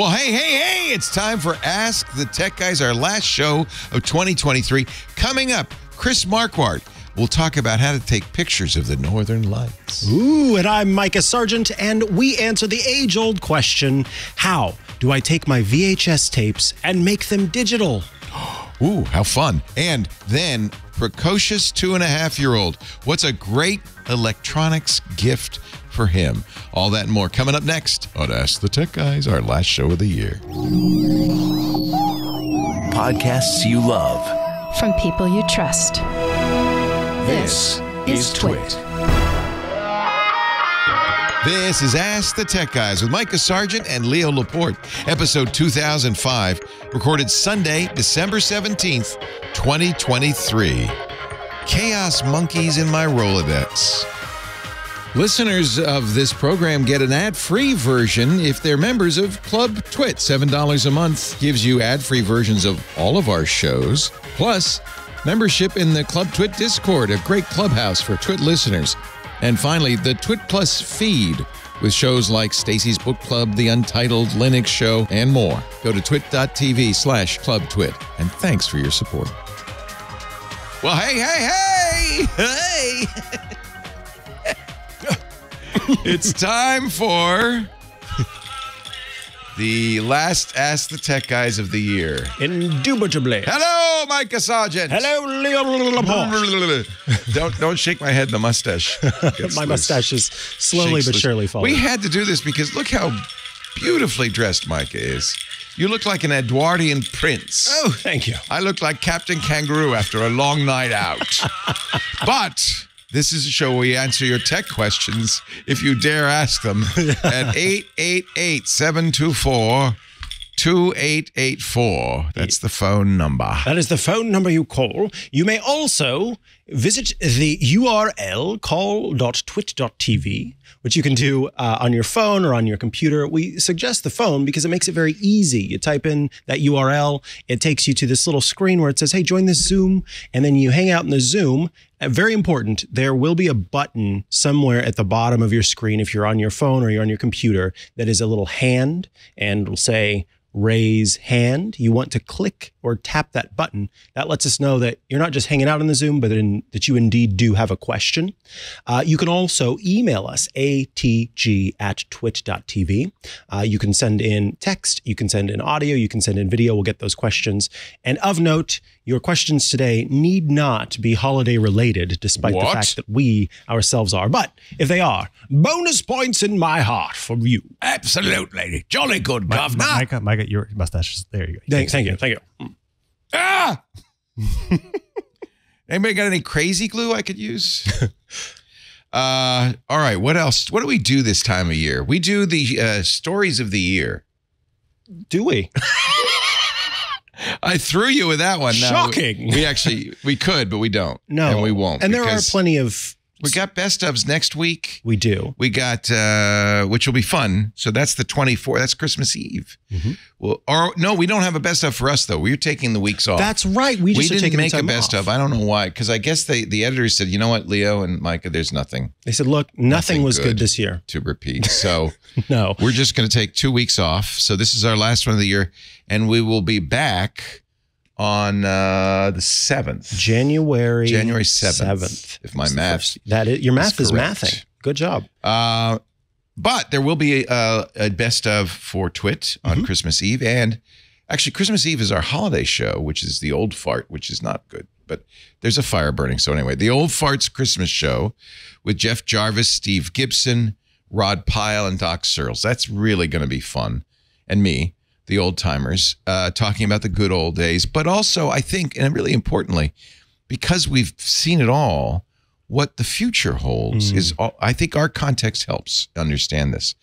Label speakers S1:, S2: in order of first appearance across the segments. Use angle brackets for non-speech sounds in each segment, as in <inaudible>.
S1: Well, hey, hey, hey, it's time for Ask the Tech Guys, our last show of 2023. Coming up, Chris Marquardt will talk about how to take pictures of the Northern Lights.
S2: Ooh, and I'm Mikah Sargent, and we answer the age old question How do I take my VHS tapes and make them digital? <gasps>
S1: Ooh, how fun. And then, precocious two and a half year old. What's a great electronics gift for him? All that and more coming up next on Ask the Tech Guys, our last show of the year.
S3: Podcasts you love.
S4: from people you trust.
S3: This is Twit.
S1: This is Ask the Tech Guys with Mikah Sargent and Leo Laporte, episode 2005, recorded Sunday, December 17th, 2023. Chaos Monkeys in my Rolodex. Listeners of this program get an ad-free version if they're members of Club Twit. $7 a month gives you ad-free versions of all of our shows, plus membership in the Club Twit Discord, a great clubhouse for Twit listeners. And finally, the Twit Plus feed with shows like Stacy's Book Club, The Untitled Linux Show, and more. Go to twit.tv slash clubtwit. And thanks for your support. Well, hey, hey, hey, <laughs> hey. <laughs> <laughs> it's time for the last Ask the Tech Guys of the year.
S2: Indubitably.
S1: Hello, Mikah Sargent.
S2: Hello, Leo Laporte. <laughs>
S1: don't don't shake my head. The mustache. <laughs>
S2: My mustache is slowly
S1: Shakes
S2: but
S1: loose.
S2: surely falling.
S1: We had to do this because look how beautifully dressed Mikah is. You look like an Edwardian prince.
S2: oh, thank you.
S1: I look like Captain Kangaroo after a long night out. but this is a show where we answer your tech questions if you dare ask them <laughs> at 888 724 2884. That's the phone number.
S2: That is the phone number you call. You may also visit the URL call.twit.tv, which you can do uh, on your phone or on your computer. We suggest the phone because it makes it very easy. You type in that URL, it takes you to this little screen where it says, hey, join this Zoom. And then you hang out in the Zoom. Uh, very important, there will be a button somewhere at the bottom of your screen if you're on your phone or you're on your computer that is a little hand and will say, raise hand. You want to click or tap that button. That lets us know that you're not just hanging out in the Zoom, but in, that you indeed do have a question. Uh, you can also email us, atg at twit.tv. Uh, you can send in text, you can send in audio, you can send in video. We'll get those questions. And of note, your questions today need not be holiday related, despite
S1: What?
S2: the fact that we ourselves are. But if they are, bonus points in my heart for you.
S1: Absolutely. Jolly good,
S5: Mi-
S1: governor.
S5: Mi- Mikah, Mikah, your mustache is there. You go.
S2: Thank, thank you. Thank you.
S1: Ah! <laughs> Anybody got any crazy glue I could use? <laughs> uh, all right. What else? What do we do this time of year? We do the uh, stories of the year.
S2: Do we? <laughs>
S1: I threw you with that one. No,
S2: Shocking.
S1: We, we actually we could, but we don't.
S2: No.
S1: and we won't.
S2: And there are plenty of.
S1: We got best ofs next week.
S2: We do.
S1: We got uh which will be fun. So that's the 24th. That's Christmas Eve.
S2: Mm-hmm.
S1: Well, or no, we don't have a best of for us though. We're taking the weeks off.
S2: That's right. We
S1: we didn't
S2: the
S1: make a best
S2: off.
S1: of. I don't know why. Because I guess they the editors said, you know what, Leo and Mikah, there's nothing
S2: They said, look, nothing,
S1: Nothing
S2: was good.
S1: good.
S2: this year.
S1: to repeat. So <laughs>
S2: No.
S1: we're just going to take two weeks off. So this is our last one of the year, and we will be back on uh the seventh,
S2: January
S1: January seventh. If my math.
S2: That is, your math is
S1: correct.
S2: mathing. Good job.
S1: Uh, but there will be a, a best of for Twit on
S2: Mm-hmm.
S1: Christmas Eve, and actually Christmas Eve is our holiday show, which is the old fart, which is not good. But there's a fire burning. So anyway, the old farts Christmas show with Jeff Jarvis, Steve Gibson, Rod Pyle, and Doc Searls. That's really going to be fun, and me. The old timers uh, talking about the good old days, but also I think, and really importantly, because we've seen it all, what the future holds is. All, I think our context helps understand this.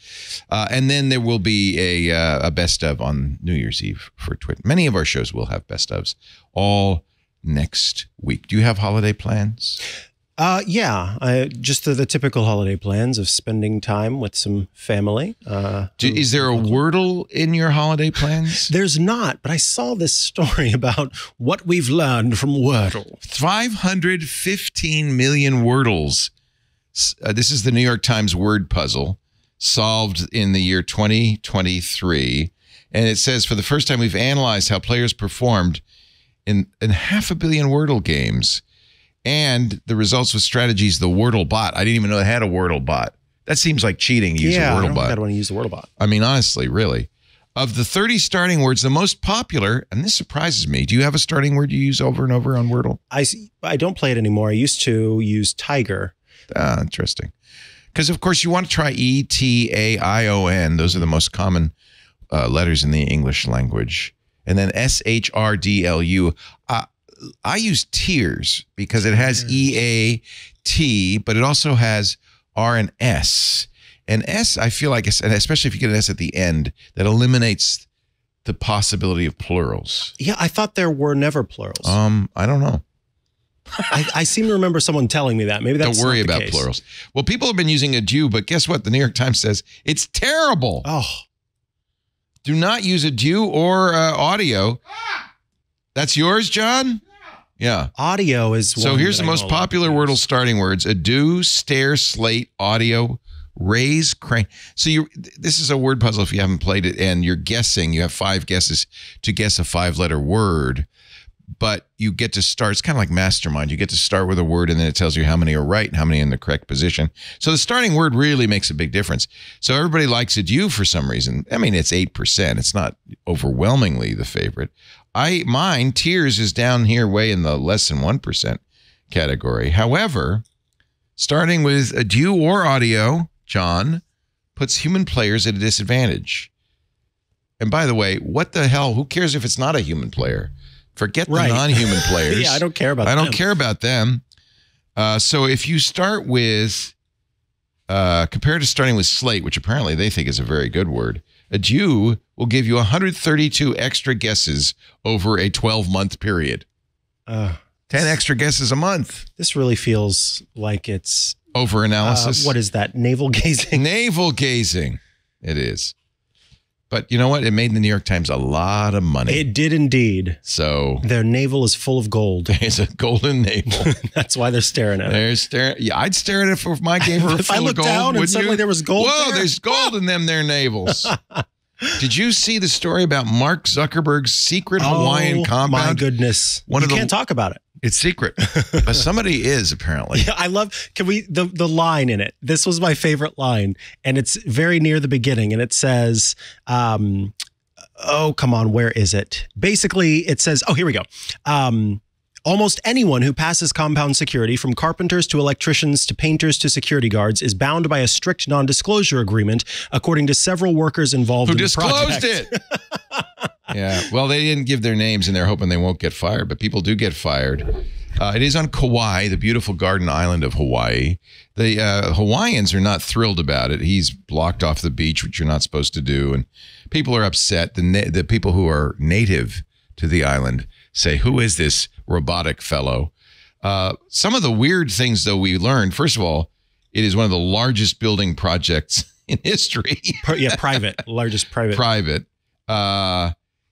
S1: Uh, and then there will be a uh, a best of on New Year's Eve for Twit. Many of our shows will have best ofs all next week. Do you have holiday plans?
S2: Uh, yeah, I, just the, the typical holiday plans of spending time with some family. Uh,
S1: Do, is there a Wordle in your holiday plans? <laughs>
S2: there's not, but I saw this story <laughs> about what we've learned from Wordle.
S1: 515 million Wordles. Uh, this is the New York Times word puzzle solved in the year 2023. And it says for the first time we've analyzed how players performed in in half a billion Wordle games, and the results with strategies. The Wordle bot. I didn't even know they had a Wordle bot. That seems like cheating to use
S2: yeah,
S1: a
S2: I
S1: Wordle
S2: don't
S1: bot.
S2: think I'd want to use the Wordle bot.
S1: I mean, honestly, really. Of the 30 starting words, the most popular, and this surprises me. Do you have a starting word you use over and over on Wordle?
S2: I, I don't play it anymore. I used to use Tiger.
S1: Ah, interesting. Because, of course, you want to try E, T, A, I, O, N. Those are the most common uh, letters in the English language. And then S, H, R, D, L, U. Uh, I use tears because it has E, A, T, but it also has R and S. And S, I feel like, and especially if you get an S at the end, that eliminates the possibility of plurals.
S2: Yeah, I thought there were never plurals.
S1: Um, I don't know.
S2: I, I seem to remember someone telling me that. Maybe that's
S1: don't worry about
S2: case.
S1: plurals. Well, people have been using adieu, but guess what? The New York Times says it's terrible.
S2: Oh,
S1: Do not use adieu or uh, audio. That's yours, John? Yeah.
S2: audio is.
S1: So here's the most popular. Wordle starting words: adieu, stare, slate, audio, raise, crane. So you, this is a word puzzle if you haven't played it, and you're guessing. You have five guesses to guess a five-letter word, but you get to start. It's kind of like Mastermind. You get to start with a word, and then it tells you how many are right and how many in the correct position. So the starting word really makes a big difference. So everybody likes adieu for some reason. I mean, it's eight percent. It's not overwhelmingly the favorite. I mine tears is down here way in the less than one percent category. However, starting with a adieu or audio, John puts human players at a disadvantage. And by the way, what the hell? Who cares if it's not a human player? Forget the non-human <laughs> players.
S2: yeah, I don't care about. Them.
S1: I don't care about them. Uh, so if you start with, uh, compared to starting with slate, which apparently they think is a very good word, adieu will give you 132 extra guesses over a 12 month period.
S2: Uh,
S1: 10 extra guesses a month
S2: this really feels like it's.
S1: over
S2: Uh, what is that? Navel gazing.
S1: Navel gazing. It is. But you know what? It made the New York Times a lot of money.
S2: It did indeed.
S1: so
S2: Their navel is full of gold. <laughs>
S1: it's a golden navel. <laughs>
S2: That's why they're staring at it.
S1: There's staring. Yeah, I'd stare at it for my game were <laughs>
S2: If I looked
S1: gold.
S2: down and suddenly
S1: you?
S2: there was gold
S1: Whoa,
S2: there?
S1: there's gold in them there navels. Did you see the story about Mark Zuckerberg's secret oh Hawaiian
S2: oh,
S1: compound?
S2: My goodness.
S1: One
S2: you
S1: of the-
S2: can't talk about it.
S1: It's secret, <laughs> but somebody is apparently.
S2: Yeah, I love. Can we the the line in it? This was my favorite line, and it's very near the beginning, and it says, um, "Oh, come on, where is it?" Basically, it says, "Oh, here we go." Um, Almost anyone who passes compound security, from carpenters to electricians to painters to security guards, is bound by a strict non-disclosure agreement, according to several workers involved
S1: Who
S2: in the
S1: disclosed
S2: project.
S1: it? <laughs> yeah. Well, they didn't give their names, and they're hoping they won't get fired. But people do get fired. Uh, it is on Kauai, the beautiful garden island of Hawaii. The uh, Hawaiians are not thrilled about it. He's blocked off the beach, which you're not supposed to do, and people are upset. The na- the people who are native to the island say, "Who is this robotic fellow?" Uh, some of the weird things, though, we learned. First of all, it is one of the largest building projects <laughs> in history.
S2: Yeah, <laughs> private, largest private.
S1: private. Uh,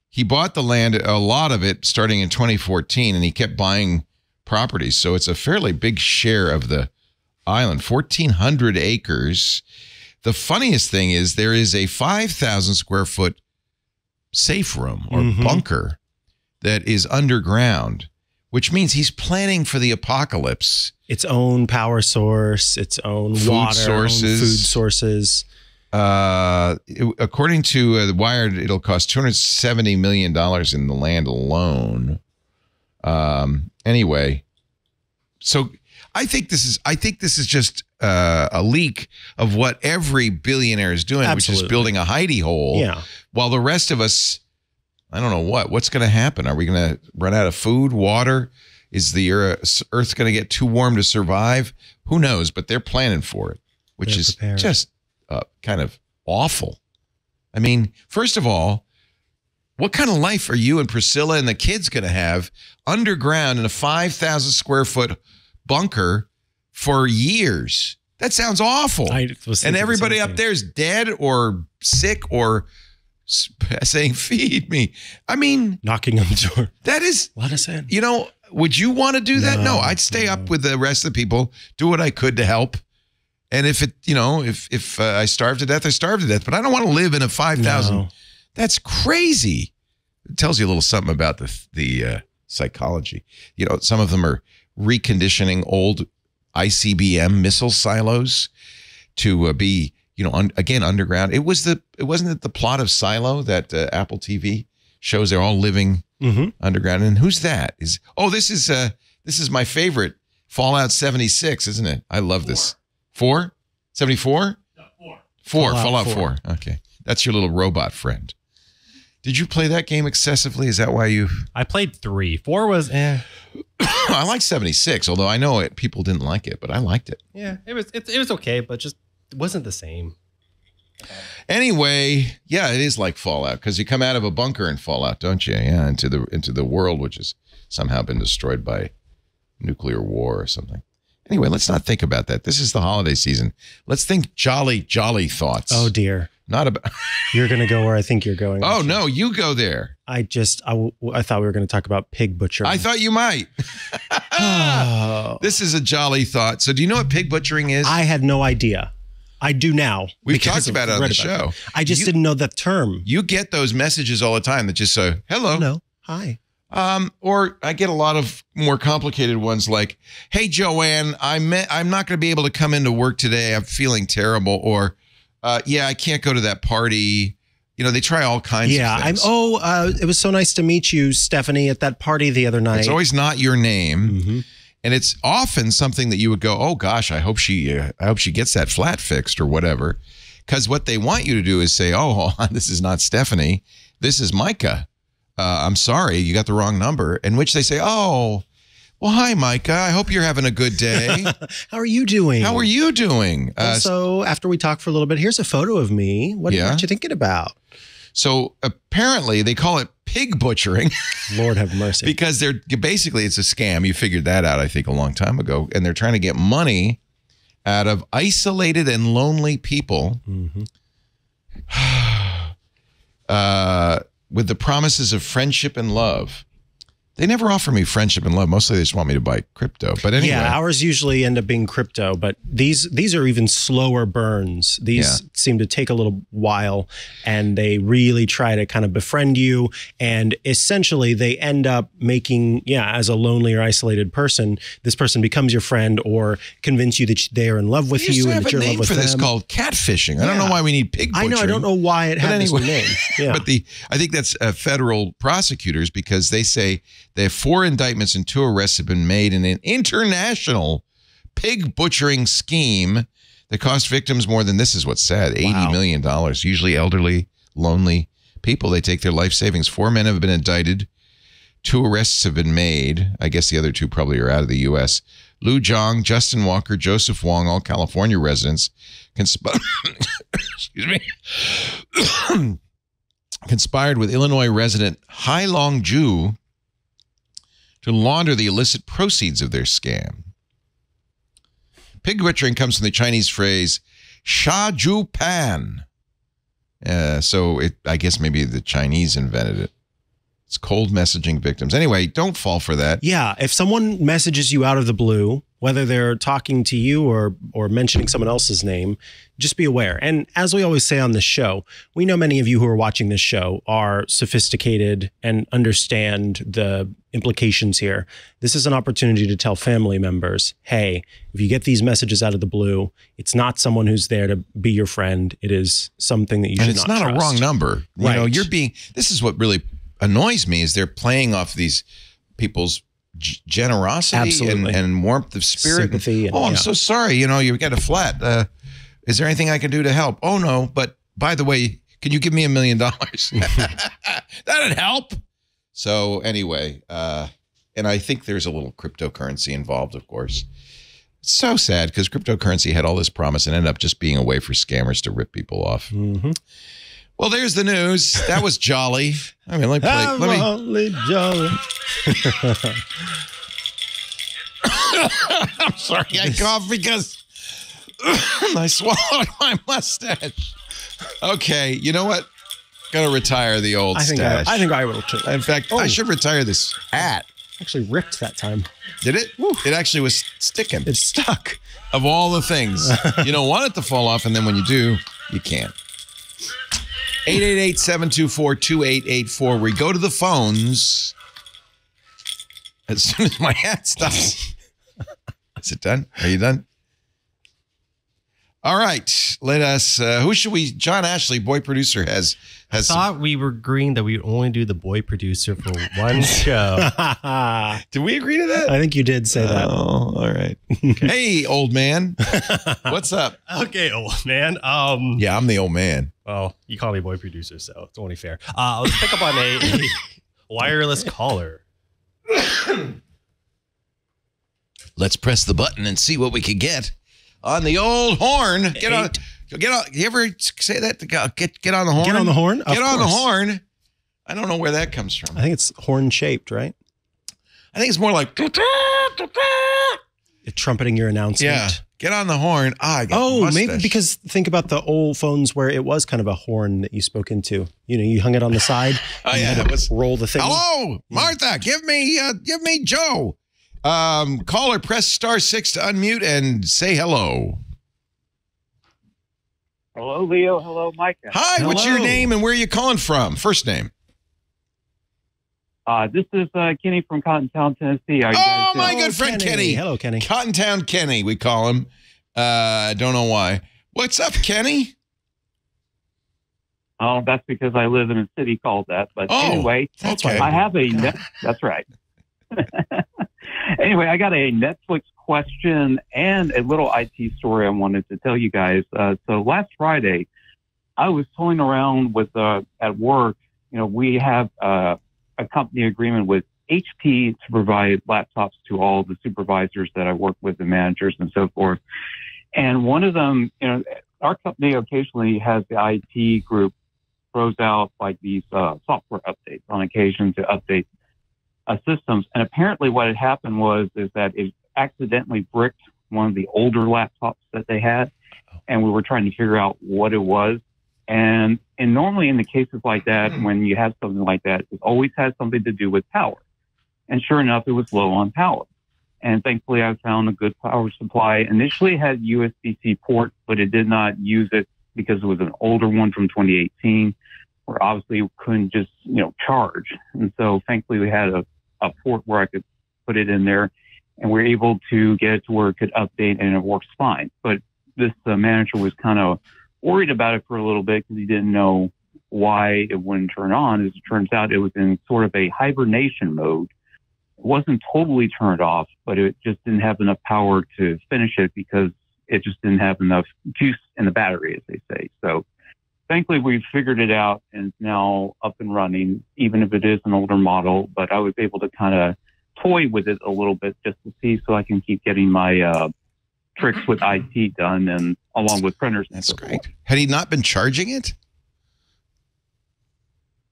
S1: he bought the land, a lot of it, starting in 2014, and he kept buying properties. So it's a fairly big share of the island, 1,400 acres. The funniest thing is there is a 5,000 square foot safe room or
S2: Mhm.
S1: bunker that is underground, which means he's planning for the apocalypse.
S2: its own power source, its own
S1: Food
S2: water,
S1: sources.
S2: own food sources.
S1: Uh, it- according to uh, Wired, it'll cost two hundred seventy million dollars in the land alone. Um. Anyway, so I think this is I think this is just uh, a leak of what every billionaire is doing, which is building a hidey hole.
S2: Yeah.
S1: While the rest of us, I don't know what what's going to happen. Are we going to run out of food, water? Is the Earth Earth's going to get too warm to survive? Who knows? But they're planning for it, which
S2: They're
S1: is
S2: prepared.
S1: just uh, kind of awful. I mean, first of all, what kind of life are you and Priscilla and the kids going to have underground in a 5,000 square foot bunker for years? That sounds awful. And everybody up there is dead or sick or <laughs> saying, feed me. I mean,
S2: knocking on the door.
S1: that is,
S2: Let us in.
S1: you know, would you want to do that? No,
S2: No,
S1: I'd stay up with the rest of the people, do what I could to help. And if it, you know, if if uh, I starve to death, I starve to death. But I don't want to live in a five thousand
S2: No.
S1: That's crazy. It tells you a little something about the the uh, psychology. You know, some of them are reconditioning old ICBM missile silos to uh, be, you know, un- again underground. It was the it wasn't it the plot of Silo that uh, Apple TV shows they're all living
S2: Mhm.
S1: underground. And who's that? Is oh, this is uh this is my favorite Fallout 76, isn't it? I love this. Four? 74? Four. Four.
S2: Fallout
S1: Fallout
S2: 4.
S1: 4. Okay. That's your little robot friend. Did you play that game excessively? Is that why you
S5: I played three. Four was eh. <coughs>
S1: I like 76, although I know it people didn't like it, but I liked it.
S5: Yeah, it was it, it was okay, but just wasn't the same.
S1: Anyway, yeah, it is like Fallout because you come out of a bunker in Fallout, don't you? Yeah, into the into the world which has somehow been destroyed by nuclear war or something. Anyway, let's not think about that. This is the holiday season. Let's think jolly, jolly thoughts.
S2: Oh dear.
S1: not about. <laughs>
S2: You're going to go where I think you're going.
S1: Oh no, you go there.
S2: I just, I, I thought we were going to talk about pig butchering.
S1: I thought you might. <laughs>
S2: Oh.
S1: this is a jolly thought. So, do you know what pig butchering is?
S2: I had no idea. I do now.
S1: We've talked about it on the show.
S2: I just
S1: You-
S2: didn't know the term.
S1: you get those messages all the time that just say hello.
S2: No. Hi.
S1: Um, or I get a lot of more complicated ones like, "Hey Joanne, I'm I'm not going to be able to come into work today. I'm feeling terrible." Or, uh, "Yeah, I can't go to that party." You know, they try all kinds
S2: Yeah. I'm. Oh, uh, it was so nice to meet you, Stephanie, at that party the other night.
S1: it's always not your name,
S2: Mhm.
S1: And it's often something that you would go, "Oh gosh, I hope she uh, I hope she gets that flat fixed or whatever." Because what they want you to do is say, "Oh, <laughs> this is not Stephanie. This is Mikah. Uh, I'm sorry, you got the wrong number." In which they say, "Oh." Well, hi, Mikah. I hope you're having a good day. <laughs>
S2: How are you doing?
S1: How are you doing? Uh,
S2: Also, after we talk for a little bit, here's a photo of me. What,
S1: Yeah.
S2: what you thinking about?
S1: so apparently they call it pig butchering
S2: Lord have mercy. <laughs>
S1: because they're basically it's a scam. You figured that out, I think, a long time ago, and they're trying to get money out of isolated and lonely people
S2: Mhm. <sighs>
S1: uh, with the promises of friendship and love. They never offer me friendship and love. Mostly they just want me to buy crypto. But anyway,
S2: Yeah, ours usually end up being crypto, but these these are even slower burns. These
S1: Yeah.
S2: seem to take a little while, and they really try to kind of befriend you. And essentially, they end up making yeah, as a lonely or isolated person, this person becomes your friend or convince you that they are in love with you and that
S1: a
S2: you're in love
S1: name
S2: with
S1: for this called catfishing. I don't know why we need pig
S2: I know. I don't know why it
S1: But
S2: had
S1: anyway,
S2: this name. <laughs> Yeah.
S1: but the I think that's uh, federal prosecutors because they say they four indictments and two arrests have been made in an international pig butchering scheme that cost victims more than this is what's sad eighty
S2: Wow.
S1: million dollars. Usually elderly, lonely people. They take their life savings. Four men have been indicted. Two arrests have been made. I guess the other two probably are out of the U.S. Lu Zhang, Justin Walker, Joseph Wong, all California residents, consp- <coughs> excuse me, <coughs> conspired with Illinois resident Hailong Zhu to launder the illicit proceeds of their scam. Pig butchering comes from the Chinese phrase "sha zhu pan." Uh, so it, I guess maybe the Chinese invented it. It's cold messaging victims. Anyway, don't fall for that.
S2: Yeah, if someone messages you out of the blue, whether they're talking to you or or mentioning someone else's name, just be aware. And as we always say on this show, we know many of you who are watching this show are sophisticated and understand the implications here. This is an opportunity to tell family members, "Hey, if you get these messages out of the blue, it's not someone who's there to be your friend. It is something that you
S1: and
S2: should
S1: it's
S2: not
S1: not, a wrong number. You know,
S2: Right.
S1: you're being. This is what really annoys me is they're playing off these people's generosity and,
S2: Absolutely.
S1: and warmth of spirit.
S2: Sympathy and-
S1: oh, I'm
S2: yeah.
S1: so sorry. You know, you got a flat. Uh, is there anything I can do to help? Oh no, but by the way, can you give me a million dollars? <laughs> That'd help. So anyway, uh, and I think there's a little cryptocurrency involved, of course. It's so sad because cryptocurrency had all this promise and ended up just being a way for scammers to rip people off.
S2: Mhm.
S1: Well, there's the news. That was jolly. I mean, let me play.
S2: I'm
S1: Let me.
S2: only jolly. <laughs>
S1: I'm sorry, I coughed because <coughs> I swallowed my mustache. Okay, you know what? Gonna retire the old
S2: I think I,
S1: stash.
S2: I think I will too.
S1: In fact,
S2: Oh.
S1: I should retire this hat.
S2: actually ripped that time.
S1: Did it? It actually was sticking.
S2: It's stuck.
S1: of all the things, <laughs> you don't want it to fall off, and then when you do, you can't. 888 724 2884. We go to the phones as soon as my hat stops. Is it done? Are you done? All right. Let us, uh, who should we, John Ashley, boy producer, has,
S5: I
S1: has, some-
S5: thought we were agreeing that we would only do the boy producer for one show.
S2: I <laughs>
S1: did we agree to that?
S2: I think you did say that.
S1: Oh, all right. hey, old man. <laughs> What's up?
S5: okay, old man. Um,
S1: Yeah, I'm the old man.
S5: well, you call me boy producer, so it's only fair. Uh, let's pick up on a, a <laughs> wireless caller. <coughs>
S1: Let's press the button and see what we can get on the old horn. Get on, get on. You ever say that? To go, get get on the horn.
S2: Get on the horn?
S1: Get on the horn. I don't know where that comes from.
S2: I think it's horn shaped, right?
S1: I think it's more like
S2: Trumpeting your announcement.
S1: yeah. Get on the horn. Ah, I got
S2: Oh, maybe because think about the old phones where it was kind of a horn that you spoke into. You know, you hung it on the side. <laughs>
S1: Oh, yeah,
S2: had
S1: it
S2: to
S1: was-
S2: roll the thing.
S1: Hello, Martha. Give me uh, give me Joe. Um, caller, press star six to unmute and say hello.
S6: Hello, Leo. Hello, Micah.
S1: Hi, what's your name and where are you calling from? First name.
S6: Uh, this is uh, Kenny from Cottontown, Tennessee. How you
S1: Oh,
S6: guys
S1: my
S6: doing?
S1: good friend Kenny.
S2: Hello, Kenny.
S1: Cottontown Kenny, we call him. Uh, I don't know why. What's up, Kenny?
S6: Oh, that's because I live in a city called that. But
S1: Oh,
S6: anyway,
S1: that's
S6: I have a net. That's right. <laughs> <laughs> anyway, I got a Netflix question and a little IT story I wanted to tell you guys. Uh, so last Friday, I was toying around with uh, at work. You know, we have uh, a company agreement with HP to provide laptops to all the supervisors that I work with, the managers and so forth. And one of them, you know, our company occasionally has the IT group throws out like these uh, software updates on occasion to update uh, systems. And apparently, what had happened was is that it accidentally bricked one of the older laptops that they had, and we were trying to figure out what it was. And and normally in the cases like that, when you have something like that, it always has something to do with power. And sure enough, it was low on power. And thankfully, I found a good power supply. Initially, it had USB-C port, but it did not use it because it was an older one from 2018, where obviously it couldn't just you know charge. And so, thankfully, we had a, a port where I could put it in there, and we are able to get it to where it could update, and it works fine. But this uh, manager was kind of worried about it for a little bit because he didn't know why it wouldn't turn on. As it turns out, it was in sort of a hibernation mode. It wasn't totally turned off, but it just didn't have enough power to finish it because it just didn't have enough juice in the battery, as they say. So thankfully, we've figured it out and it's now up and running, even if it is an older model. But I was able to kind of toy with it a little bit just to see so I can keep getting my uh, tricks with IT done and along with printers.
S1: That's
S6: so
S1: great.
S6: forth.
S1: Had he not been charging it?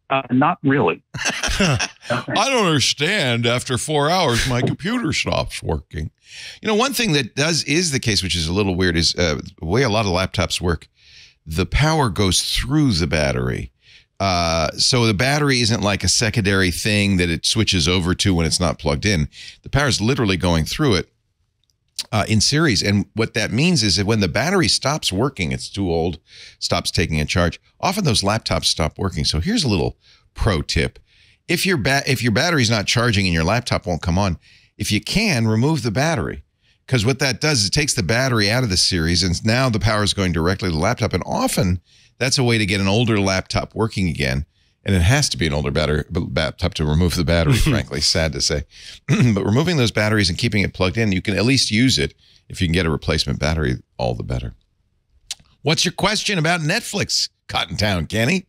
S6: Uh, not really. <laughs>
S1: I don't understand. After four hours, my computer stops working. You know, one thing that does is the case, which is a little weird, is uh, the way a lot of laptops work. The power goes through the battery. Uh, so the battery isn't like a secondary thing that it switches over to when it's not plugged in. The power is literally going through it uh, in series. And what that means is that when the battery stops working, it's too old, stops taking a charge. Often those laptops stop working. So here's a little pro tip: if your ba- if your battery's not charging and your laptop won't come on, if you can, remove the battery. Because what that does is it takes the battery out of the series, and now the power is going directly to the laptop. And often that's a way to get an older laptop working again. And it has to be an older battery, laptop to remove the battery, <laughs> frankly. Sad to say. <clears throat> but removing those batteries and keeping it plugged in, you can at least use it. If you can get a replacement battery, all the better. What's your question about Netflix, Cotton Town, Kenny?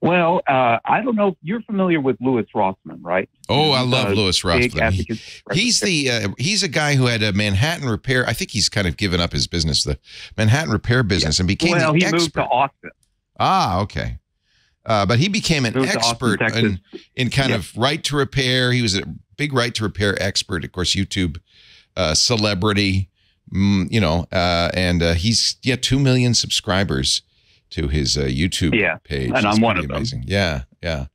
S6: Well, uh, I don't know if you're familiar with Louis Rossmann, right?
S1: Oh, I love
S6: Uh, big
S1: Rossmann. He- He's the uh, he's a guy who had a Manhattan repair. I think he's kind of given up his business, the Manhattan repair business, and became
S6: well, he
S1: expert.
S6: moved to Austin.
S1: ah, okay. Uh, but he became an
S6: to Austin,
S1: expert in, in kind
S6: Yeah.
S1: of right to repair. He was a big right to repair expert, of course, YouTube uh, celebrity, mm, you know, uh, and uh, he's yeah two million subscribers to his uh, YouTube
S6: Yeah,
S1: page.
S6: and I'm one of them.
S1: Amazing. Yeah, yeah.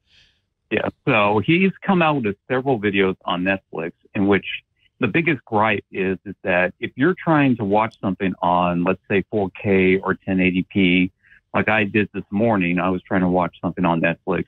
S6: Yeah. So he's come out with several videos on Netflix in which the biggest gripe is is that if you're trying to watch something on, let's say 4K or 1080p, like I did this morning. I was trying to watch something on Netflix,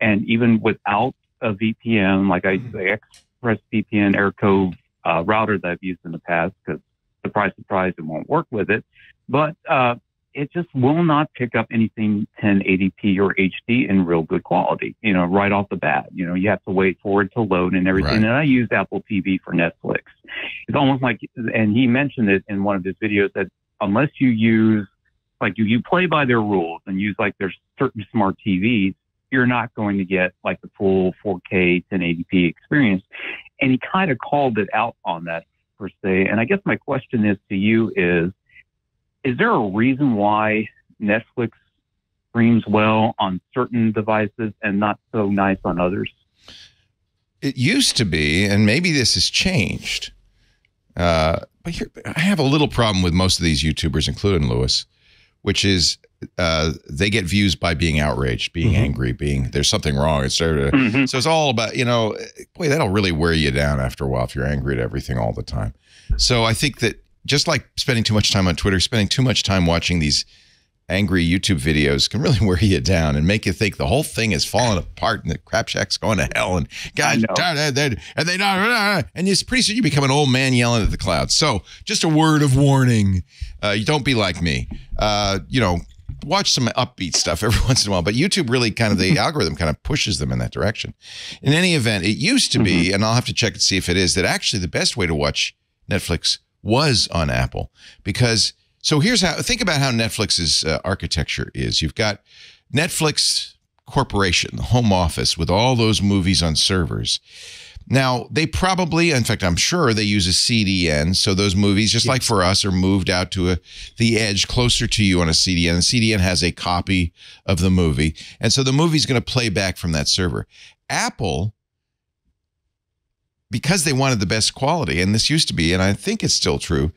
S6: and even without a VPN, like I the ExpressVPN AirCove uh, router that I've used in the past, because surprise, surprise, it won't work with it. But uh, it just will not pick up anything 1080p or HD in real good quality, you know, right off the bat. You know, you have to wait for it to load and everything.
S1: Right.
S6: And I use Apple TV for Netflix. It's almost like, and he mentioned it in one of his videos that unless you use, like you, you play by their rules and use like there's certain smart TVs, you're not going to get like the full 4K 1080p experience. And he kind of called it out on that per se. And I guess my question is to you is, is there a reason why Netflix streams well on certain devices and not so nice on others?
S1: It used to be, and maybe this has changed. Uh, but here, I have a little problem with most of these YouTubers, including Louis, which is uh, they get views by being outraged, being
S2: Mhm.
S1: angry, being there's something wrong. It's sort of,
S6: Mhm.
S1: so it's all about you know, boy, that'll really wear you down after a while if you're angry at everything all the time. So I think that just like spending too much time on Twitter, spending too much time watching these angry YouTube videos can really <laughs> wear you down and make you think the whole thing is falling apart and the crap shack's going to hell and guys
S6: know.
S1: and they and not and you pretty soon you become an old man yelling at the clouds. So just a word of warning: uh, you don't be like me. Uh, you know, watch some upbeat stuff every <laughs> once in a while. But YouTube really kind of the <laughs> algorithm kind of pushes them in that direction. In any event, it used to be, and I'll have to check and see if it is that actually the best way to watch Netflix was on Apple because so here's how think about how Netflix's uh, architecture is. You've got Netflix Corporation, the home office with all those movies on servers. Now, they probably, in fact, I'm sure they use a CDN. So those movies, just like for us, are moved out to a, the edge closer to you on a CDN. And CDN has a copy of the movie. And so the movie's going to play back from that server. Apple, because they wanted the best quality, and this used to be, and I think it's still true,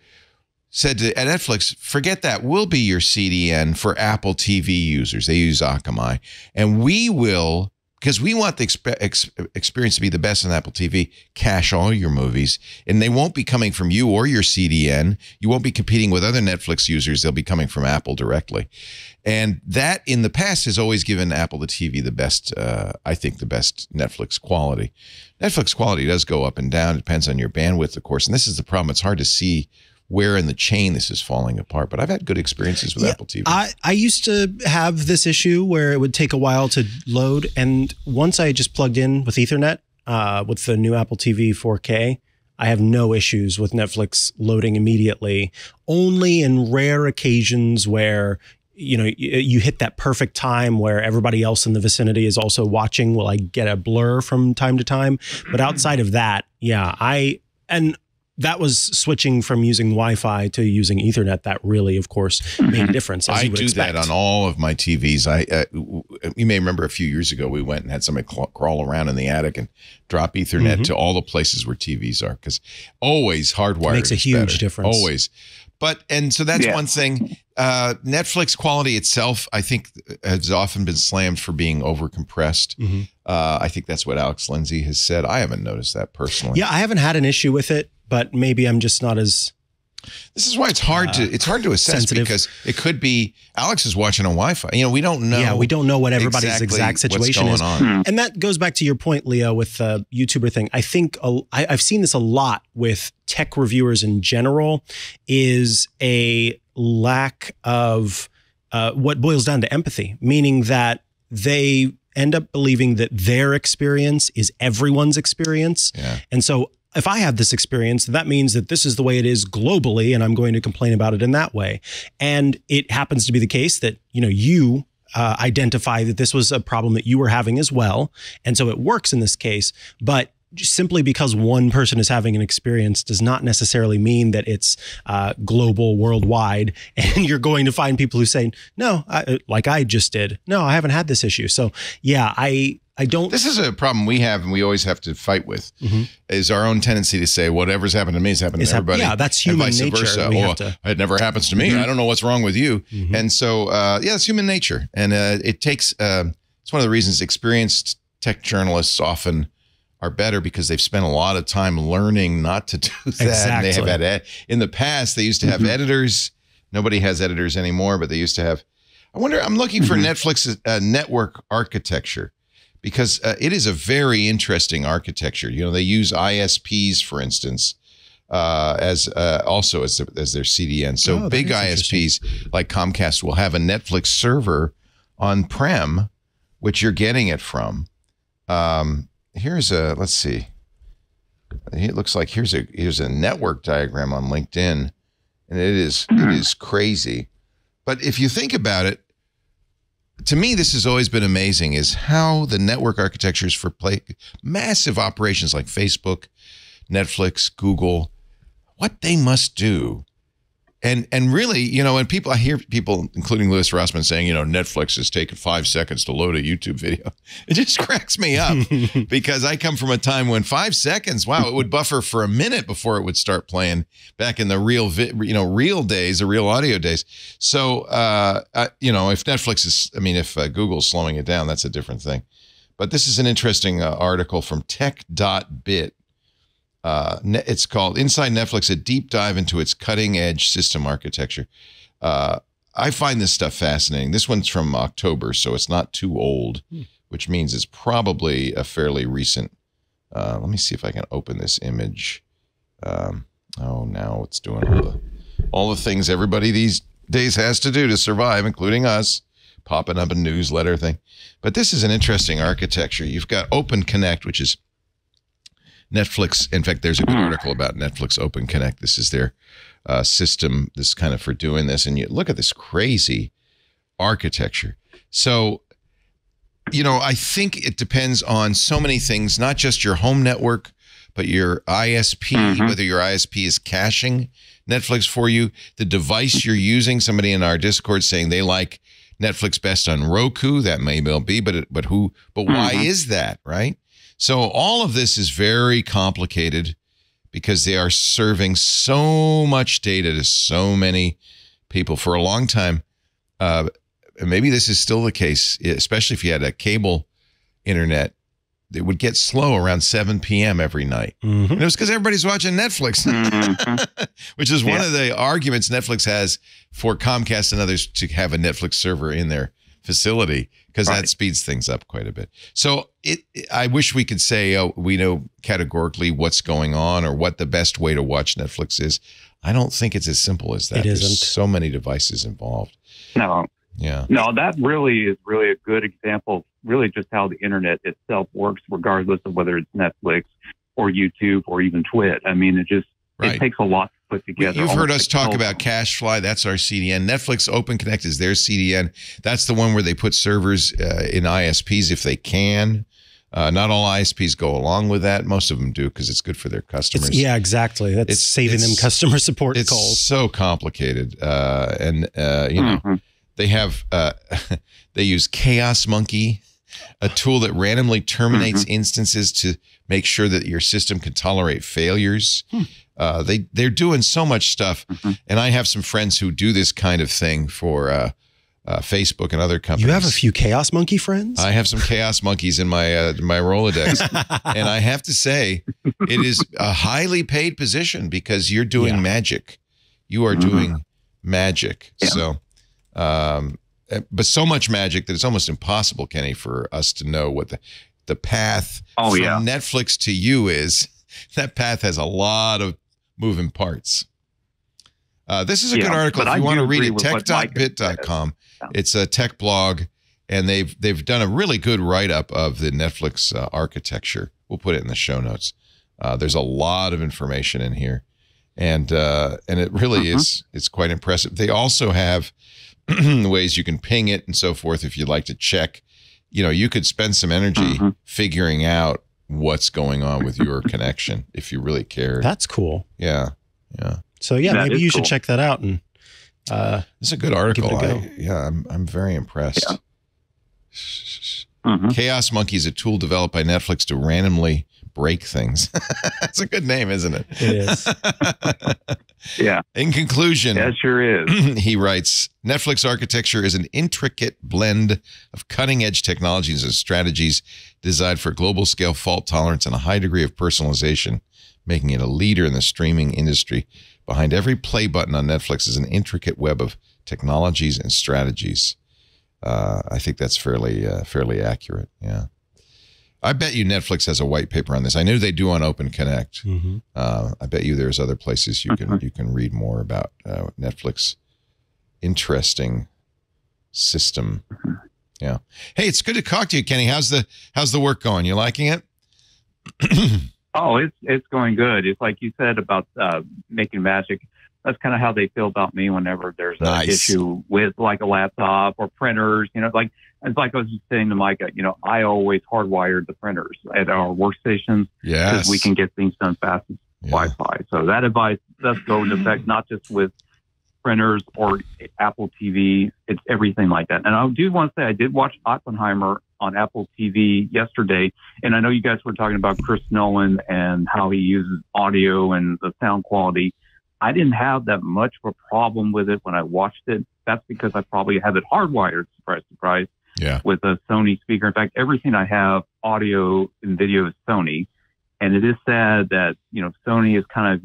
S1: said to Netflix, forget that. We'll be your CDN for Apple TV users. They use Akamai. And we will, because we want the expe- ex- experience to be the best on Apple TV, cache all your movies. And they won't be coming from you or your CDN. You won't be competing with other Netflix users. They'll be coming from Apple directly. And that in the past has always given Apple the TV the best, uh, I think, the best Netflix quality. Netflix quality does go up and down. It depends on your bandwidth, of course. And this is the problem. It's hard to see where in the chain this is falling apart. But I've had good experiences with
S2: Yeah,
S1: Apple TV.
S2: I, I used to have this issue where it would take a while to load. And once I just plugged in with Ethernet uh, with the new Apple TV 4K, I have no issues with Netflix loading immediately. Only in rare occasions where you know you, you hit that perfect time where everybody else in the vicinity is also watching will I get a blur from time to time. But outside of that, yeah, I and that was switching from using Wi-Fi to using Ethernet. That really, of course, made a difference. As
S1: I
S2: you would
S1: do
S2: expect.
S1: that on all of my TVs. I, uh, w- w- you may remember a few years ago we went and had somebody cl- crawl around in the attic and drop Ethernet
S2: Mhm.
S1: to all the places where TVs are because always hardwired
S2: Makes a
S1: is
S2: huge
S1: better.
S2: difference.
S1: Always, but and so that's
S6: Yeah.
S1: one thing. Uh, Netflix quality itself, I think, has often been slammed for being over compressed.
S2: Mhm.
S1: Uh, I think that's what Alex Lindsay has said. I haven't noticed that personally.
S2: Yeah, I haven't had an issue with it, but maybe I'm just not as
S1: This is why it's hard to it's hard to assess
S2: Uh, sensitive.
S1: because it could be Alex is watching on Wi-Fi. You know, we don't know.
S2: yeah. We don't know what everybody's
S1: exactly
S2: exact situation
S1: what's
S2: is.
S1: going on.
S2: And that goes back to your point, Leo, with the YouTuber thing. I think a, I, I've seen this a lot with tech reviewers in general. Is a lack of uh, what boils down to empathy, meaning that they end up believing that their experience is everyone's experience.
S1: Yeah.
S2: And so if I have this experience, that means that this is the way it is globally, and I'm going to complain about it in that way. And it happens to be the case that, you know, you uh, identify that this was a problem that you were having as well. And so it works in this case. But simply because one person is having an experience does not necessarily mean that it's uh, global, worldwide. <laughs> And you're going to find people who say, no, I, like I just did. No, I haven't had this issue. So yeah, I, I don't.
S1: This is a problem we have and we always have to fight with
S2: Mhm.
S1: is our own tendency to say whatever's happened to me has happened
S2: Is
S1: to everybody.
S2: yeah, that's
S1: and
S2: human
S1: vice
S2: nature.
S1: versa. Oh,
S2: to-
S1: it never happens to me. I don't know what's wrong with you.
S2: Mhm.
S1: And so, uh, yeah, it's human nature. And uh, it takes, uh, it's one of the reasons experienced tech journalists often are better because they've spent a lot of time learning not to <laughs> do that. And they have had, ed- in the past, they used to have editors. Nobody has editors anymore, but they used to have I wonder. I'm looking for Netflix uh, network architecture because uh, it is a very interesting architecture. You know, they use ISPs, for instance, uh, as uh, also as as their CDN. So
S2: Oh,
S1: big. ISPs like Comcast will have a Netflix server on prem, which you're getting it from. Um, here's a let's see. It looks like here's a here's a network diagram on LinkedIn, and it is it is crazy. But if you think about it, to me, this has always been amazing is how the network architectures for play massive operations like Facebook, Netflix, Google, what they must do. And and really, you know, and people I hear people, including Louis Rossmann, saying, you know, Netflix has taken five seconds to load a YouTube video. <laughs> It just cracks me up <laughs> because I come from a time when five seconds, wow, it would buffer for a minute before it would start playing back in the real, vi- you know, real days, the real audio days. So, uh, I, you know, if Netflix is, I mean, if uh, Google's slowing it down, that's a different thing. But this is an interesting uh, article from Tech.bit. Uh, it's called Inside Netflix: A Deep Dive into Its Cutting Edge System Architecture. Uh, I find this stuff fascinating. This one's from October, so it's not too old, which means it's probably a fairly recent. Uh, let me see if I can open this image. Um, oh, now it's doing all the all the things everybody these days has to do to survive, including us, popping up a newsletter thing. But this is an interesting architecture. You've got Open Connect, which is Netflix. In fact, there's a good hmm. article about Netflix Open Connect. This is their uh, system. This is kind of for doing this, and you look at this crazy architecture. So, you know, I think it depends on so many things, not just your home network, but your ISP, mm-hmm. whether your ISP is caching Netflix for you, the device you're using. Somebody in our Discord saying they like Netflix best on Roku. That may well be, but it, but who? But why mm-hmm. is that? Right. So all of this is very complicated because they are serving so much data to so many people for a long time. Uh, maybe this is still the case, especially if you had a cable internet. It would get slow around 7 p.m. every night.
S2: Mhm.
S1: And it was because everybody's watching Netflix,
S6: Mhm. <laughs>
S1: which is one
S6: Yeah.
S1: of the arguments Netflix has for Comcast and others to have a Netflix server in their facility because that speeds things up quite a bit. So it, I wish we could say oh, we know categorically what's going on or what the best way to watch Netflix is. I don't think it's as simple as that.
S2: It
S1: There's
S2: isn't.
S1: so many devices involved.
S6: no,
S1: Yeah.
S6: no, that really is really a good example really just how the internet itself works, regardless of whether it's Netflix or YouTube or even Twit. I mean, it just
S1: Right.
S6: it takes a lot put together.
S1: You've heard us talk about CacheFly. That's our CDN. Netflix Open Connect is their CDN. That's the one where they put servers uh, in ISPs if they can. Uh, not all ISPs go along with that. Most of them do because it's good for their customers.
S2: It's, yeah, exactly. That's
S1: It's-
S2: saving them customer support
S1: it's
S2: calls.
S1: so complicated, uh, and uh, you know
S6: Mhm.
S1: they have uh, <laughs> they use Chaos Monkey, a tool that randomly terminates instances to make sure that your system can tolerate failures. Uh, they they're doing so much stuff, and I have some friends who do this kind of thing for uh, uh, Facebook and other companies.
S2: You have a few Chaos Monkey friends?
S1: I have some chaos monkeys in my uh, my Rolodex, <laughs> and I have to say, it is a highly paid position because you're doing
S2: Yeah.
S1: magic. You are doing magic.
S6: Yeah.
S1: So, um, uh, but so much magic that it's almost impossible, Kenny, for us to know what the the path
S6: Oh,
S1: from
S6: yeah.
S1: Netflix to you is. <laughs> That path has a lot of moving parts. Uh, this is a
S6: Yeah,
S1: good article. If
S6: I
S1: you want to read it,
S6: with what Mike has
S1: tech.bit.com.
S6: Yeah.
S1: It's a tech blog, and they've they've done a really good write up of the Netflix uh, architecture. We'll put it in the show notes. Uh, there's a lot of information in here, and uh, and it really
S6: Uh-huh.
S1: is it's quite impressive. They also have <clears throat> ways you can ping it and so forth if you'd like to check. You know, you could spend some energy
S6: Mhm.
S1: figuring out what's going on with your connection if you really care.
S2: That's cool.
S1: yeah, yeah.
S2: So yeah,
S6: That
S2: maybe
S6: is
S2: you should check that out. And uh,
S1: This is a good article.
S2: Give it a
S1: I, yeah, I'm I'm very impressed.
S6: Yeah. <laughs> Mhm.
S1: Chaos Monkey is a tool developed by Netflix to randomly break things. <laughs> That's a good name, isn't it?
S2: it is. <laughs>
S6: Yeah,
S1: In conclusion,
S6: that sure is. <clears throat>
S1: he writes Netflix architecture is an intricate blend of cutting edge technologies and strategies designed for global scale fault tolerance and a high degree of personalization, making it a leader in the streaming industry. Behind every play button on Netflix is an intricate web of technologies and strategies. Uh, I think that's fairly uh, fairly accurate. Yeah. I bet you Netflix has a white paper on this. I know they do on Open Connect.
S2: Mhm.
S1: Uh, I bet you there's other places you can you can read more about uh, Netflix. Interesting system. Yeah. Hey, it's good to talk to you, Kenny. How's the how's the work going? You liking it? <clears throat>
S6: Oh, it's it's going good. It's like you said about uh, making magic. That's kind of how they feel about me whenever there's an
S1: Nice.
S6: issue with like a laptop or printers. You know, like it's like I was just saying to Mikah. You know, I always hardwired the printers at our workstations
S1: Yes.
S6: because we can get things done fast as
S1: Yeah.
S6: Wi-Fi. So that advice does go into effect <clears throat> not just with printers or Apple TV. It's everything like that. And I do want to say I did watch Oppenheimer on Apple TV yesterday, and I know you guys were talking about Chris Nolan and how he uses audio and the sound quality. I didn't have that much of a problem with it when I watched it. That's because I probably have it hardwired. Surprise, surprise
S1: Yeah.
S6: with a Sony speaker. In fact, everything I have, audio and video, is Sony. And it is sad that, you know, Sony is kind of,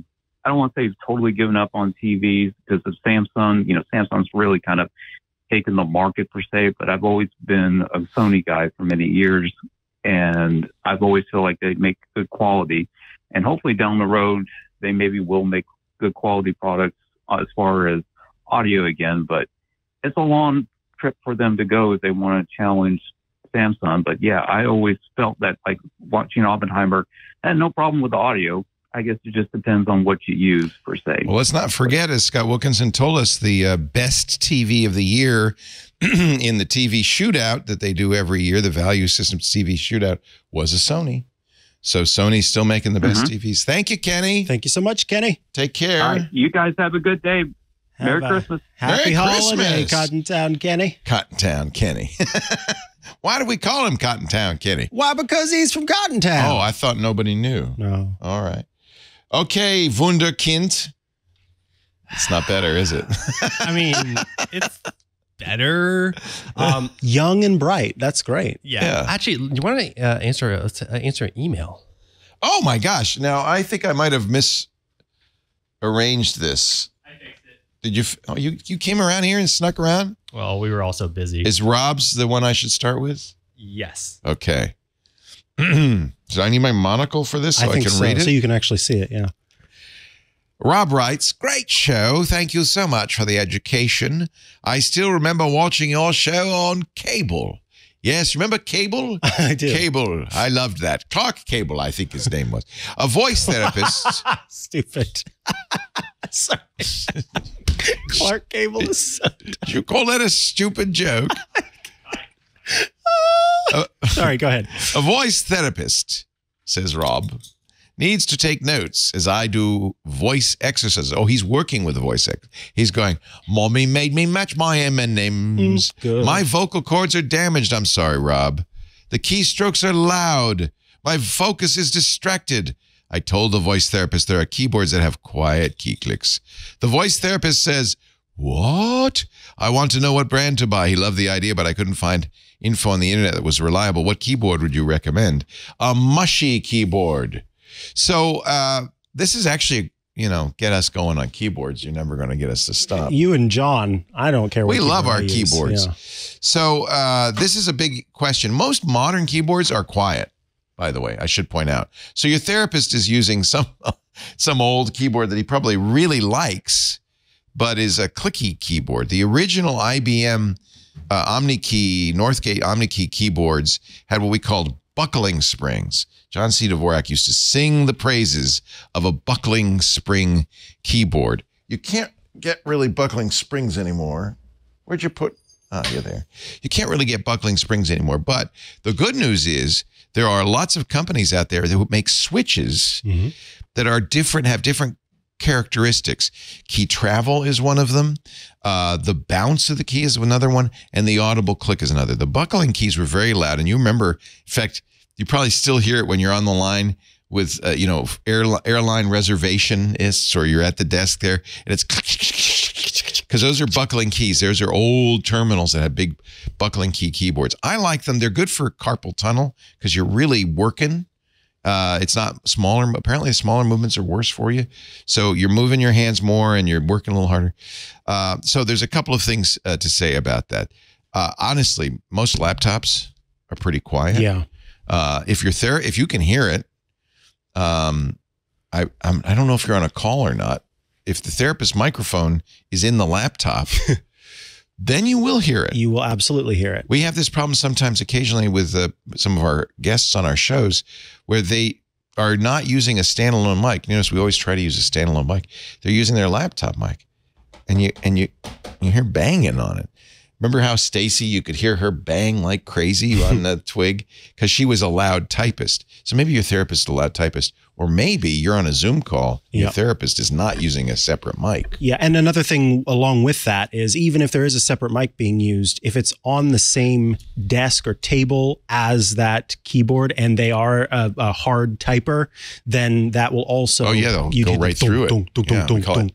S6: I don't want to say he's totally given up on TVs because of Samsung. You know, Samsung's really kind of taken the market per se, but I've always been a Sony guy for many years. And I've always felt like they make good quality. And hopefully down the road, they maybe will make good quality products as far as audio again. But it's a long trip for them to go if they want to challenge Samsung. But yeah, I always felt that like watching Oppenheimer, I had no problem with the audio. I guess it just depends on what you use per se.
S1: Well, let's not forget, as Scott Wilkinson told us, the uh, best TV of the year <clears throat> in the TV shootout that they do every year, the Value Systems TV shootout, was a Sony. So Sony's still making the best TVs. Thank you, Kenny.
S2: Thank you so much, Kenny.
S1: Take care.
S6: All right, you guys have a good day. Merry
S2: Have a
S6: Christmas.
S2: Happy
S1: Merry
S2: holiday,
S1: Christmas.
S2: Cottontown Kenny.
S1: Cottontown Kenny. <laughs> Why do we call him Cottontown Kenny?
S2: Why? Because he's from Cottontown.
S1: Oh, I thought nobody knew.
S2: no.
S1: All right. Okay, Wunderkind. It's not better, is it? <sighs>
S5: I mean, it's better. Um,
S2: Young and bright. That's great.
S5: yeah.
S1: Yeah.
S5: Actually, you want to uh, answer a, uh, answer an email?
S1: oh my gosh. Now, I think I might have misarranged this. Did you? Oh, you you came around here and snuck around?
S5: Well, we were also busy.
S1: Is Rob's the one I should start with?
S5: yes.
S1: Okay. <clears throat> so I need my monocle for this so I,
S2: I
S1: can
S2: so.
S1: read it.
S2: So you can actually see it. Yeah.
S1: Rob writes, Great show. Thank you so much for the education. I still remember watching your show on cable. Yes, remember cable? <laughs>
S2: I do.
S1: Cable. I loved that. Clark Cable, I think his name was. A voice therapist. <laughs>
S2: Stupid. <laughs> Sorry. Clark Cable is so.
S1: Did you call that a stupid joke? <laughs>
S2: Sorry. Go ahead.
S1: A voice therapist, says Rob, needs to take notes as I do voice exercises. Oh, he's working with voice ex. He's going, Mommy made me match my M&Ms.
S2: Mm.
S1: My vocal cords are damaged. I'm sorry, Rob. The keystrokes are loud. My focus is distracted. I told the voice therapist there are keyboards that have quiet key clicks. The voice therapist says, What? I want to know what brand to buy. He loved the idea, but I couldn't find info on the internet that was reliable. What keyboard would you recommend? A mushy keyboard. So uh, this is actually, you know, get us going on keyboards. You're never going to get us to stop.
S2: You and John. I don't care. What
S1: We love our keyboards.
S2: Yeah.
S1: So uh, this is a big question. Most modern keyboards are quiet, by the way. I should point out. So your therapist is using some <laughs> some old keyboard that he probably really likes, but is a clicky keyboard. The original IBM uh, OmniKey Northgate OmniKey keyboards had what we called buckling springs. John C. Dvorak used to sing the praises of a buckling spring keyboard. You can't get really buckling springs anymore. Where'd you put? Ah, you're there. You can't really get buckling springs anymore. But the good news is there are lots of companies out there that make switches
S2: Mhm.
S1: that are different, have different characteristics. Key travel is one of them. Uh, the bounce of the key is another one, and the audible click is another. The buckling keys were very loud, and you remember, in fact, you probably still hear it when you're on the line with, uh, you know, air, airline reservationists, or you're at the desk there, and it's <laughs> because those are buckling keys. Those are old terminals that have big buckling key keyboards. I like them. They're good for carpal tunnel because you're really working. Uh, it's not smaller. Apparently, smaller movements are worse for you. So you're moving your hands more and you're working a little harder. Uh, so there's a couple of things uh, to say about that. Uh, honestly, most laptops are pretty quiet.
S2: Yeah.
S1: Uh, if you're there, if you can hear it, um, I I'm, I don't know if you're on a call or not. If the therapist microphone is in the laptop, <laughs> then you will hear it.
S2: You will absolutely hear it.
S1: We have this problem sometimes, occasionally, with uh, some of our guests on our shows, where they are not using a standalone mic. You notice we always try to use a standalone mic. They're using their laptop mic, and you and you you hear banging on it. Remember how Stacy, you could hear her bang like crazy <laughs> on the TWiG because she was a loud typist. So maybe your therapist is a loud typist, or maybe you're on a Zoom call. Your therapist is not using a separate mic.
S2: Yeah, and another thing along with that is even if there is a separate mic being used, if it's on the same desk or table as that keyboard and they are a, a hard typer, then that will also
S1: oh yeah, they'll go right through it.
S2: dunk,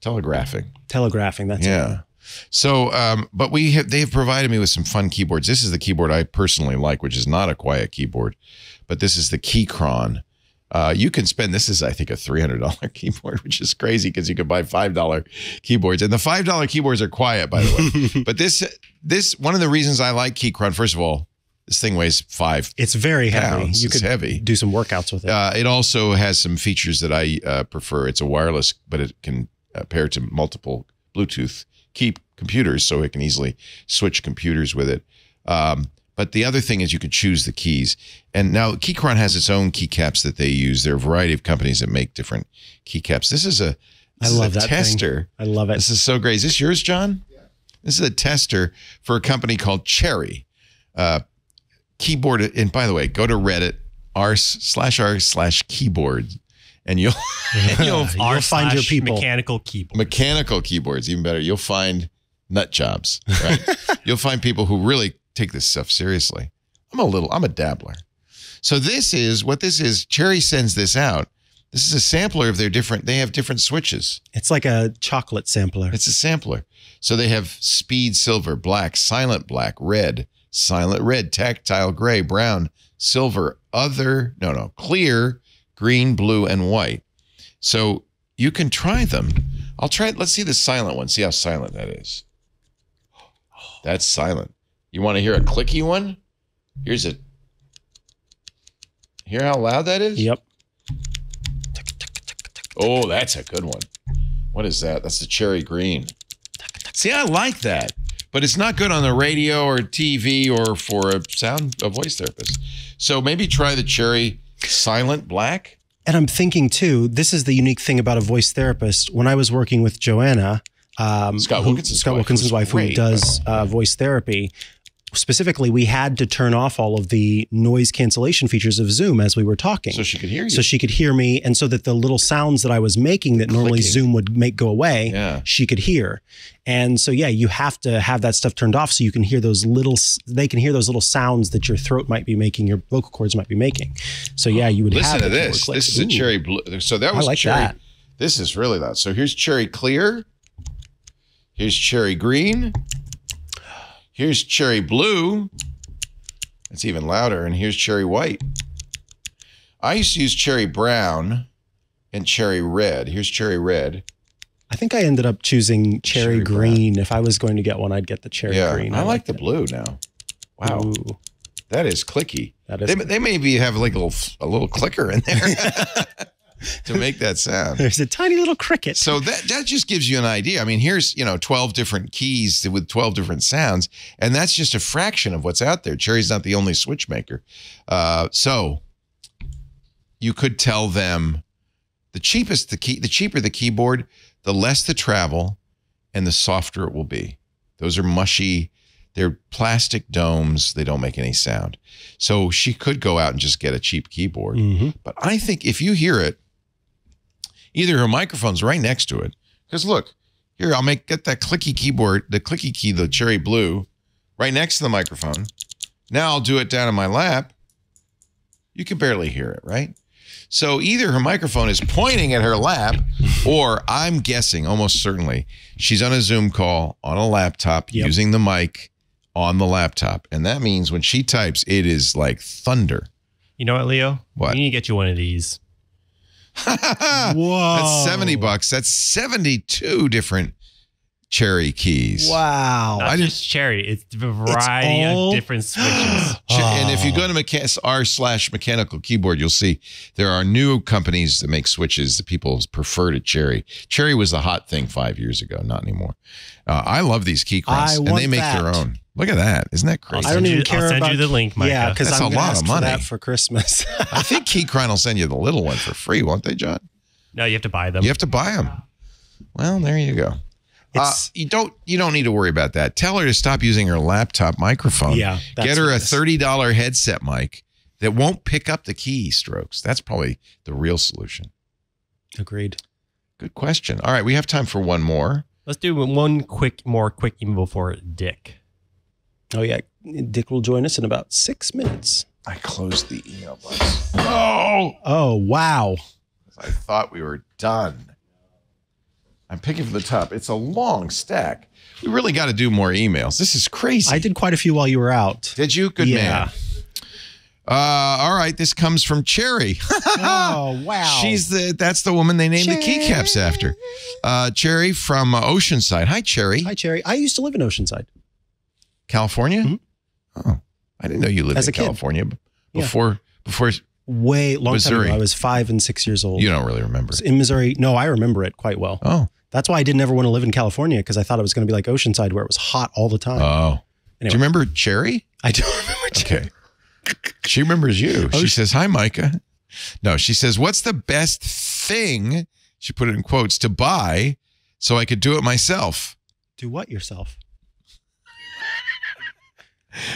S2: dunk,
S1: yeah,
S2: dunk,
S1: we
S2: dunk,
S1: call
S2: dunk.
S1: it tele telephoning, telegraphing.
S2: telegraphing. That's it.
S1: Yeah. So, um, but we have, they've provided me with some fun keyboards. This is the keyboard I personally like, which is not a quiet keyboard, but this is the Keychron. Uh, you can spend this is I think a three hundred dollar <laughs> keyboard, which is crazy because you can buy five dollar keyboards, and the five dollar keyboards are quiet, by the way. <laughs> but this this one of the reasons I like Keychron. First of all, this thing weighs five
S2: It's very heavy.
S1: pounds.
S2: You
S1: it's
S2: could
S1: heavy.
S2: do some workouts with it.
S1: Uh, it also has some features that I uh, prefer. It's a wireless, but it can uh, pair to multiple Bluetooth key computers, so it can easily switch computers with it. Um, but the other thing is you can choose the keys. And now Keychron has its own keycaps that they use. There are a variety of companies that make different keycaps. This is a,
S2: I
S1: this is
S2: love
S1: a
S2: that thing.
S1: tester.
S2: I love it.
S1: This is so great. Is this yours, John? Yeah. This is a tester for a company called Cherry. Uh, keyboard, and by the way, go to Reddit r slash r slash keyboard, and you'll <laughs> and you'll
S2: You'll find your people.
S5: Mechanical keyboard.
S1: mechanical keyboards even better. You'll find nut jobs. Right? <laughs> you'll find people who really take this stuff seriously. I'm a little. I'm a dabbler. So this is what this is. Cherry sends this out. This is a sampler of their different. They have different switches.
S2: It's like a chocolate sampler.
S1: It's a sampler. So they have speed silver, black, silent black, red, silent red, tactile gray, brown, silver, other, no, no, clear, green, blue, and white. So you can try them. I'll try it. Let's see the silent one. See how silent that is. That's silent. You want to hear a clicky one? Here's a. Hear how loud that is?
S2: Yep.
S1: Oh, that's a good one. What is that? That's the cherry green. See, I like that, but it's not good on the radio or TV or for a sound a voice therapist. So maybe try the cherry silent black.
S2: And I'm thinking too, this is the unique thing about a voice therapist. When I was working with Joanna, um,
S1: Scott
S2: who-
S1: Wilkinson's
S2: Scott
S1: wife,
S2: Wilkinson's
S1: who's
S2: wife, who does uh, voice therapy, specifically, we had to turn off all of the noise cancellation features of Zoom as we were talking.
S1: So she could hear you.
S2: so she could hear me, and so that the little sounds that I was making that normally
S1: Clicking.
S2: Zoom would make go away,
S1: Yeah.
S2: she could hear. And so, yeah, you have to have that stuff turned off so you can hear those little. They can hear those little sounds that your throat might be making, your vocal cords might be making. So, yeah, you would
S1: Listen
S2: have
S1: to this. This is a cherry blue. So that
S2: I
S1: was
S2: like
S1: cherry.
S2: that.
S1: This is really loud. So here's cherry clear. Here's cherry green. Here's cherry blue. It's even louder. And here's cherry white. I used to use cherry brown and cherry red. Here's cherry red.
S2: I think I ended up choosing cherry,
S1: Cherry brown.
S2: green. If I was going to get one, I'd get the cherry
S1: yeah,
S2: green.
S1: I like the
S2: it.
S1: blue now. Wow,
S2: Ooh,
S1: that is clicky.
S2: that is.
S1: They, they maybe have like a little a little clicker in there <laughs> <laughs> <laughs> to make that sound.
S2: There's a tiny little cricket.
S1: So that that just gives you an idea. I mean, here's you know 12 different keys with 12 different sounds, and that's just a fraction of what's out there. Cherry's not the only switch maker. Uh, so you could tell them the cheapest the key, the cheaper the keyboard, the less the travel, and the softer it will be. Those are mushy. They're plastic domes. They don't make any sound. So she could go out and just get a cheap keyboard.
S2: Mhm.
S1: But I think if you hear it, either her microphone's right next to it. Because look, here I'll make get that clicky keyboard, the clicky key, the cherry blue, right next to the microphone. Now I'll do it down in my lap. You can barely hear it, right? So either her microphone is pointing at her lap, <laughs> or I'm guessing almost certainly she's on a Zoom call on a laptop
S2: Yep.
S1: using the mic on the laptop. And that means when she types, it is like thunder.
S5: You know what, Leo?
S1: What?
S5: You need to get you one of these.
S2: Whoa. <laughs>
S1: That's 70 bucks. That's 72 different cherry keys.
S2: Wow.
S5: Not
S1: I
S5: just cherry. It's a variety
S2: all-
S5: of different switches. <gasps>
S1: Ch- And if you go to mecha- r slash mechanical keyboard, you'll see there are new companies that make switches that people prefer to cherry. Cherry was the hot thing five years ago, not anymore. Uh, I love these Keychrons,
S2: I
S1: and they
S2: want
S1: make their own. Look at that! Isn't that crazy?
S2: I don't even
S5: you-
S2: care
S5: I'll send
S2: about
S5: you the link, Mikah.
S2: Yeah, because
S1: That's
S2: I'm
S1: a
S2: gonna
S1: lot
S2: ask
S1: of
S2: for
S1: money.
S2: that for Christmas. <laughs>
S1: I think Keychron will send you the little one for free, won't they, John?
S5: No, you have to buy them.
S1: You have to buy them. Well, there you go. Uh, you don't you don't need to worry about that. Tell her to stop using her laptop microphone.
S2: Yeah, that's
S1: get her a thirty dollar headset mic that won't pick up the keystrokes. That's probably the real solution.
S2: Agreed.
S1: Good question. All right, we have time for one more.
S5: Let's do one quick, more quick email before Dick.
S2: Oh yeah, Dick will join us in about six minutes.
S1: I closed the email box. Oh,
S2: Oh wow.
S1: I thought we were done. I'm picking from the top. It's a long stack. We really got to do more emails. This is crazy.
S2: I did quite a few while you were out.
S1: Did you? Good
S2: Yeah.
S1: man. Uh, all right, this comes from Cherry. <laughs>
S2: oh wow.
S1: She's the that's the woman they named the keycaps after. Uh, Cherry from uh, Oceanside. Hi, Cherry.
S2: Hi Cherry. I used to live in Oceanside.
S1: California.
S2: Mhm.
S1: Oh, I didn't know you lived
S2: As
S1: in. California b-
S2: Yeah.
S1: before. Before
S2: Way long time ago. I was five and six years old.
S1: you don't really remember.
S2: in Missouri. No, I remember it quite well.
S1: Oh,
S2: That's why I didn't ever want to live in California because I thought it was going to be like Oceanside where it was hot all the time.
S1: oh. Do you remember Cherry?
S2: I don't <laughs> remember.
S1: Okay. She remembers you. Oh, she
S2: Oh,
S1: says, Hi, Mikah. No, she says, What's the best thing, she put it in quotes, to buy so I could do it myself?
S2: Do what yourself?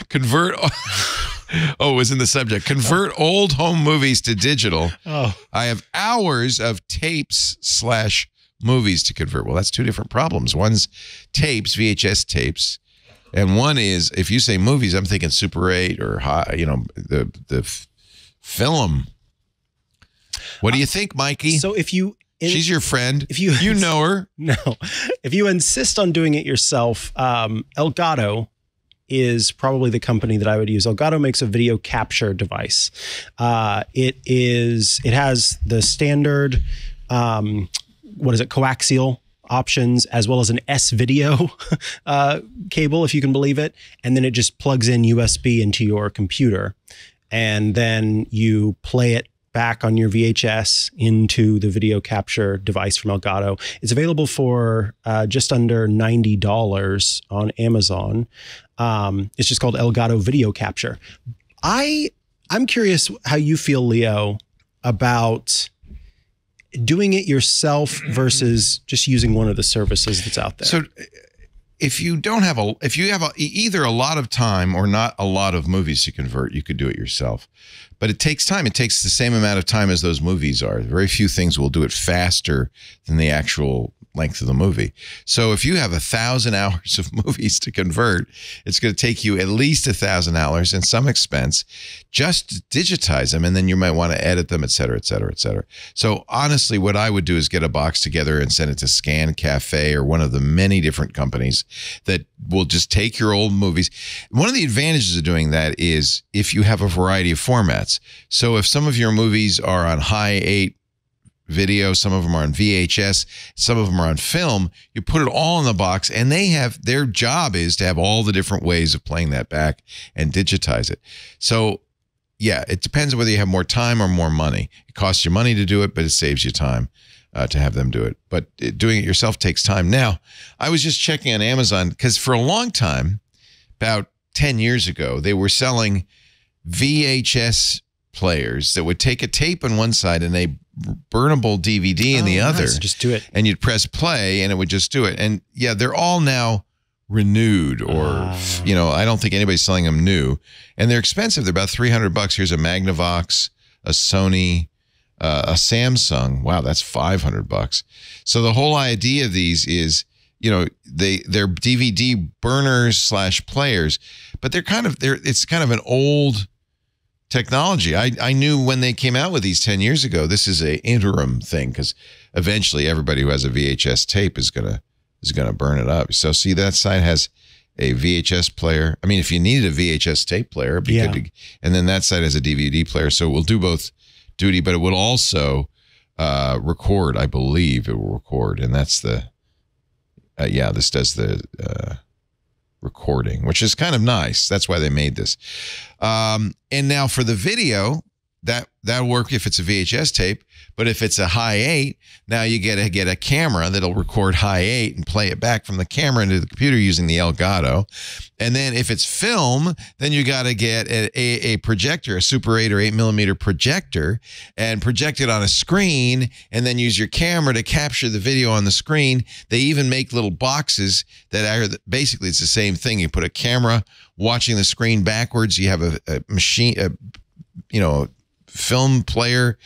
S1: Convert. <laughs> oh, it was in the subject. Convert old home movies to digital.
S2: Oh,
S1: I have hours of tapes slash movies to convert. Well, that's two different problems. One's tapes, VHS tapes, and one is if you say movies, I'm thinking Super 8 or high, you know, the the film. What do you think, Mikey?
S2: so if you
S1: She's your friend.
S2: if you
S1: you know her. <laughs>
S2: No. If you insist on doing it yourself, um, Elgato is probably the company that I would use. Elgato makes a video capture device. Uh, it is it has the standard um, what is it coaxial options as well as an S video <laughs> uh, cable, if you can believe it, and then it just plugs in USB into your computer, and then you play it back on your VHS into the video capture device from Elgato. It's available for uh, just under ninety dollars on Amazon. Um, it's just called Elgato Video Capture. I I'm curious how you feel, Leo, about doing it yourself <clears throat> versus just using one of the services that's out there.
S1: So if you don't have a if you have a, either a lot of time or not a lot of movies to convert, you could do it yourself. But it takes time. It takes the same amount of time as those movies are. Very few things will do it faster than the actual length of the movie. So if you have a thousand <laughs> hours of movies to convert, it's going to take you at least a thousand hours and some expense just to digitize them. And then you might want to edit them, et cetera, et cetera, et cetera. So honestly, what I would do is get a box together and send it to Scan Cafe or one of the many different companies that will just take your old movies. One of the advantages of doing that is if you have a variety of formats. So if some of your movies are on high eight video, some of them are on VHS, some of them are on film. You put it all in the box, and they have their job is to have all the different ways of playing that back and digitize it. So, yeah, it depends whether you have more time or more money. It costs you money to do it, but it saves you time uh, to have them do it. But doing it yourself takes time. Now, I was just checking on Amazon because for a long time, about 10 years ago, they were selling VHS players that would take a tape on one side and a burnable DVD in the
S2: Oh,
S1: other
S2: nice. Just do it.
S1: and you'd press play and it would just do it. And yeah, they're all now renewed or
S2: Ah.
S1: you know, I don't think anybody's selling them new. And they're expensive. They're about 300 bucks. Here's a Magnavox, a Sony, uh, a Samsung. Wow, that's 500 bucks. So the whole idea of these is, you know, they they're DVD burners slash players, but they're kind of they're it's kind of an old technology. I, I knew when they came out with these 10 years ago, this is a interim thing because eventually everybody who has a VHS tape is gonna is gonna burn it up. So see that side has a VHS player. I mean, if you needed a VHS tape player,
S2: Yeah.
S1: to, and then that side has a DVD player. So we'll do both duty, but it will also uh, record. I believe it will record, and that's the uh, yeah, this does the uh, recording, which is kind of nice. That's why they made this. Um, and now for the video, that that'll work if it's a VHS tape. But if it's a high eight, now you get to get a camera that'll record high eight and play it back from the camera into the computer using the Elgato. And then if it's film, then you got to get a, a, a projector, a Super 8 or 8 millimeter projector, and project it on a screen, and then use your camera to capture the video on the screen. They even make little boxes that are basically it's the same thing. You put a camera watching the screen backwards. You have a, a machine, a, you know, film player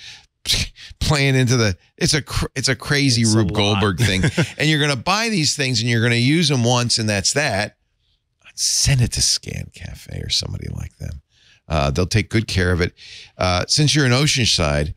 S1: <laughs> playing into the it's a it's a crazy
S2: It's
S1: Rube
S2: lot.
S1: Goldberg thing. <laughs> And you're going to buy these things and you're going to use them once and that's that. Send it to Scan Cafe or somebody like them. Uh, they'll take good care of it. Uh, since you're in Oceanside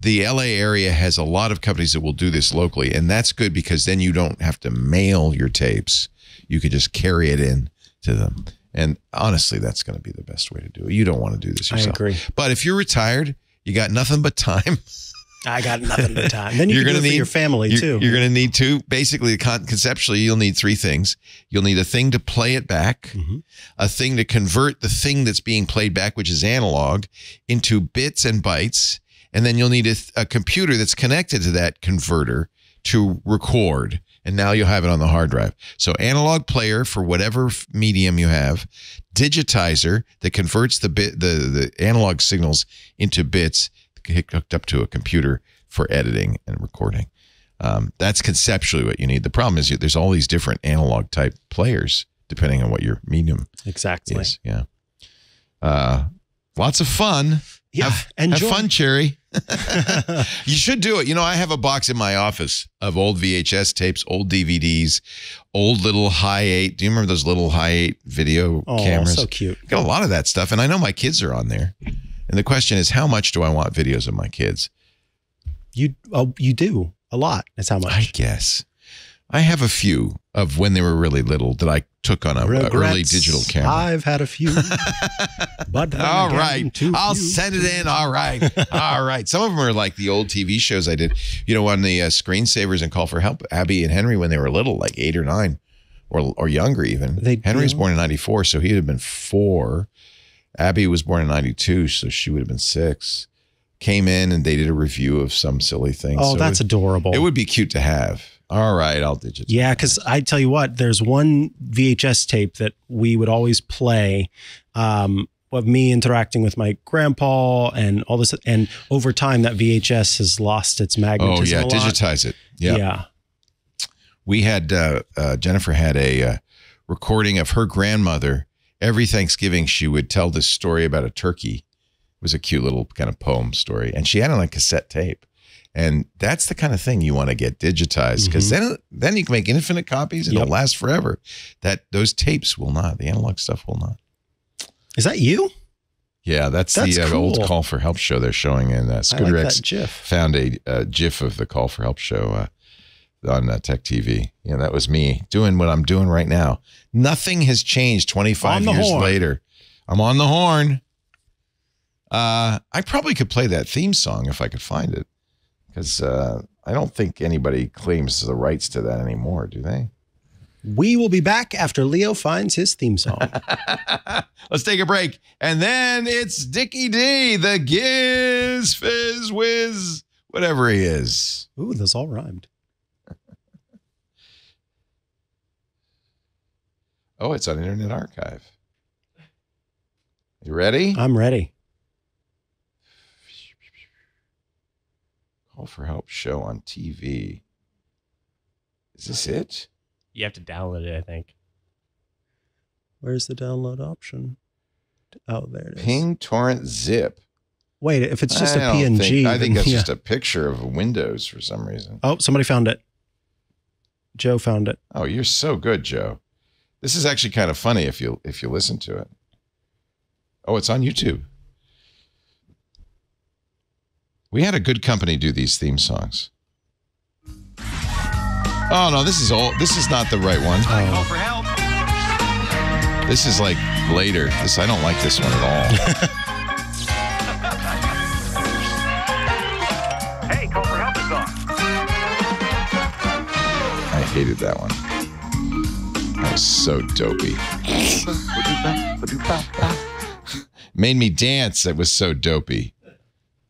S1: the LA area has a lot of companies that will do this locally and that's good because then you don't have to mail your tapes. You could just carry it in to them and honestly that's going to be the best way to do it you don't want to do this yourself.
S2: I agree.
S1: but if you're retired, you got nothing but time. <laughs>
S2: I got nothing but time. Then you
S1: You're gonna need-
S2: your family
S1: You're,
S2: too.
S1: you're going to need two. Basically, conceptually, you'll need three things. You'll need a thing to play it back,
S2: Mhm.
S1: a thing to convert the thing that's being played back, which is analog, into bits and bytes, and then you'll need a, a computer that's connected to that converter to record. And now you'll have it on the hard drive. So analog player for whatever medium you have, digitizer that converts the bit the the analog signals into bits hooked up to a computer for editing and recording. Um, that's conceptually what you need. The problem is you, there's all these different analog type players depending on what your medium
S2: exactly.
S1: is. Yeah. Uh, lots of fun.
S2: Yeah.
S1: Have,
S2: enjoy.
S1: have fun, Cherry. <laughs> you should do it. You know, I have a box in my office of old VHS tapes, old DVDs, old little high eight. Do you remember those little high eight video
S2: Oh,
S1: cameras?
S2: so cute.
S1: Got a lot of that stuff, and I know my kids are on there. And the question is, how much do I want videos of my kids?
S2: You oh, you do a lot. That's how much.
S1: I guess I have a few of when they were really little that I took on a, early digital camera.
S2: I've had a few, <laughs> but
S1: All right. I'll
S2: few.
S1: send it in. All right. All right. Some of them are like the old TV shows I did, you know, on the uh, screensavers and call for help. Abby and Henry, when they were little, like eight or nine or, or younger, even.
S2: They-
S1: Henry was born in 94, so he would have been four. Abby was born in 92, so she would have been six. Came in and they did a review of some silly thing.
S2: Oh,
S1: So
S2: that's
S1: it,
S2: adorable.
S1: it would be cute to have. All right. I'll digitize.
S2: Yeah, because I tell you what, there's one VHS tape that we would always play um, of me interacting with my grandpa and all this. And over time, that VHS has lost its magnetism.
S1: Oh, yeah. Digitize it. Yeah.
S2: Yeah.
S1: we had uh, uh, Jennifer had a uh, recording of her grandmother. Every Thanksgiving, she would tell this story about a turkey. It was a cute little kind of poem story, and she had it on cassette tape. And that's the kind of thing you want to get digitized because then then you can make infinite copies and
S2: Yep.
S1: it'll last forever. That those tapes will not. The analog stuff will not.
S2: Is that you?
S1: Yeah, that's,
S2: That's
S1: the uh, old call for help show they're showing in uh, Scooter
S2: like
S1: X
S2: GIF.
S1: found a, uh GIF of the call for help show uh, on uh, Tech TV. Yeah, that was me doing what I'm doing right now. Nothing has changed 25 years
S2: horn.
S1: later. I'm on the horn. Uh, I probably could play that theme song if I could find it, because uh, I don't think anybody claims the rights to that anymore, do they?
S2: We will be back after Leo finds his theme song. <laughs>
S1: Let's take a break, and then it's Dickie D, the Giz Fiz Whiz, whatever he is.
S2: Ooh, those all rhymed. <laughs>
S1: Oh, it's on Internet Archive. You ready?
S2: I'm ready.
S1: Call for help show on TV. Is this it?
S5: You have to download it, I think.
S2: Where's the download option? Oh, there it is.
S1: Ping torrent zip.
S2: Wait, if it's just a
S1: I don't
S2: PNG,
S1: Think, I think that's
S2: yeah.
S1: just a picture of Windows for some reason.
S2: Oh, somebody found it. Joe found it.
S1: Oh, you're so good, Joe. This is actually kind of funny if you if you listen to it. Oh, it's on YouTube. We had a good company do these theme songs. Oh no, this is old. This is not the right one.
S2: Oh.
S1: This is like later. This I don't like this one at all. <laughs>
S3: Hey, call for help is on.
S1: I hated that one. That was so dopey. Made me dance. It was so dopey.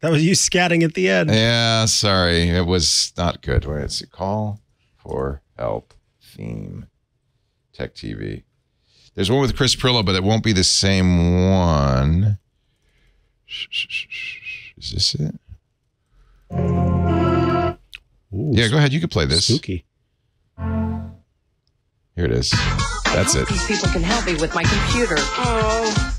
S2: That was you scatting at the end.
S1: Yeah, sorry. It was not good. Where is it? Call for help theme. Tech TV. There's one with Chris Pirillo, but it won't be the same one. Is this it?
S2: Ooh,
S1: Yeah, go ahead. You can play this.
S2: Spooky.
S1: Here it is. That's it.
S7: These people can help me with my computer. Oh.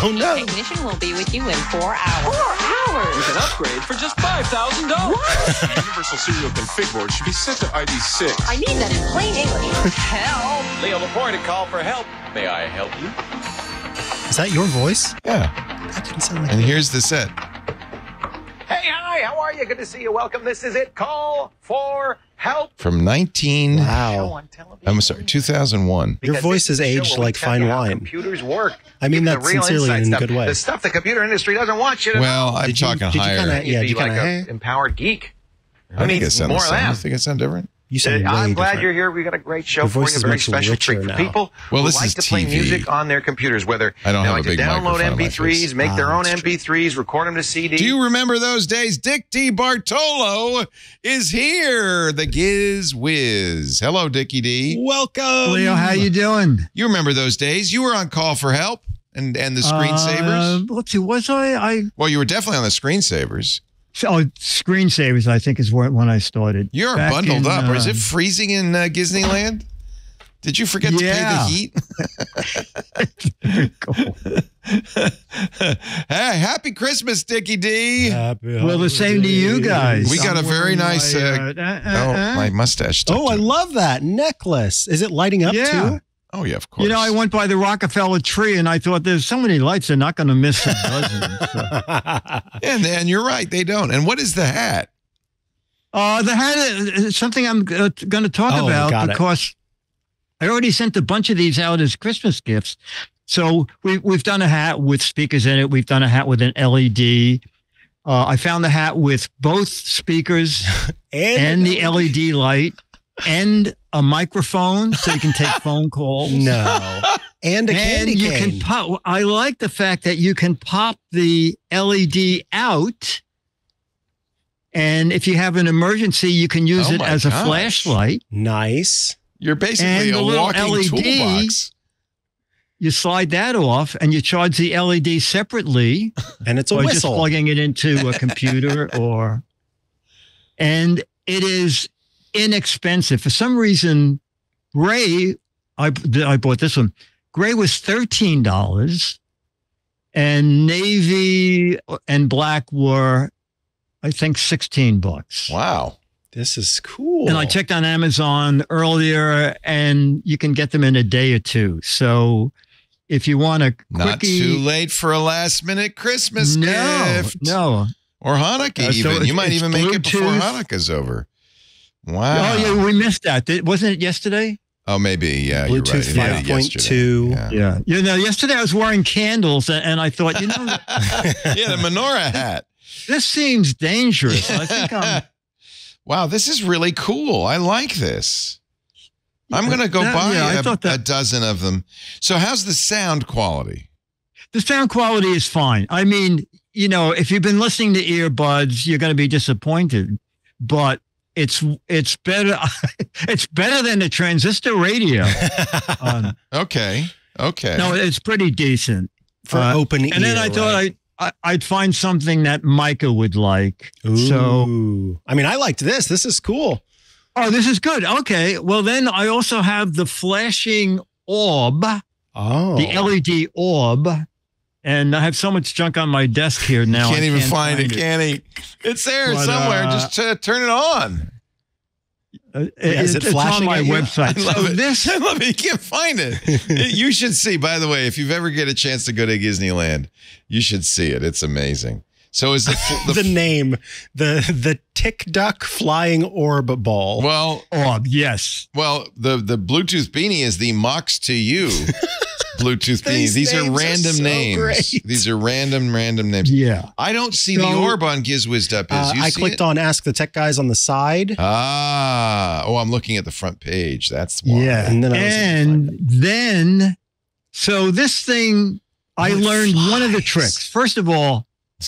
S2: Oh no.
S7: Technician will be with you in four hours. Four hours?
S8: With an upgrade for just $5,000. Universal Serial Config Board should be set to ID6.
S7: I need that in plain English. Help!
S8: Leo Laporte to call for help. May I help you?
S2: Is that your voice?
S1: Yeah.
S2: That didn't sound like
S1: And here's the set.
S9: Hey, hi, how are you? Good to see you. Welcome. This is it. Call for help.
S1: From 19.
S9: Show
S2: Wow.
S1: I'm sorry, 2001.
S2: Your voice has
S9: is a show
S2: aged like fine wine.
S9: Computers work.
S2: I mean that sincerely
S9: inside
S2: in a good way.
S9: The stuff the computer industry doesn't want you to
S1: Well,
S9: know.
S1: I'm
S2: Did you-
S1: talking
S2: did you
S1: higher.
S2: kinda- yeah,
S9: You'd
S2: you
S9: be like
S2: kinda,
S9: an
S2: hey?
S9: empowered geek.
S1: I, think
S9: mean,
S1: it sounds
S9: more
S1: the
S9: of
S1: same. You think it sound different?
S2: You sound
S9: Uh, I'm
S2: way
S9: glad
S2: different.
S9: you're here. We got a great show for you. A very special treat for
S2: now.
S9: people
S1: Well,
S9: who
S1: this
S9: like
S1: is
S9: to play music on their computers, whether
S1: I don't
S9: they
S1: have
S9: like
S1: a big
S9: to download
S1: microphone on my
S9: MP3s,
S1: face.
S9: make their
S2: Ah,
S9: own. MP3s, record them to CD.
S1: Do you remember those days? Dick DeBartolo is here. The Giz Whiz. Hello, Dickie D.
S2: Welcome.
S10: Leo, how you doing?
S1: You remember those days? You were on call for help and, and the screensavers.
S10: Uh, let's see. Was I? I
S1: well, you were definitely on the screensavers.
S10: Oh, screensavers. I think is when I started.
S1: You're
S10: Back
S1: bundled
S10: in,
S1: up. or is it freezing in uh, Disneyland? Did you forget to pay the heat? <laughs> <laughs> hey, happy Christmas, Dickie D.
S10: Well, the same to you guys.
S1: We got a
S10: I'm
S1: very nice,
S10: my,
S1: uh,
S10: uh, uh,
S1: oh,
S10: uh,
S1: my mustache.
S2: Oh, I love that necklace. Is it lighting up
S10: Yeah.
S2: too?
S1: Oh, yeah, of course.
S10: You know, I went by the Rockefeller tree and I thought there's so many lights, they're not going to miss a dozen. <laughs> So.
S1: and, and you're right, they don't. And what is the hat?
S10: Uh, the hat is something I'm uh, going to talk
S2: Oh,
S10: about
S2: got it.
S10: because I already sent a bunch of these out as Christmas gifts. So we, we've done a hat with speakers in it. We've done a hat with an LED. Uh, I found the hat with both speakers <laughs> and the LED light and a microphone so you can take <laughs> phone calls.
S2: No. And a
S10: and
S2: candy
S10: you
S2: cane.
S10: can pop. I like the fact that you can pop the LED out, and if you have an emergency, you can use
S1: Oh
S10: it as a flashlight.
S2: nice.
S1: You're basically
S10: And
S1: a
S10: the
S1: walking
S10: LED
S1: toolbox.
S10: You slide that off, and you charge the LED separately, <laughs>
S2: And it's a
S10: or just plugging it into a computer, or <laughs> and it is inexpensive for some reason. Gray, I I bought this one. Gray was thirteen dollars, and navy and black were, I think, sixteen bucks.
S1: Wow.
S2: This is cool.
S10: And I checked on Amazon earlier, and you can get them in a day or two. So, if you want a
S1: Not too late for a last minute Christmas
S10: no,
S1: gift.
S10: no.
S1: Or Hanukkah,
S10: Uh, so
S1: even.
S10: it's-
S1: you might
S10: it's
S1: even make it before
S10: Bluetooth.
S1: Hanukkah's over. Wow.
S10: Oh yeah, we missed that. Did- Wasn't it yesterday?
S1: Oh, maybe. Yeah. you're right.
S2: Bluetooth 5.2.
S1: yesterday.
S10: Yeah. You know, yesterday I was wearing candles, and, and I thought, you know,
S1: Yeah. <laughs> yeah, the menorah hat.
S10: this seems dangerous. I think I'm. <laughs>
S1: wow, this is really cool. I like this. I'm going to go
S10: That-
S1: buy
S10: yeah, I
S1: a,
S10: thought that-
S1: a dozen of them. So, how's the sound quality?
S10: The sound quality is fine. I mean, you know, if you've been listening to earbuds, you're going to be disappointed, but it's it's better. <laughs> it's better than the transistor radio. <laughs> Um,
S1: Okay. Okay.
S10: no, it's pretty decent.
S2: For
S10: Uh,
S2: open ear.
S10: And then I thought
S2: right?
S10: I, I I'd find something that Mikah would like. So
S2: I mean, I liked this. This is cool.
S10: Oh, this is good. Okay. Well, then I also have the flashing orb,
S2: Oh.
S10: the LED orb, and I have so much junk on my desk here now.
S1: can't
S10: I
S1: even find, it,
S10: it.
S1: can he? It's there
S10: But,
S1: somewhere.
S10: uh,
S1: Just uh, turn it on.
S10: Uh,
S2: is it
S10: it's
S2: flashing
S10: on my
S2: at you?
S10: website.
S1: I love
S10: So
S1: it.
S10: this, <laughs>
S1: I love it. You can't find <laughs> it. you should see, by the way, if you've ever get a chance to go to Disneyland, you should see it. It's amazing. So is the, <laughs>
S2: the
S1: the
S2: name, the the TikTok flying orb ball.
S1: well,
S10: orb, yes.
S1: well, the the Bluetooth beanie is the Mox 2U. Bluetooth
S2: These
S1: beanies. These are
S2: names are
S1: random
S2: so
S1: names.
S2: great.
S1: These are random, random names.
S10: Yeah.
S1: I don't see the
S10: So-
S1: orb on GizWiz.biz.
S2: Uh,
S1: You
S2: I
S1: see
S2: clicked
S1: it?
S2: on Ask the Tech Guys on the side.
S1: Ah, oh, I'm looking at the front page. That's why.
S10: Yeah.
S2: And then I was
S10: and then, so this thing, I
S1: Oh, it
S10: learned one of the tricks. First of all,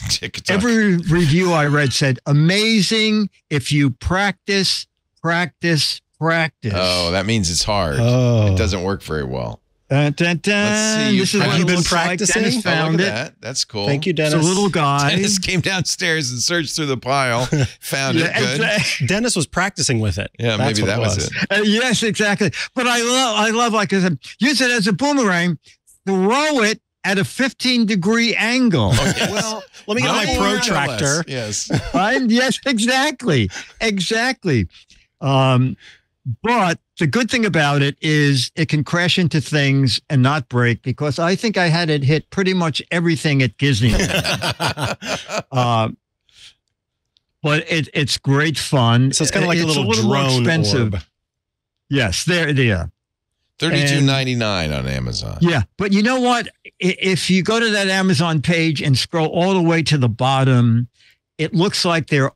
S1: TikTok.
S10: every review I read said, amazing if you practice, practice, practice.
S1: oh, that means it's hard.
S2: Oh.
S1: It doesn't work very well.
S10: Dun, dun, dun.
S1: Let's see, you
S10: This is what
S1: have you
S2: been
S10: looks like.
S2: practicing?
S10: Dennis
S1: Oh, look
S10: found
S1: at
S10: it.
S1: that. That's cool.
S2: Thank you,
S10: It's
S2: Dennis.
S10: a little guy.
S1: Dennis came downstairs and searched through the pile, <laughs> found
S10: Yeah,
S1: it good. <laughs>
S2: Dennis was practicing with it.
S1: Yeah,
S2: That's
S1: maybe that was it.
S10: Uh, yes, exactly. But I love, I love, like I said, use it as a boomerang, throw it at a 15 degree angle. <laughs>
S2: Well, let me get my
S1: More or less,
S2: protractor.
S1: Yes.
S10: I'm, yes, exactly, exactly. Um, but the good thing about it is it can crash into things and not break because I think I had it hit pretty much everything at Disney. <laughs> uh, but it, it's great fun.
S2: So it's kind of like a little,
S10: more
S2: drone
S10: expensive.
S2: orb.
S10: Yes, there, there.
S1: Thirty-two ninety-nine on Amazon.
S10: Yeah, but you know what? If you go to that Amazon page and scroll all the way to the bottom, it looks like they're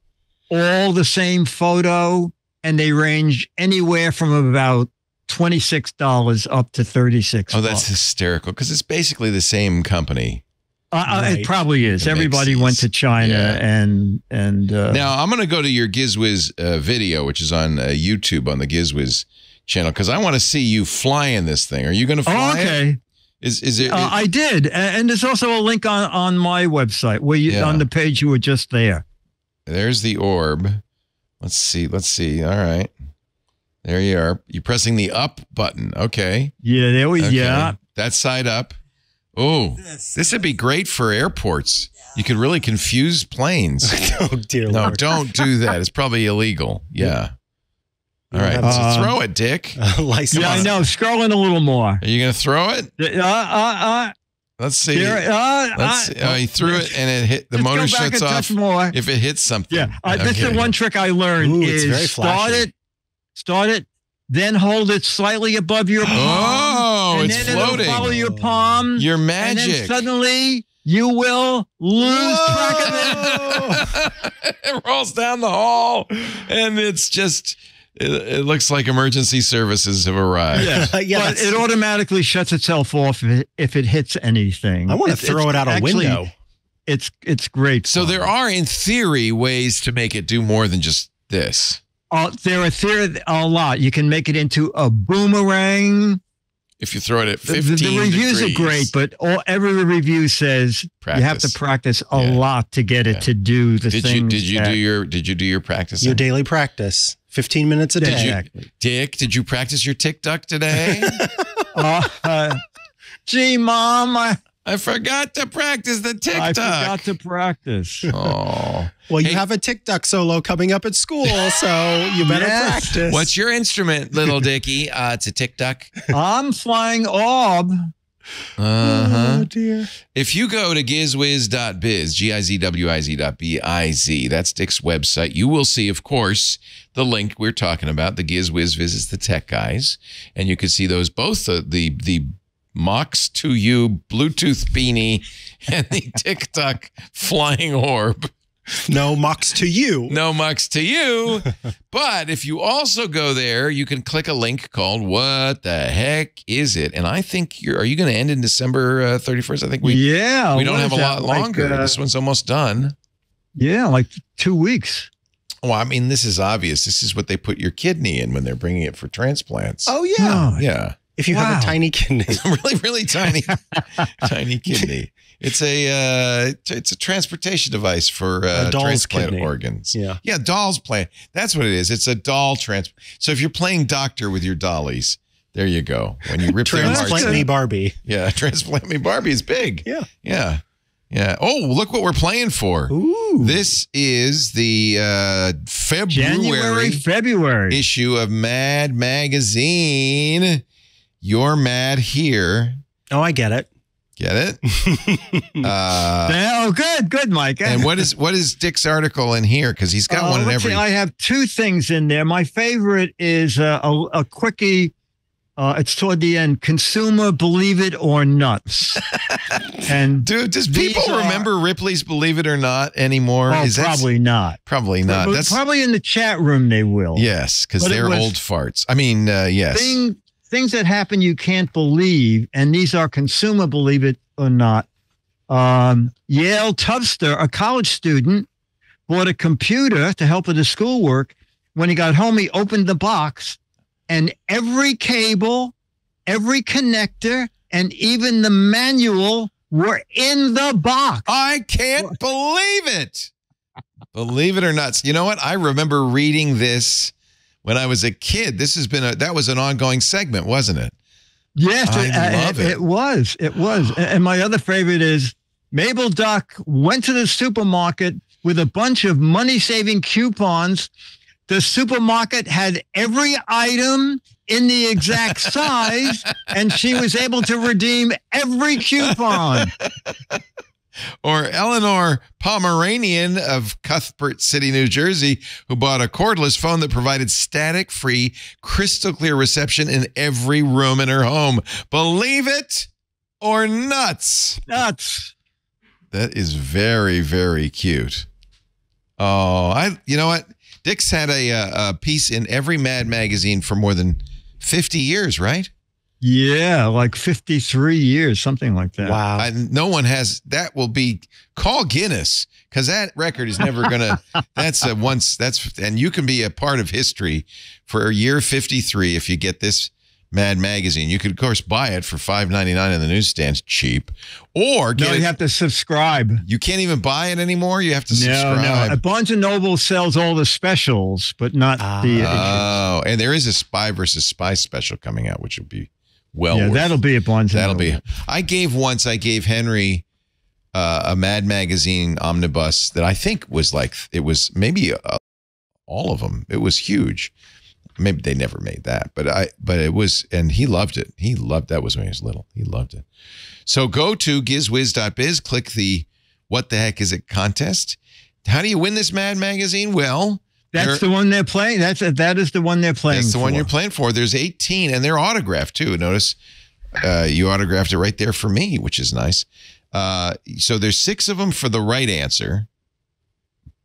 S10: all the same photo and they range anywhere from about $26 up to 36
S1: Oh, that's hysterical because it's basically the same company.
S10: Uh, uh,
S2: Right.
S10: It probably is.
S1: That makes
S10: Everybody went to China
S1: Yeah.
S10: and and uh,
S1: Now I'm going to go to your GizWiz uh, video, which is on uh, YouTube on the GizWiz channel, because I want to see you flying this thing. Are you going to fly
S10: oh, okay.
S1: Is is it?
S10: Uh, I did, A- and there's also a link on on my website where you
S1: Yeah.
S10: on the page you were just there.
S1: there's the orb. Let's see. Let's see. All right. There you are. You're pressing the up button. Okay.
S10: Yeah, there we.
S1: Okay.
S10: Yeah,
S1: That side up. Oh, this would be great for airports. You could really confuse planes. <laughs>
S2: oh dear
S1: No,
S2: lord!
S1: don't do that. It's probably illegal. <laughs> Yeah. All right.
S10: Uh,
S1: so throw it, Dick. <laughs>
S2: License.
S10: yeah, I know. Scrolling a little more.
S1: Are you going to throw it?
S10: Uh, uh,
S1: Let's see.
S10: there, uh,
S1: Let's see. Oh, he threw it and it hit. The motor shuts off
S10: more.
S1: if it hits something.
S10: Yeah, uh, this is the one trick I learned
S2: Ooh,
S10: is start
S2: flashy.
S10: it, start it, then hold it slightly above your palm.
S1: Oh,
S10: and
S1: it's
S10: then it'll
S1: floating.
S10: follow your palm.
S1: You're
S10: and
S1: magic.
S10: then suddenly you will lose track of it. <laughs>
S1: it rolls down the hall, and it's just. It, it looks like emergency services have arrived.
S2: yeah, <laughs> yeah.
S10: but it automatically shuts itself off if it, if it hits anything.
S2: I want to throw it out a
S10: actually-
S2: window.
S10: It's it's great.
S1: So
S10: fun.
S1: there are, in theory, ways to make it do more than just this.
S10: Uh, there are there a lot. You can make it into a boomerang.
S1: If you throw it at
S10: The,
S1: 15
S10: the- the reviews
S1: degrees.
S10: are great, but all, every review says you have to
S1: Practice.
S10: practice a
S1: Yeah.
S10: lot to get it
S1: Yeah.
S10: to do the
S1: Did you did you
S10: that-
S1: do your did you do your practice?
S2: Your daily practice, fifteen minutes a
S1: Did
S2: day.
S1: you-
S10: Exactly.
S1: Dick, did you practice your TikTok today?
S10: Uh, <laughs> <laughs> gee, mom, I,
S1: I forgot to practice the TikTok.
S10: I forgot to practice. <laughs>
S1: Oh.
S2: Well, you
S1: Hey-
S2: have a TikTok solo coming up at school, so you better
S10: Yes.
S2: practice.
S1: What's your instrument, little Dicky? Uh, it's a TikTok.
S10: I'm flying orb.
S1: Uh-huh.
S2: Oh dear.
S1: If you go to gizwiz.biz, G-I-Z-W-I-Z that's Dick's website, you will see, of course, the link we're talking about, the GizWiz visits the tech guys. And you can see those both, the the, the Mox 2U Bluetooth beanie and the <laughs> TikTok flying orb.
S2: No mucks to you.
S1: No mucks to you. <laughs> but if you also go there, you can click a link called "What the heck is it?" And I think you're. Are you going to end in December uh, 31st? I think we
S10: yeah,
S1: we don't have a lot
S10: that, like,
S1: longer.
S10: uh,
S1: this one's almost done.
S10: yeah, like two weeks.
S1: Well, I mean, this is obvious. This is what they put your kidney in when they're bringing it for transplants.
S2: Oh yeah.
S10: Oh,
S1: yeah,
S2: If you have a tiny kidney. <laughs>
S1: really, really tiny, <laughs> tiny kidney. It's a uh, it's a transportation device for uh, transplant
S2: kidney.
S1: organs.
S2: Yeah.
S1: Yeah, doll's plant. That's what it is. It's a doll trans. So if you're playing doctor with your dollies, there you go. When you <laughs> rip
S2: Transplant me Barbie.
S1: Yeah, <laughs> transplant me Barbie is big.
S2: Yeah.
S1: Yeah. Yeah. Oh, look what we're playing for.
S2: Ooh.
S1: This is the uh,
S10: January,
S1: February
S10: February.
S1: issue of Mad Magazine. You're mad here.
S2: Oh, I get it.
S1: Get it? <laughs> uh,
S10: oh, good, good, Mike.
S1: and what <laughs> is what is Dick's article in here? Because he's got
S10: Uh,
S1: one in every.
S10: see, I have two things in there. My favorite is uh, a, a quickie Uh, it's toward the end. Consumer, believe it or nuts. <laughs> and
S1: Dude, does people
S10: are-
S1: remember Ripley's Believe It or Not anymore?
S10: Oh,
S1: Is that-
S10: probably not.
S1: Probably not.
S10: But
S1: That's
S10: probably in the chat room they will.
S1: yes, because they're old farts. I mean, uh, yes.
S10: Thing, things that happen you can't believe, and these are consumer, believe it or not. Um, Yale Tubster, a college student, bought a computer to help with his schoolwork. When he got home, he opened the box, and every cable, every connector, and even the manual were in the box.
S1: I can't believe it. Believe it or not. You know what? I remember reading this when I was a kid. This has been a that was an ongoing segment, wasn't it?
S10: Yes,
S1: I
S10: it, uh,
S1: love
S10: it,
S1: it.
S10: it was. It was. And- And my other favorite is Mabel Duck went to the supermarket with a bunch of money saving coupons. The supermarket had every item in the exact size, and she was able to redeem every coupon. <laughs>
S1: Or Eleanor Pomeranian of Cuthbert City, New Jersey, who bought a cordless phone that provided static free, crystal clear reception in every room in her home. Believe it or nuts.
S10: Nuts.
S1: That is very, very cute. Oh, I. You know what? Dick's had a, a piece in every Mad magazine for more than fifty years, right?
S10: Yeah, like 53 years, something like that.
S2: Wow.
S1: I, no one has. That will be call Guinness because that record is never gonna. <laughs> that's a once. That's and you can be a part of history for a year fifty three if you get this Mad magazine. You could of course buy it for five ninety nine in the newsstands, cheap, or get
S10: No,
S1: it.
S10: you have to subscribe.
S1: you can't even buy it anymore. You have to
S10: No,
S1: subscribe.
S10: no. Barnes and Noble sells all the specials, but not the.
S1: Oh, and there is a spy versus spy special coming out, which will be well.
S10: yeah,
S1: worth-
S10: that'll be a and
S1: that'll be. I gave once. I gave Henry uh, a Mad Magazine omnibus that I think was like it was maybe uh, all of them. It was huge. Maybe they never made that, but I. But it was, and he loved it. He loved that was when he was little. He loved it. So go to gizwiz.biz, click the "What the heck is it?" contest. How do you win this Mad Magazine? Well.
S10: That's
S1: there-
S10: the one they're playing. That's that is the one they're playing.
S1: that's the one you're playing for. There's 18, and they're autographed too. Notice uh, you autographed it right there for me, which is nice. Uh, so there's six of them for the right answer,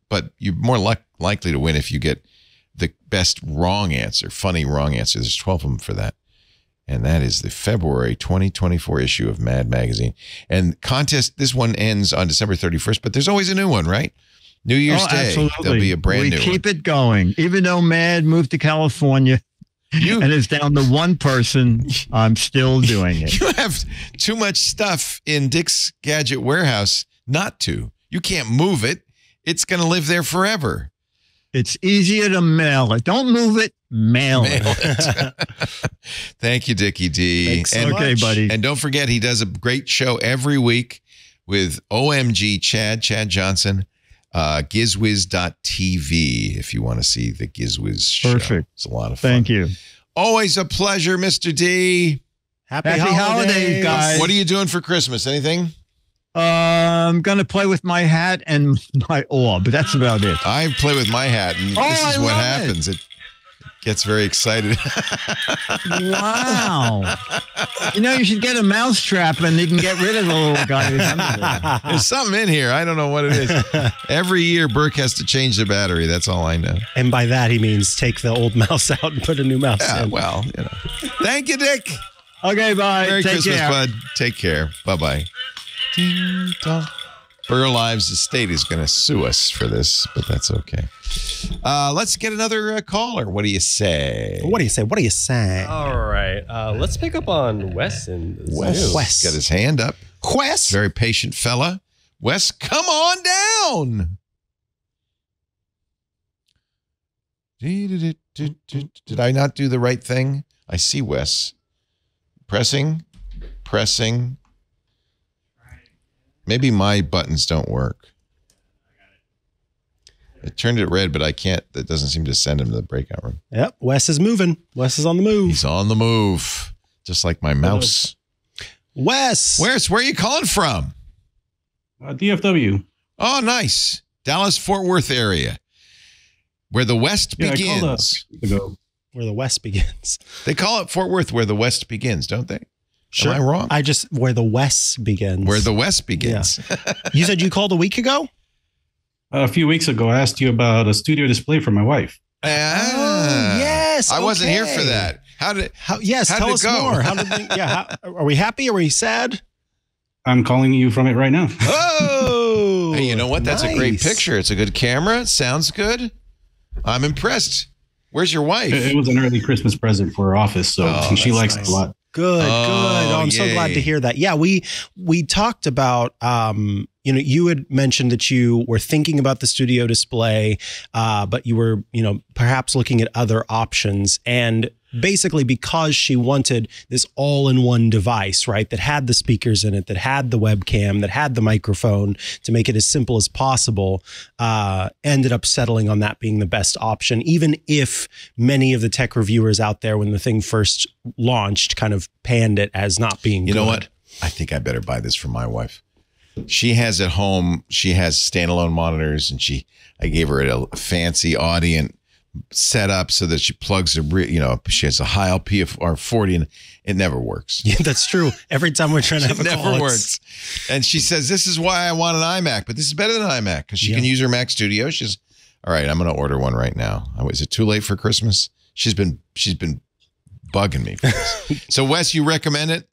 S1: but you're more li- likely to win if you get the best wrong answer, funny wrong answer. There's 12 of them for that. And that is the February 2024 issue of Mad Magazine. And contest, this one ends on December 31st, but there's always a new one, right? New Year's
S10: oh,
S1: Day.
S10: absolutely.
S1: There'll be a brand
S10: we
S1: new one.
S10: keep it going, even though Mad moved to California
S1: You-
S10: and is down to one person. <laughs> I'm still doing it.
S1: You have too much stuff in Dick's Gadget Warehouse not to. You can't move it. It's going to live there forever.
S10: It's easier to mail it. Don't move it. Mail,
S1: Mail
S10: it.
S1: it. <laughs> Thank you, Dickie D.
S2: Thanks so
S1: and,
S10: Okay,
S2: much.
S10: buddy.
S1: and don't forget, he does a great show every week with OMG Chad, Chad Johnson, uh, gizwiz.tv if you want to see the Gizwiz show.
S10: Perfect.
S1: It's a lot of fun.
S10: Thank you.
S1: Always a pleasure, Mr. D.
S2: Happy,
S10: Happy holidays, guys.
S1: What are you doing for Christmas? Anything?
S10: Uh, I'm gonna play with my hat and <laughs> my orb, but that's about it.
S1: I play with my hat, and
S10: Oh,
S1: this is
S10: I
S1: what
S10: love
S1: happens. It. Gets very excited.
S10: Wow. you know, you should get a mouse trap and you can get rid of the little guy who's under there.
S1: There's something in here. I don't know what it is. Every year, Burke has to change the battery. That's all I know.
S2: And by that, he means take the old <laughs> mouse out and put a new mouse
S1: Yeah,
S2: in.
S1: well, you know. Thank you, Dick.
S10: Okay, bye.
S1: Merry
S10: Take
S1: Christmas,
S10: care.
S1: bud. Take care. Bye bye. Burl Ives Estate is going to sue us for this, but that's okay. Uh, let's get another uh, caller. What do you say?
S2: What do you say? What do you say?
S5: All right. Uh, let's pick up on Wes and
S1: Wes,
S5: Zoo.
S2: Wes.
S1: got his hand up.
S2: Quest.
S1: Very patient fella. Wes, come on down. Did I not do the right thing? I see Wes. Pressing, pressing. Maybe my buttons don't work. It turned it red, but I can't. That doesn't seem to send him to the breakout room.
S2: Yep. Wes is moving. Wes is on the move.
S1: He's on the move, just like my mouse.
S2: Wes.
S1: Where's where are you calling from?
S11: Uh, DFW.
S1: Oh, nice. Dallas Fort Worth area, where the West
S11: Yeah, I called, uh,
S1: begins.
S2: Where the West begins.
S1: They call it Fort Worth where the West begins, don't they?
S2: Sure.
S1: Am I wrong?
S2: I just where the West begins.
S1: where the West begins. <laughs>
S2: you said you called a week ago.
S11: A few weeks ago, I asked you about a studio display for my wife.
S1: Ah.
S2: yes,
S1: I wasn't here for that. How did
S2: How, yes,
S1: How
S2: tell
S1: did it
S2: us
S1: go?
S2: more. How did <laughs> we, yeah? How, are we happy? Are we sad?
S11: I'm calling you from it right now. <laughs>
S2: Oh,
S1: Hey, you know what? That's a great picture. It's a good camera. It sounds good. I'm impressed. Where's your wife?
S11: It it was an early Christmas present for her office, so
S1: Oh,
S11: she likes
S1: nice.
S11: it a lot.
S2: Good,
S1: Oh,
S2: good. Oh, I'm so glad to hear that. Yeah, we we talked about um, you know, you had mentioned that you were thinking about the studio display, uh, but you were, you know, perhaps looking at other options. And basically because she wanted this all-in-one device, right, that had the speakers in it, that had the webcam, that had the microphone to make it as simple as possible, uh, ended up settling on that being the best option, even if many of the tech reviewers out there when the thing first launched kind of panned it as not being
S1: You know what? I think I better buy this for my wife. She has at home, she has standalone monitors and she, I gave her a fancy Audient setup so that she plugs a, re- you know, she has a high LPR 40 and it never works.
S2: Yeah, that's true. Every time we're trying to have <laughs>
S1: It
S2: a
S1: never
S2: call, it's-
S1: works. And she says, This is why I want an iMac, but this is better than an iMac because she
S2: Yeah.
S1: can use her Mac Studio. She's all right. I'm going to order one right now. Oh, Is it too late for Christmas? She's been she's been bugging me for this. <laughs> so Wes, you recommend it?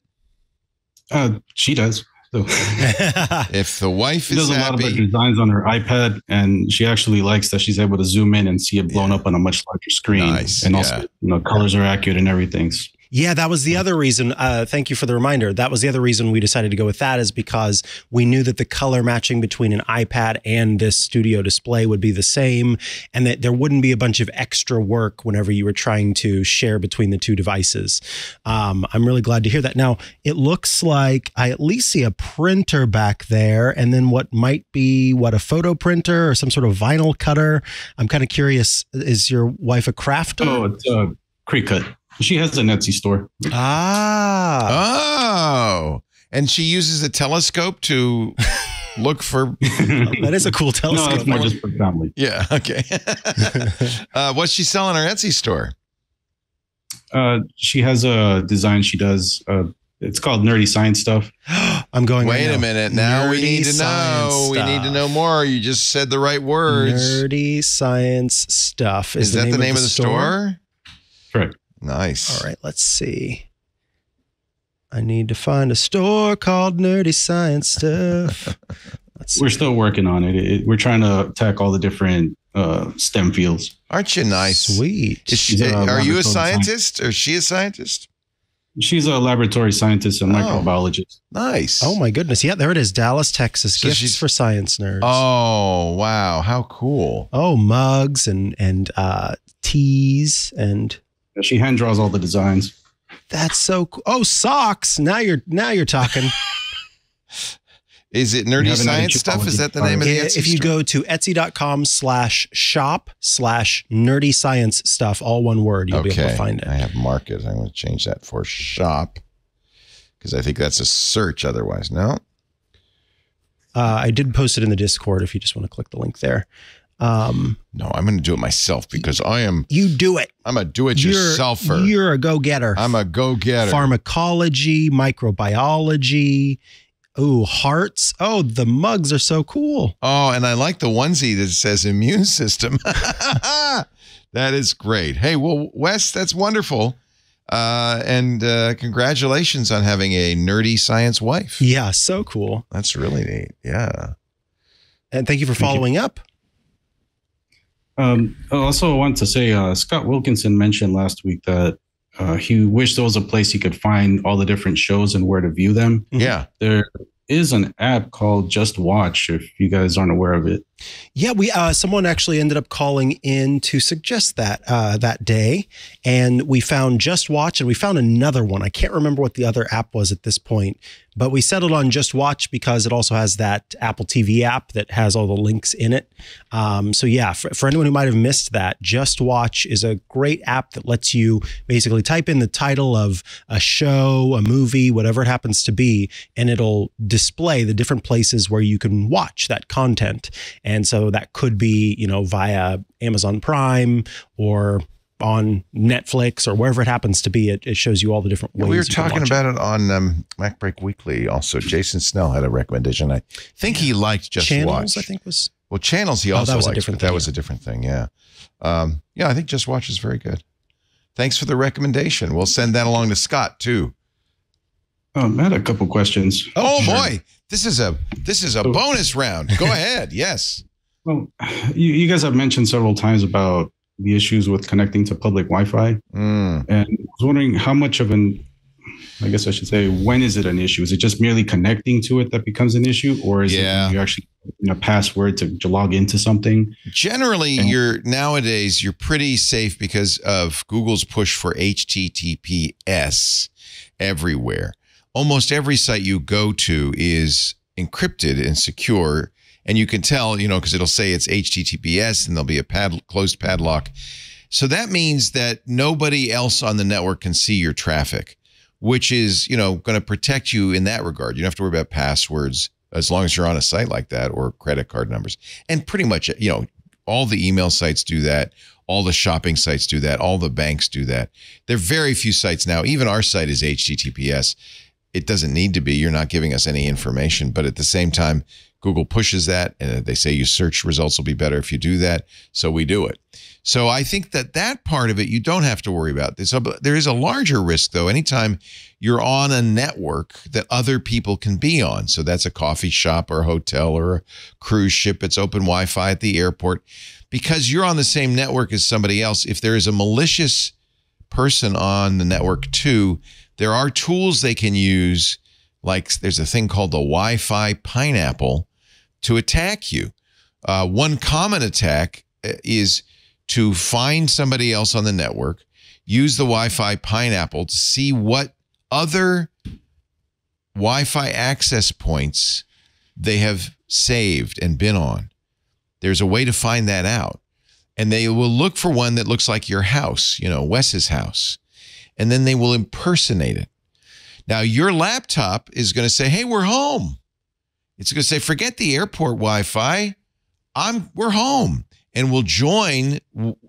S11: Uh, she does. So <laughs>
S1: If the wife
S11: she
S1: is
S11: does a lot of designs on her iPad, and she actually likes that she's able to zoom in and see it blown up on a much larger screen.
S1: Nice,
S11: and
S1: yeah.
S11: also, you know, colors are accurate and everything.
S2: Yeah, that was the other reason. Uh, thank you for the reminder. That was the other reason we decided to go with that is because we knew that the color matching between an iPad and this studio display would be the same, and that there wouldn't be a bunch of extra work whenever you were trying to share between the two devices. Um, I'm really glad to hear that. Now, it looks like I at least see a printer back there, and then what might be what a photo printer or some sort of vinyl cutter. I'm kind of curious. Is your wife a crafter?
S11: Oh, it's uh, Cricut. She has an Etsy store.
S2: Ah.
S1: oh, and she uses a telescope to <laughs> look for.
S2: That is a cool
S11: No,
S2: telescope.
S11: it's more just for family.
S1: Yeah, okay. <laughs> uh, what's she selling on her Etsy store?
S11: Uh, she has a design she does. Uh, it's called Nerdy Science Stuff. <gasps>
S2: I'm going.
S1: Wait
S2: right
S1: a
S2: now.
S1: minute. Now we need to
S2: science
S1: know. We need to know more. You just said the right words.
S2: Nerdy science stuff. Is,
S1: Is, that the name of the store?
S11: Correct.
S1: Nice.
S2: All right, let's see. I need to find a store called Nerdy Science Stuff. <laughs> Let's
S11: We're still working on it. it. We're trying to attack all the different uh, STEM fields.
S1: Aren't you nice?
S2: Sweet.
S1: Is she,
S11: She's
S1: are you a
S11: laboratory
S1: scientist or is she a scientist?
S11: She's a laboratory scientist and
S1: Oh.
S11: microbiologist.
S1: Nice.
S2: Oh my goodness! Yeah, there it is. Dallas, Texas.
S1: So
S2: Gifts
S1: she's-
S2: for science nerds.
S1: Oh, wow. How cool.
S2: Oh, mugs and and uh, teas and
S11: She hand draws all the designs.
S2: that's so cool. Oh, socks. Now you're now you're talking. <laughs>
S1: Is it nerdy science stuff? Is that the name of the
S2: Yeah,
S1: Etsy
S2: if you
S1: store?
S2: go to etsy.com slash shop slash nerdy science stuff, all one word, you'll be able to find it.
S1: I have market. I'm going to change that for shop because I think that's a search otherwise. No?
S2: Uh, I did post it in the Discord if you just want to click the link there. Um,
S1: No, I'm going to do it myself because I am,
S2: you do it.
S1: I'm a do it
S2: You're,
S1: yourselfer.
S2: you're a go getter.
S1: I'm a go getter.
S2: Pharmacology, microbiology. Ooh, hearts. Oh, the mugs are so cool.
S1: Oh, and I like the onesie that says immune system. <laughs> that is great. Hey, well, Wes, that's wonderful. Uh, and uh, congratulations on having a nerdy science wife.
S2: Yeah, so cool.
S1: That's really neat. Yeah.
S2: And thank you for following up.
S11: Um, also, I want to say uh, Scott Wilkinson mentioned last week that uh, he wished there was a place he could find all the different shows and where to view them.
S1: Yeah.
S11: There is an app called JustWatch if you guys aren't aware of it.
S2: Yeah, we uh, someone actually ended up calling in to suggest that uh, that day, and we found JustWatch, and we found another one. I can't remember what the other app was at this point, but we settled on JustWatch because it also has that Apple TV app that has all the links in it. Um, so yeah, for, for anyone who might have missed that, JustWatch is a great app that lets you basically type in the title of a show, a movie, whatever it happens to be, and it'll display the different places where you can watch that content. And so that could be, you know, via Amazon Prime or on Netflix or wherever it happens to be. It, it shows you all the different ways.
S1: we were
S2: you can
S1: talking
S2: watch
S1: about it, on um, MacBreak Weekly. Also, Jason Snell had a recommendation. I think he liked Just
S2: Channels,
S1: Watch.
S2: I think was.
S1: Well, channels he
S2: Oh,
S1: also
S2: that was a
S1: liked,
S2: different
S1: but that
S2: thing,
S1: was a different thing. Yeah, um, yeah. I think JustWatch is very good. Thanks for the recommendation. We'll send that along to Scott too.
S11: Um, I had a couple questions.
S1: Oh
S11: Sure.
S1: boy, this is a this is a bonus round. Go <laughs> ahead. Yes.
S11: Well, you, you guys have mentioned several times about the issues with connecting to public Wi-Fi,
S1: Mm.
S11: and I was wondering how much of an, I guess I should say, when is it an issue? Is it just merely connecting to it that becomes an issue, or is
S1: Yeah.
S11: it you actually a password to, to log into something?
S1: Generally, you're nowadays you're pretty safe because of Google's push for HTTPS everywhere. Almost every site you go to is encrypted and secure, and you can tell, you know, because it'll say it's HTTPS and there'll be a pad closed padlock. So that means that nobody else on the network can see your traffic, which is, you know, going to protect you in that regard. You don't have to worry about passwords as long as you're on a site like that or credit card numbers. And pretty much, you know, all the email sites do that. All the shopping sites do that. All the banks do that. There are very few sites now. Even our site is HTTPS. It doesn't need to be. You're not giving us any information. But at the same time, Google pushes that and they say your search results will be better if you do that. So we do it. So I think that that part of it you don't have to worry about. There's a, there is a larger risk though. Anytime you're on a network that other people can be on, so that's a coffee shop or a hotel or a cruise ship. It's open Wi-Fi at the airport, because you're on the same network as somebody else. If there is a malicious person on the network too, there are tools they can use. Like there's a thing called the Wi-Fi pineapple to attack you. Uh, one common attack uh, is to find somebody else on the network, use the Wi Fi pineapple to see what other Wi Fi access points they have saved and been on. There's a way to find that out. And they will look for one that looks like your house, you know, Wes's house. And then they will impersonate it. Now, your laptop is going to say, hey, we're home. It's going to say, forget the airport Wi Fi. I'm we're home. And we'll join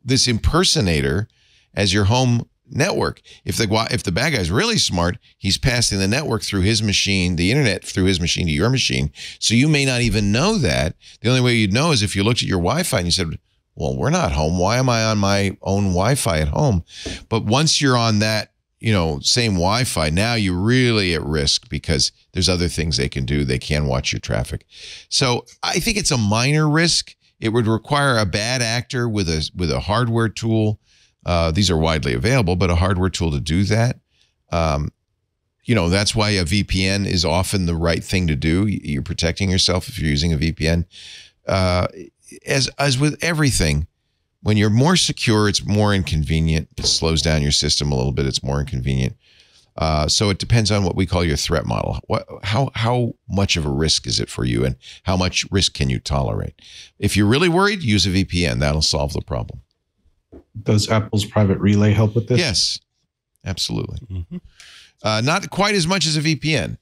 S1: this impersonator as your home network. If the if the bad guy's really smart, he's passing the network through his machine, the internet through his machine to your machine. So you may not even know that. The only way you'd know is if you looked at your Wi-Fi and you said, "Well, we're not home. Why am I on my own Wi-Fi at home?" But once you're on that, you know, same Wi-Fi, now you're really at risk because there's other things they can do. They can watch your traffic. So I think it's a minor risk. It would require a bad actor with a with a hardware tool. Uh, these are widely available, but a hardware tool to do that. Um, you know, that's why a VPN is often the right thing to do. You're protecting yourself if you're using a VPN. Uh, as as with everything, when you're more secure, it's more inconvenient. It slows down your system a little bit. It's more inconvenient. Uh, so it depends on what we call your threat model. What, how how much of a risk is it for you, and how much risk can you tolerate? If you're really worried, use a VPN. That'll solve the problem.
S11: Does Apple's private relay help with this?
S1: Yes, absolutely. Uh, not quite as much as a VPN.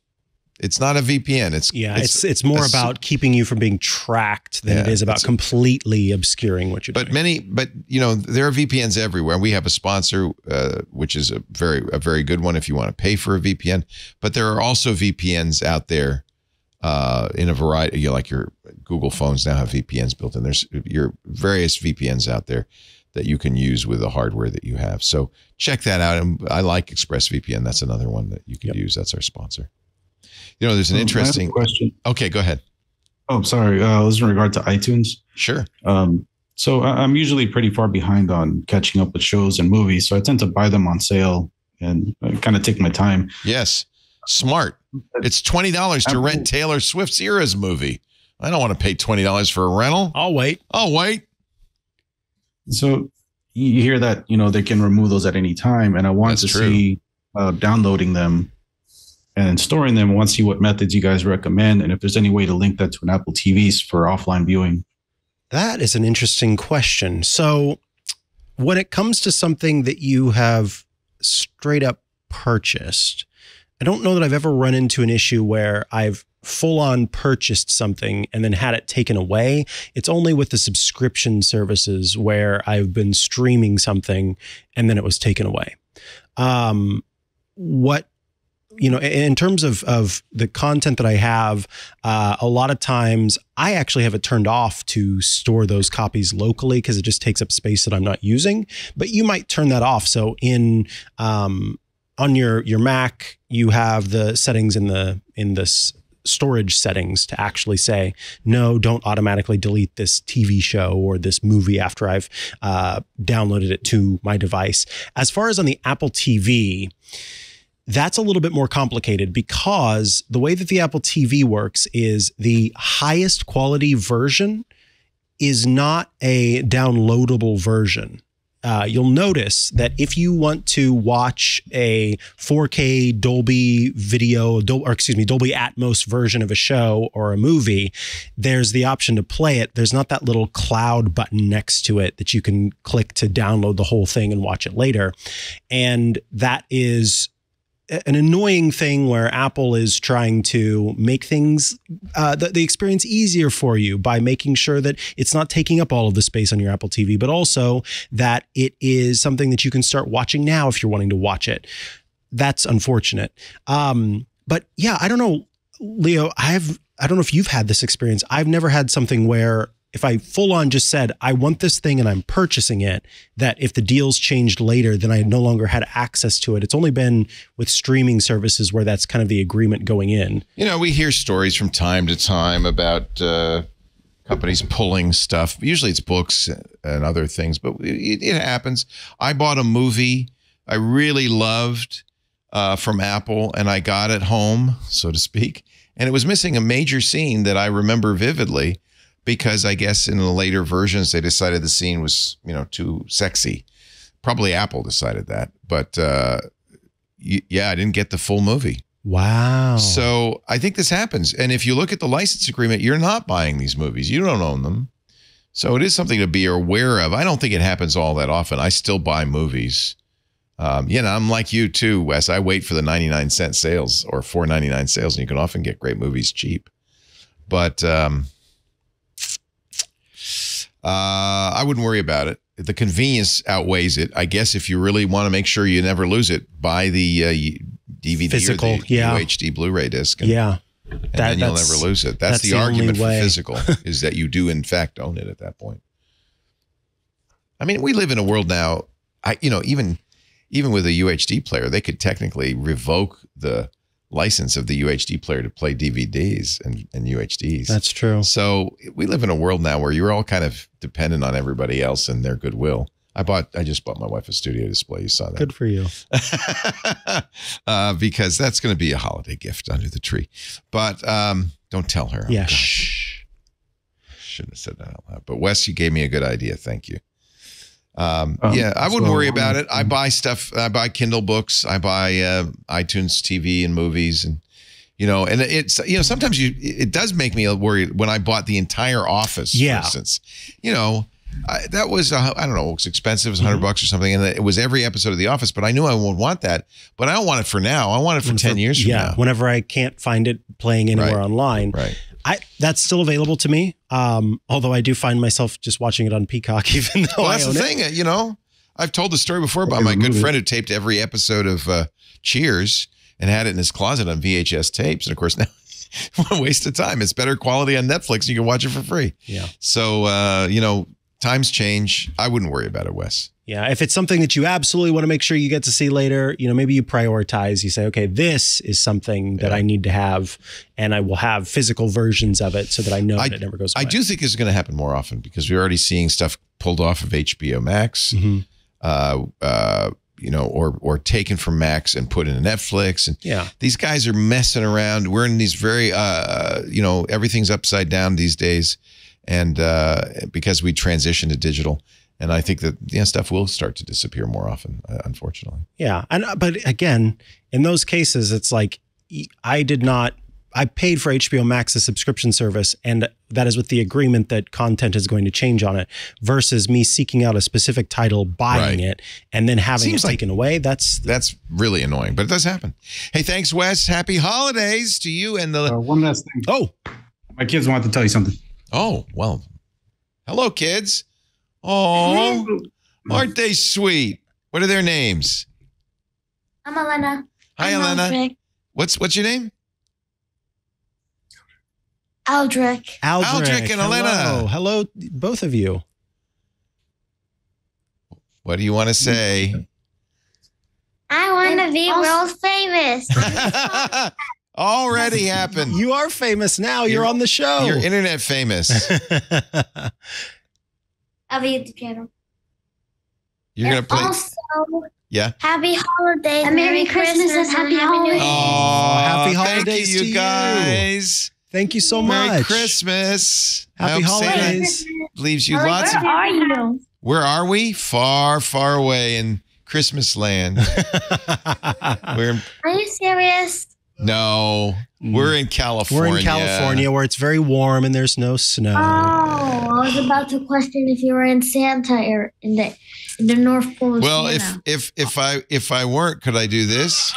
S1: It's not a VPN. It's
S2: Yeah, it's it's, more
S1: a-
S2: about keeping you from being tracked than it
S1: Yeah,
S2: is about completely obscuring what you're
S1: But
S2: doing.
S1: many, but you know, there are VPNs everywhere. We have a sponsor, uh, which is a very, a very good one if you want to pay for a VPN. But there are also VPNs out there uh, in a variety. You know, like your Google phones now have VPNs built in. There's your various VPNs out there that you can use with the hardware that you have. So check that out. And I like ExpressVPN. That's another one that you can use. That's our sponsor. You know, there's an
S11: Um, I have a
S1: interesting
S11: question.
S1: Okay, go ahead.
S11: Oh, sorry. Uh, this is in regard to iTunes.
S1: Sure.
S11: Um, so I- I'm usually pretty far behind on catching up with shows and movies, so I tend to buy them on sale and kind of take my time.
S1: Yes. Smart. It's twenty dollars to rent Taylor Swift's Eras movie. I don't want to pay twenty dollars for a rental.
S2: I'll wait.
S1: I'll wait.
S11: So you hear that you know they can remove those at any time, and I want
S1: That's
S11: to
S1: true.
S11: see uh, downloading them and storing them. Want to see what methods you guys recommend, and if there's any way to link that to an Apple TVs for offline viewing.
S2: That is an interesting question. So, when it comes to something that you have straight up purchased, I don't know that I've ever run into an issue where I've full on purchased something and then had it taken away. It's only with the subscription services where I've been streaming something and then it was taken away. Um, what you know, in terms of of the content that I have, uh, a lot of times I actually have it turned off to store those copies locally because it just takes up space that I'm not using. But you might turn that off. So in um, on your your Mac, you have the settings in the in this storage settings to actually say no don't automatically delete this tv show or this movie after i've uh, downloaded it to my device as far as on the apple tv that's a little bit more complicated because the way that the Apple TV works is the highest quality version is not a downloadable version. Uh, you'll notice that if you want to watch a 4K Dolby video, Dol- or excuse me, Dolby Atmos version of a show or a movie, there's the option to play it. There's not that little cloud button next to it that you can click to download the whole thing and watch it later. And that is an annoying thing where Apple is trying to make things uh, the, the experience easier for you by making sure that it's not taking up all of the space on your Apple TV, but also that it is something that you can start watching now if you're wanting to watch it. That's unfortunate. Um, but yeah, I don't know, Leo. I've I don't know if you've had this experience. I've never had something where if I full on just said, I want this thing and I'm purchasing it, that if the deals changed later, then I no longer had access to it. It's only been with streaming services where that's kind of the agreement going in.
S1: You know, we hear stories from time to time about uh, companies pulling stuff. Usually it's books and other things, but it, it happens. I bought a movie I really loved uh, from Apple and I got it home, so to speak. And it was missing a major scene that I remember vividly because I guess in the later versions they decided the scene was you know too sexy. Probably Apple decided that, but uh, yeah, I didn't get the full movie.
S2: Wow.
S1: So I think this happens, and if you look at the license agreement, you're not buying these movies. You don't own them, so it is something to be aware of. I don't think it happens all that often. I still buy movies. Um, you know, I'm like you too, Wes. I wait for the 99 cent sales or 4.99 sales, and you can often get great movies cheap. But um, uh, I wouldn't worry about it. The convenience outweighs it. I guess if you really want to make sure you never lose it, buy the uh, DVD
S2: Physical,
S1: or the
S2: yeah.
S1: UHD Blu-ray disc. And,
S2: yeah.
S1: and
S2: That-
S1: then you'll never lose it. That's,
S2: that's
S1: the,
S2: the
S1: argument for physical <laughs> is that you do in fact own it at that point. I mean, we live in a world now. I, you know, even even with a UHD player, they could technically revoke the license of the UHD player to play DVDs and, and UHDs.
S2: That's true.
S1: So we live in a world now where you're all kind of dependent on everybody else and their goodwill. I bought, I just bought my wife a studio display. You saw that.
S2: Good for you. <laughs>
S1: uh, because that's going to be a holiday gift under the tree. But um, don't tell her.
S2: Yeah,
S1: Oh, Shh. Shouldn't have said that out loud. But Wes, you gave me a good idea. Thank you. Um,
S11: Um,
S1: yeah, I wouldn't
S11: so-
S1: worry about it. I buy stuff. I buy Kindle books. I buy uh, iTunes TV and movies, and you know, and it's you know sometimes you it does make me worry when I bought the entire Office.
S2: Yeah.
S1: for instance, you know. I, that was uh, I don't know it was expensive it was 100
S2: Mm-hmm.
S1: bucks or something and it was every episode of The Office but I knew I would want that but I don't want it for now I want it for 10 years from
S2: yeah,
S1: now
S2: whenever I can't find it playing anywhere
S1: Right.
S2: online.
S1: right
S2: I that's still available to me. Um, although I do find myself just watching it on Peacock, <laughs> even though
S1: well
S2: I
S1: that's the thing uh, you know? I've told the story before about my good friend who taped every episode of uh, Cheers and had it in his closet on VHS tapes. And of course <laughs> now what a waste of time. It's better quality on Netflix. You can watch it for free.
S2: Yeah.
S1: so uh, you know times change. I wouldn't worry about it Wes
S2: Yeah, if it's something that you absolutely want to make sure you get to see later, you know, maybe you prioritize. You say, okay, this is something that I need to have, and I will have physical versions of it so that I know that it never goes away.
S1: I do think is going to happen more often because we're already seeing stuff pulled off of HBO Max,
S2: Mhm.
S1: uh, uh, you know, or or taken from Max and put into Netflix. And
S2: Yeah.
S1: these guys are messing around. We're in these very, uh, you know, everything's upside down these days, and uh, because we transition to digital. And I think that yeah, stuff will start to disappear more often, uh, unfortunately.
S2: Yeah, and but again, in those cases, it's like I did not I paid for HBO Max, a subscription service, and that is with the agreement that content is going to change on it, versus me seeking out a specific title, buying
S1: Right.
S2: it, and then having
S1: Seems
S2: it
S1: like-
S2: taken away. That's
S1: That's really annoying, but it does happen. Hey, thanks, Wes. Happy holidays to you and the.
S11: Uh, one last thing.
S2: Oh,
S11: My kids want to tell you something.
S1: Oh, well. Hello, kids. Oh, aren't they sweet? What are their names?
S12: I'm Elena.
S1: Hi,
S12: I'm
S1: Elena.
S12: Aldrich.
S1: What's what's your name?
S12: Aldrich.
S2: Aldrich,
S1: Aldrich and Elena.
S2: Hello. Hello, both of you.
S1: What do you want to say?
S12: I want to be world famous. <laughs> <laughs>
S1: Already happened.
S2: You are famous now. You're,
S1: You're-
S2: on the show.
S1: You're internet famous. <laughs>
S12: I'll be at the piano.
S1: You're gonna play.
S12: Also,
S1: Yeah.
S12: happy holidays, and Merry Christmas, and Happy Holidays.
S1: Oh,
S2: happy
S1: thank
S2: holidays
S1: you,
S2: to
S1: you
S2: you.
S1: guys.
S2: Thank you so
S1: Merry
S2: much.
S1: Merry Christmas. I
S2: Happy
S1: hope Santa
S2: holidays.
S1: Leaves you
S12: Where
S1: lots of.
S12: are you?
S1: Where are we? Far, far away in Christmas land. <laughs> We're
S12: Are you serious?
S1: No, we're in California.
S2: We're in California where it's very warm and there's no snow.
S12: Oh, I was about to question if you were in Santa or in the in the North Pole. of
S1: Well, if
S12: Santa.
S1: if if I if I weren't, could I do this?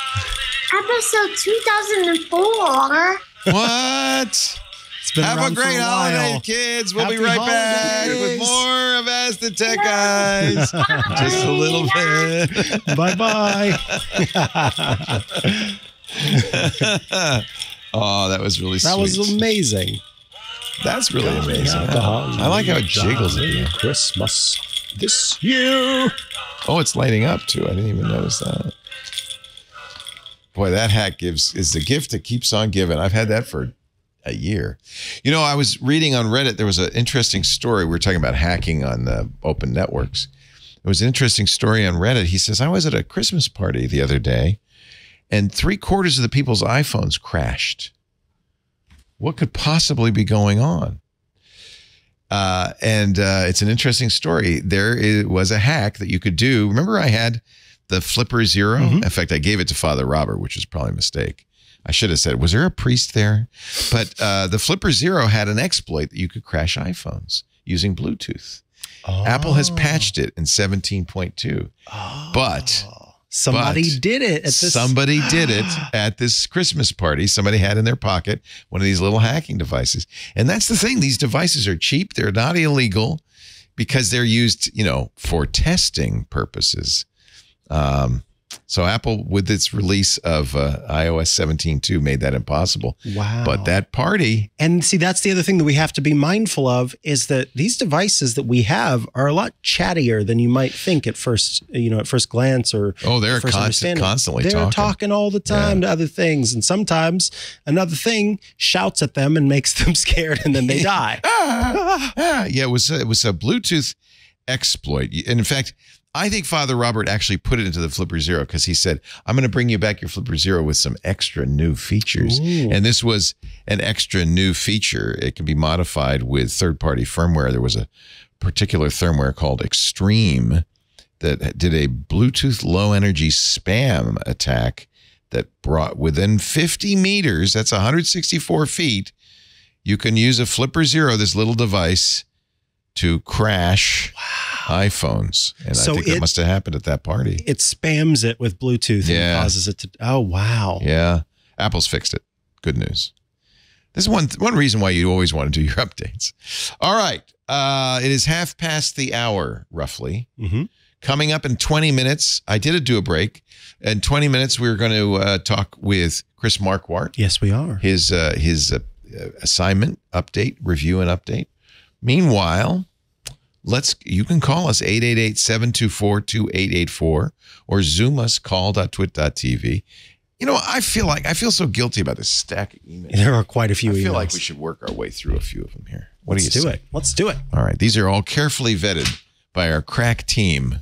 S12: episode 2004.
S1: What?
S2: It's been
S1: Have a great
S2: a
S1: holiday, kids. We'll be
S2: Happy
S1: right back with more of Ask the Tech Guys. <laughs> Just a little bit.
S2: Bye bye. <laughs> <laughs>
S1: oh, that was really
S2: that
S1: sweet.
S2: was amazing.
S1: That's really amazing. I like how it jiggles at you.
S2: Christmas this year.
S1: Oh, it's lighting up too. I didn't even notice that. Boy, that hat gives is the gift that keeps on giving. I've had that for a year. You know, I was reading on Reddit. There was an interesting story. We were talking about hacking on the open networks. It was an interesting story on Reddit. He says, I was at a Christmas party the other day, and three quarters of the people's iPhones crashed. What could possibly be going on? Uh, and uh, it's an interesting story. There was a hack that you could do. Remember, I had the Flipper Zero In fact, I gave it to Father Robert, which was probably a mistake. I should have said, was there a priest there? But uh, the Flipper Zero had an exploit that you could crash iPhones using Bluetooth. Apple has patched it in 17.2. But
S2: Somebody
S1: but
S2: did it at this.
S1: Somebody <gasps> did it at this Christmas party. Somebody had in their pocket one of these little hacking devices. And that's the thing. These devices are cheap. They're not illegal because they're used, you know, for testing purposes. Um, so Apple, with its release of uh, iOS 17.2, made that impossible.
S2: Wow.
S1: But that party,
S2: And see, that's the other thing that we have to be mindful of is that these devices that we have are a lot chattier than you might think at first, you know, at first glance or
S1: oh, they're constant, constantly
S2: They're
S1: talking.
S2: all the time to other things. And sometimes another thing shouts at them and makes <laughs> them scared and then they <laughs> die.
S1: Ah, yeah, it was it was a Bluetooth exploit, and in fact, I think Father Robert actually put it into the Flipper Zero because he said, "I'm going to bring you back your Flipper Zero with some extra new features."
S2: Ooh.
S1: And this was an extra new feature. It can be modified with third-party firmware. There was a particular firmware called Xtreme that did a Bluetooth low energy spam attack that brought within 50 meters. That's 164 feet you can use a Flipper Zero, this little device, to crash iPhones. And
S2: So
S1: I think that must have happened at that party.
S2: It spams it with Bluetooth
S1: Yeah.
S2: and causes it to. Oh, wow.
S1: Yeah. Apple's fixed it. Good news. This is one one reason why you always want to do your <laughs> updates. All right. Uh, it is half past the hour, roughly.
S2: Mhm.
S1: Coming up in 20 minutes, I did a do a break. In 20 minutes, we're going to uh, talk with Chris Marquardt.
S2: Yes, we are.
S1: his uh, his uh, assignment update, review and update. Meanwhile, let's you can call us 888-724-2884 or zoom us call.twit.tv. You know, I feel like I feel so guilty about this stack of emails.
S2: There are quite a few
S1: I feel
S2: emails.
S1: like we should work our way through a few of them here. What
S2: Let's
S1: do you
S2: do
S1: say?
S2: it. Let's do it.
S1: All right, these are all carefully vetted by our crack team.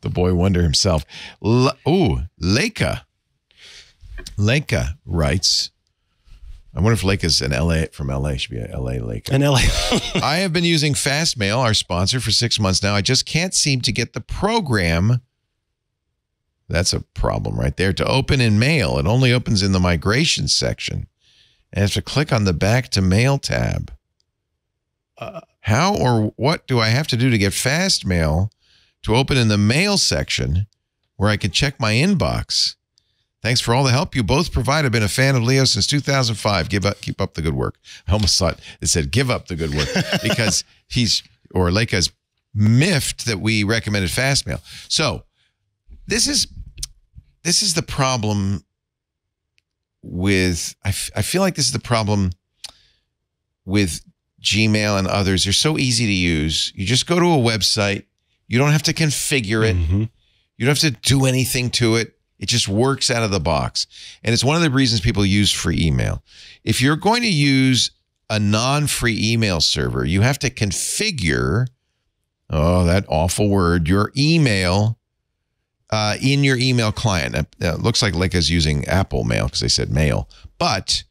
S1: the boy wonder himself. L- oh, Leica. Leica writes. I wonder if Lake is an LA from LA. Should be a LA Lake.
S2: In LA. <laughs>
S1: I have been using Fastmail, our sponsor, for six months now. I just can't seem to get the program That's a problem right there. To open in mail, it only opens in the migration section. And I have to click on the back to mail tab. How or what do I have to do to get fast mail to open in the mail section where I can check my inbox? Thanks for all the help you both provide. I've been a fan of Leo since 2005. Give up, keep up the good work. I almost thought it said give up the good work <laughs> because he's or Leica's miffed that we recommended fast mail. So this is this is the problem with I, f- I feel like this is the problem with Gmail and others. They're so easy to use. You just go to a website. You don't have to configure it. Mm-hmm. You don't have to do anything to it. It just works out of the box. And it's one of the reasons people use free email. If you're going to use a non free email server, you have to configure, oh, that awful word, your email uh, in your email client. Uh, it looks like Leica's using Apple Mail because they said mail. But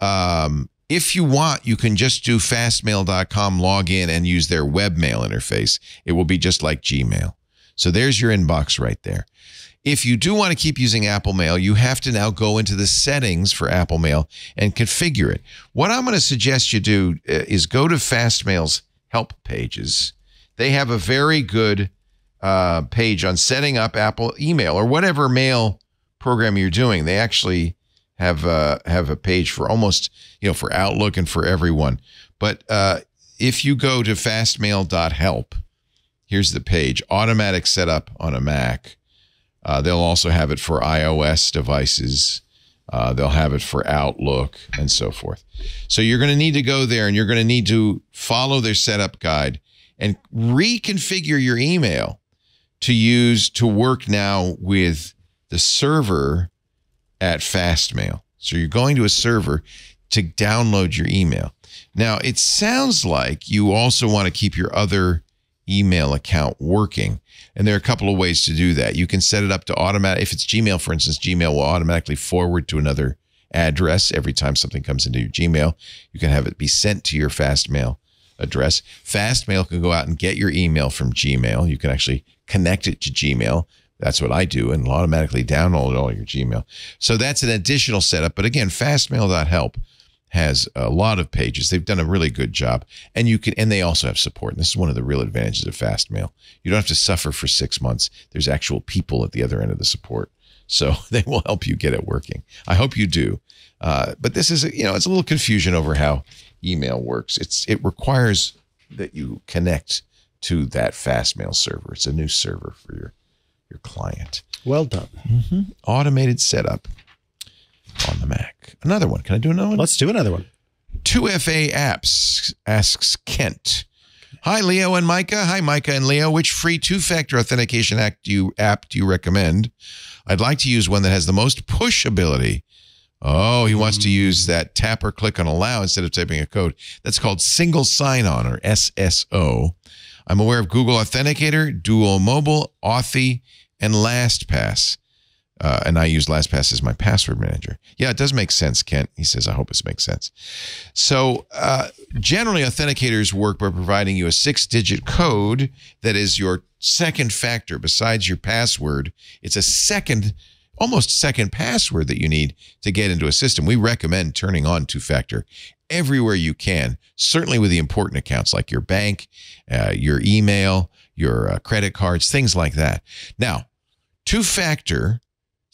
S1: um, if you want, you can just do fastmail.com, log in, and use their webmail interface. It will be just like Gmail. So there's your inbox right there. If you do want to keep using Apple Mail, you have to now go into the settings for Apple Mail and configure it. What I'm going to suggest you do uh, is go to Fastmail's help pages. They have a very good uh, page on setting up Apple email or whatever mail program you're doing. They actually have uh, have a page for almost you know for Outlook and for everyone. But uh, if you go to fastmail.help, here's the page: automatic setup on a Mac. Uh, they'll also have it for iOS devices. Uh, they'll have it for Outlook and so forth. So you're going to need to go there and you're going to need to follow their setup guide and reconfigure your email to use to work now with the server at Fastmail. So you're going to a server to download your email. Now, it sounds like you also want to keep your other email account working. And there are a couple of ways to do that. You can set it up to automatic. If it's Gmail, for instance, Gmail will automatically forward to another address every time something comes into your Gmail. You can have it be sent to your Fastmail address. Fastmail can go out and get your email from Gmail. You can actually connect it to Gmail. That's what I do and automatically download all your Gmail. So that's an additional setup. But again, fastmail.help has a lot of pages. They've done a really good job. And you can and they also have support. And this is one of the real advantages of Fastmail. You don't have to suffer for 6 months. There's actual people at the other end of the support. So <laughs> they will help you get it working. I hope you do. Uh, but this is, you know, it's a little confusion over how email works. It's it requires that you connect to that Fastmail server. It's a new server for your your client.
S2: Well done.
S1: Automated setup on the Mac. Another one. Can I do another one?
S2: Let's do another one.
S1: 2FA Apps asks Kent. Hi, Leo and Mikah. Hi, Mikah and Leo. Which free two factor authentication app do, you, app do you recommend? I'd like to use one that has the most push ability. Oh, he wants to use hmm. that tap or click on allow instead of typing a code. That's called single sign on or SSO. I'm aware of Google Authenticator, Duo Mobile, Authy, and LastPass. Uh, and I use LastPass as my password manager. Yeah, it does make sense, Kent. He says, I hope this makes sense. So, uh, generally, authenticators work by providing you a six digit code that is your second factor besides your password. It's a second, almost second password that you need to get into a system. We recommend turning on two factor everywhere you can, certainly with the important accounts like your bank, uh, your email, your uh, credit cards, things like that. Now, two factor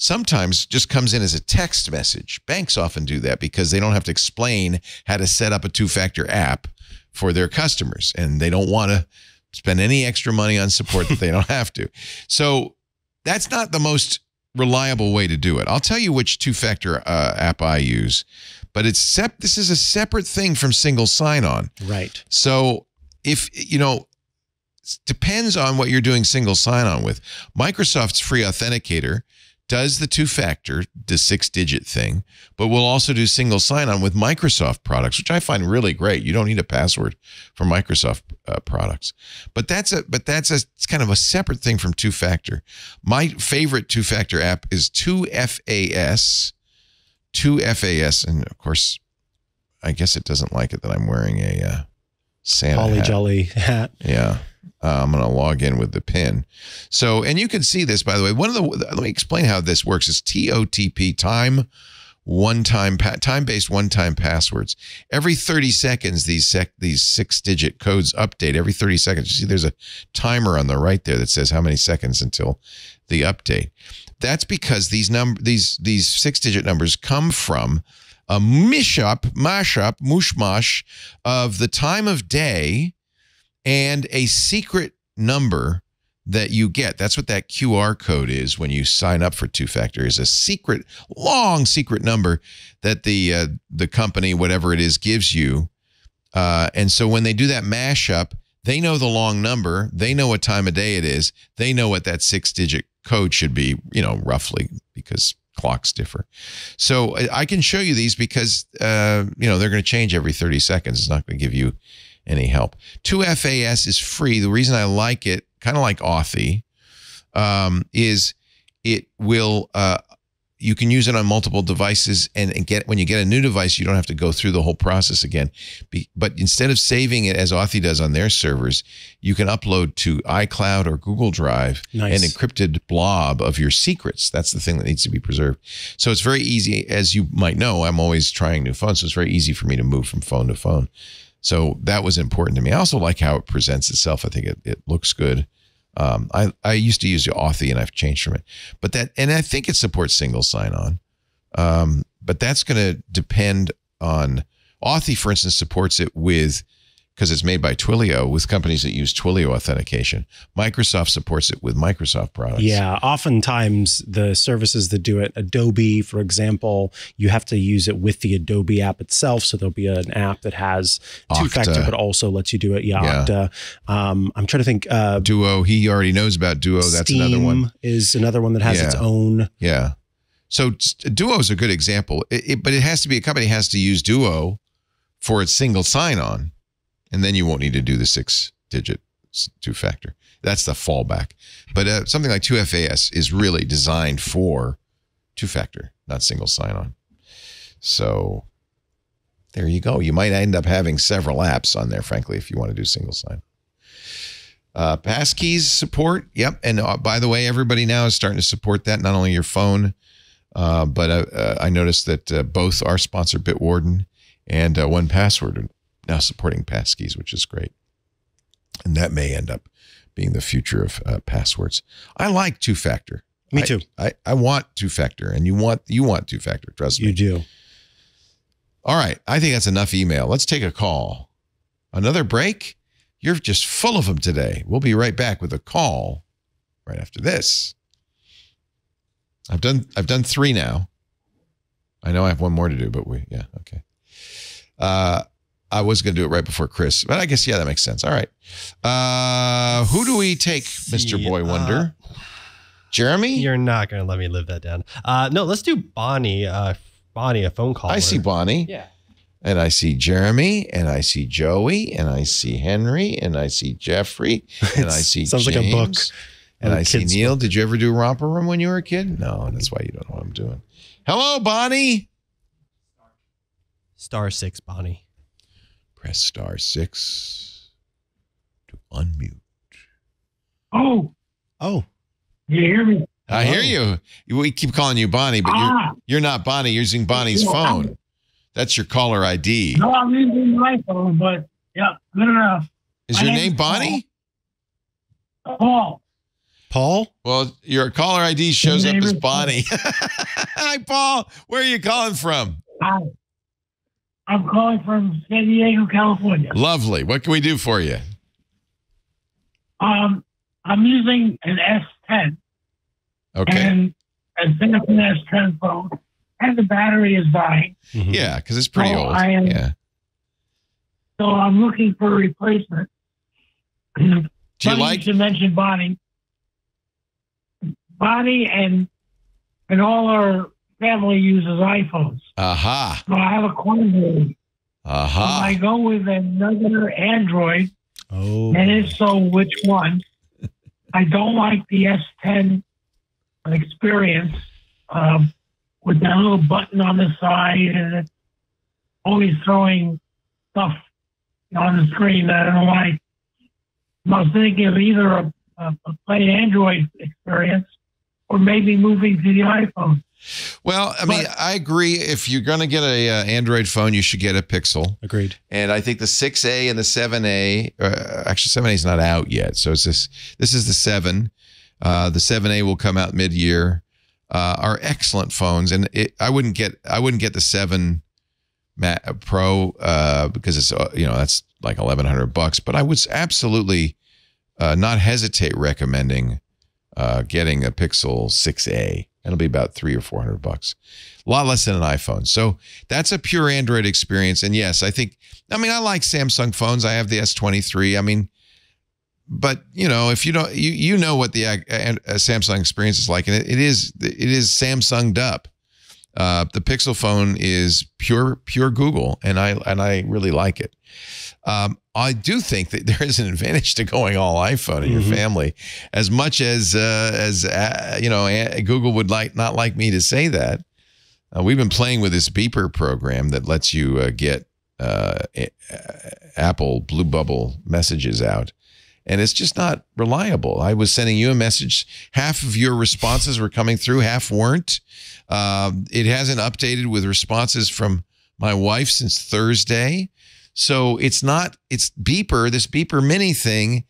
S1: sometimes just comes in as a text message. Banks often do that because they don't have to explain how to set up a two factor app for their customers and they don't want to spend any extra money on support that they don't <laughs> have to. So that's not the most reliable way to do it. I'll tell you which two factor uh, app I use, but it's sep- this is a separate thing from single sign on.
S2: Right.
S1: So if you know depends on what you're doing single sign on with. Microsoft's free authenticator does the two factor, the six digit thing, but we'll also do single sign on with Microsoft products, which I find really great. You don't need a password for Microsoft uh, products, but that's a but that's a it's kind of a separate thing from two factor. My favorite two factor app is 2FAS, 2FAS, and of course, I guess it doesn't like it that I'm wearing a uh, Santa
S2: Holly
S1: hat.
S2: Jolly hat.
S1: Yeah. Uh, I'm going to log in with the pin. So, and you can see this, by the way. One of the, let me explain how this works. It's TOTP, time one time time based one time passwords every 30 seconds these sec- these six digit codes update every 30 seconds you see there's a timer on the right there that says how many seconds until the update that's because these number these these six digit numbers come from a mashup mashup mushmash of the time of day and a secret number that you get. That's what that QR code is when you sign up for two factor is a secret, long secret number that the uh, the company, whatever it is, gives you. Uh, and so when they do that mashup, they know the long number, they know what time of day it is, they know what that six digit code should be, you know, roughly because clocks differ. So I can show you these because uh, you know they're going to change every 30 seconds. It's not going to give you any help. 2FAS is free. The reason I like it, kind of like Authy, um, is it will uh, you can use it on multiple devices and, and get when you get a new device, you don't have to go through the whole process again. Be, but instead of saving it as Authy does on their servers, you can upload to iCloud or Google Drive
S2: Nice.
S1: an encrypted blob of your secrets. That's the thing that needs to be preserved. So it's very easy, as you might know. I'm always trying new phones, so it's very easy for me to move from phone to phone. So that was important to me. I also like how it presents itself. I think it, it looks good. Um, I, I used to use Authy and I've changed from it, but that, and I think it supports single sign on. Um, but that's going to depend on Authy, for instance, supports it with, because it's made by Twilio with companies that use Twilio authentication. Microsoft supports it with Microsoft products.
S2: Yeah, oftentimes the services that do it, Adobe, for example, you have to use it with the Adobe app itself. So there'll be an app that has two factor, but also lets you do it. Yeah,
S1: Yeah.
S2: Um, I'm trying to think. Uh,
S1: Duo, he already knows about Duo. That's another one.
S2: Is another one that has its own.
S1: Yeah. So Duo is a good example, it, it- but it has to be a company has to use Duo for its single sign on, and then you won't need to do the six digit two factor. That's the fallback. But uh, something like 2FAS is really designed for two factor, not single sign on. So there you go. You might end up having several apps on there, frankly, if you want to do single sign. Uh, passkeys support. Yep. And uh, by the way, everybody now is starting to support that, not only your phone, uh, but uh, uh, I noticed that uh, both our sponsor, Bitwarden, and 1Password now supporting passkeys, which is great. And that may end up being the future of uh, passwords. I like two factor.
S2: Me
S1: I-
S2: too.
S1: I, I want two factor, and you want you want two factor. Trust me.
S2: You do.
S1: All right. I think that's enough email. Let's take a call. Another break? You're just full of them today. We'll be right back with a call right after this. I've done I've done three now. I know I have one more to do, but we yeah, okay. Uh I was gonna do it right before Chris, but I guess yeah, that makes sense. All right. Uh who do we take, Mr.
S5: see,
S1: Boy
S5: uh,
S1: Wonder? Jeremy?
S5: You're not going to let me live that down. Uh, no, let's do Bonnie. Uh, Bonnie, a phone call.
S1: I see Bonnie.
S5: Yeah.
S1: And I see Jeremy, and I see Joey, and I see Henry, and I see Jeffrey, <laughs> and I see
S2: Sounds like a book.
S1: And I see
S2: kid's
S1: Neil. Did you ever do Romper Room when you were a kid? No, that's why you don't know what I'm doing. Hello, Bonnie.
S5: Star six, Bonnie.
S1: Press star six to unmute.
S13: Oh,
S2: Oh,
S13: you hear me?
S1: I hear you. We keep calling you Bonnie, but
S13: Ah.
S1: you're you're not Bonnie. You're using Bonnie's
S13: Yeah, I'm-
S1: phone. That's your caller ID.
S13: No, I'm using my phone, but yeah, good enough.
S1: Is
S13: My
S1: your
S13: name's
S1: name Bonnie?
S13: Paul.
S2: Paul?
S1: Well, your caller ID shows up as Bonnie. <laughs> Hi, Paul. Where are you calling from?
S13: Hi. I'm calling from San Diego, California.
S1: Lovely. What can we do for you?
S13: Um, I'm using an S10
S1: Okay.
S13: and a Samsung S10 phone, and the battery is dying.
S1: Yeah, because it's pretty
S13: Oh,
S1: old.
S13: I am-
S1: yeah.
S13: So I'm looking for a replacement. Do
S1: you
S13: Funny
S1: like-
S13: You should mention Bonnie. Bonnie and and all our family uses iPhones.
S1: Aha.
S13: So I have a quandary.
S1: Aha.
S13: I go with another Android,
S2: Oh.
S13: and if so, which one? <laughs> I don't like the S10 experience um, with that little button on the side and it's always throwing stuff on the screen that I don't like. I was thinking of either a, a, a plain Android experience or maybe moving to the iPhone.
S1: Well, I mean, I agree. If you're going to get a uh, Android phone, you should get a Pixel.
S2: Agreed.
S1: And I think the 6A and the 7A, uh, actually 7A is not out yet, so it's this. This is the 7. Uh, the 7A will come out mid-year. Uh, are excellent phones, and it, I wouldn't get I wouldn't get the 7 Pro uh, because it's uh, you know that's like 1100 bucks, but I would absolutely uh, not hesitate recommending uh, getting a Pixel 6A. It'll be about three or four hundred bucks, a lot less than an iPhone. So that's a pure Android experience. And yes, I think. I mean, I like Samsung phones. I have the S23. I mean, but you know, if you don't, you you know what the uh, uh, Samsung experience is like, and it, it is it is Samsunged up. Uh, the Pixel phone is pure pure Google, and I and I really like it. Um, I do think that <laughs> there is an advantage to going all iPhone in your
S2: Mhm.
S1: family, as much as uh, as uh, you know uh, Google would like not like me to say that. Uh, we've been playing with this beeper program that lets you uh, get uh, a- Apple Blue Bubble messages out, and it's just not reliable. I was sending you a message, half of your responses were coming through, half weren't. Um, it hasn't updated with responses from my wife since Thursday. So it's not, it's beeper, this beeper mini thing.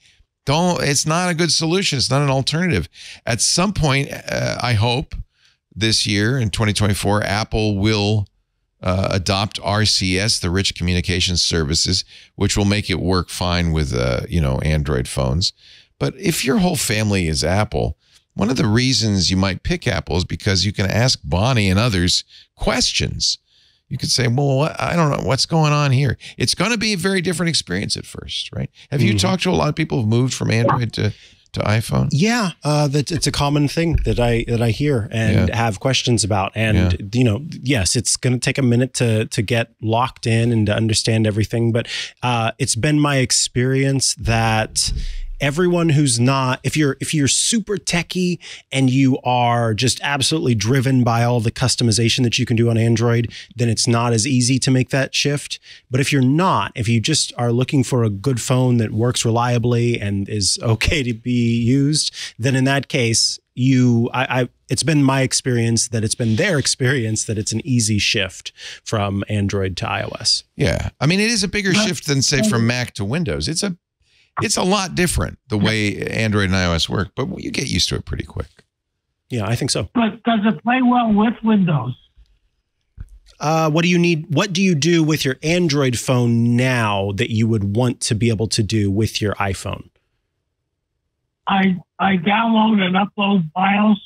S1: Don't, it's not a good solution. It's not an alternative. At some point, uh, I hope this year in 2024, Apple will uh, adopt RCS, the Rich Communications Services, which will make it work fine with, uh, you know, Android phones. But if your whole family is Apple, one of the reasons you might pick Apple is because you can ask Bonnie and others questions. You could say, well, what, I don't know what's going on here. It's going to be a very different experience at first, right? Have you
S2: Mhm.
S1: talked to a lot of people who've moved from Android to, to iPhone?
S2: Yeah, uh, that it's a common thing that I that I hear and
S1: Yeah.
S2: have questions about. And you know, yes, it's going to take a minute to to get locked in and to understand everything. But uh, it's been my experience that everyone who's not if you're if you're super techie and you are just absolutely driven by all the customization that you can do on android then it's not as easy to make that shift but if you're not if you just are looking for a good phone that works reliably and is <laughs> okay to be used then in that case you I, I it's been my experience that it's been their experience that it's an easy shift from android to ios
S1: Yeah. I mean, it is a bigger shift than say from Mac to Windows. It's a it's a lot different the way Android and iOS work, but you get used to it pretty quick.
S2: yeah i think so
S13: But does it play well with Windows?
S2: Uh, what do you need? What do you do with your Android phone now that you would want to be able to do with your iPhone?
S13: I I download and upload files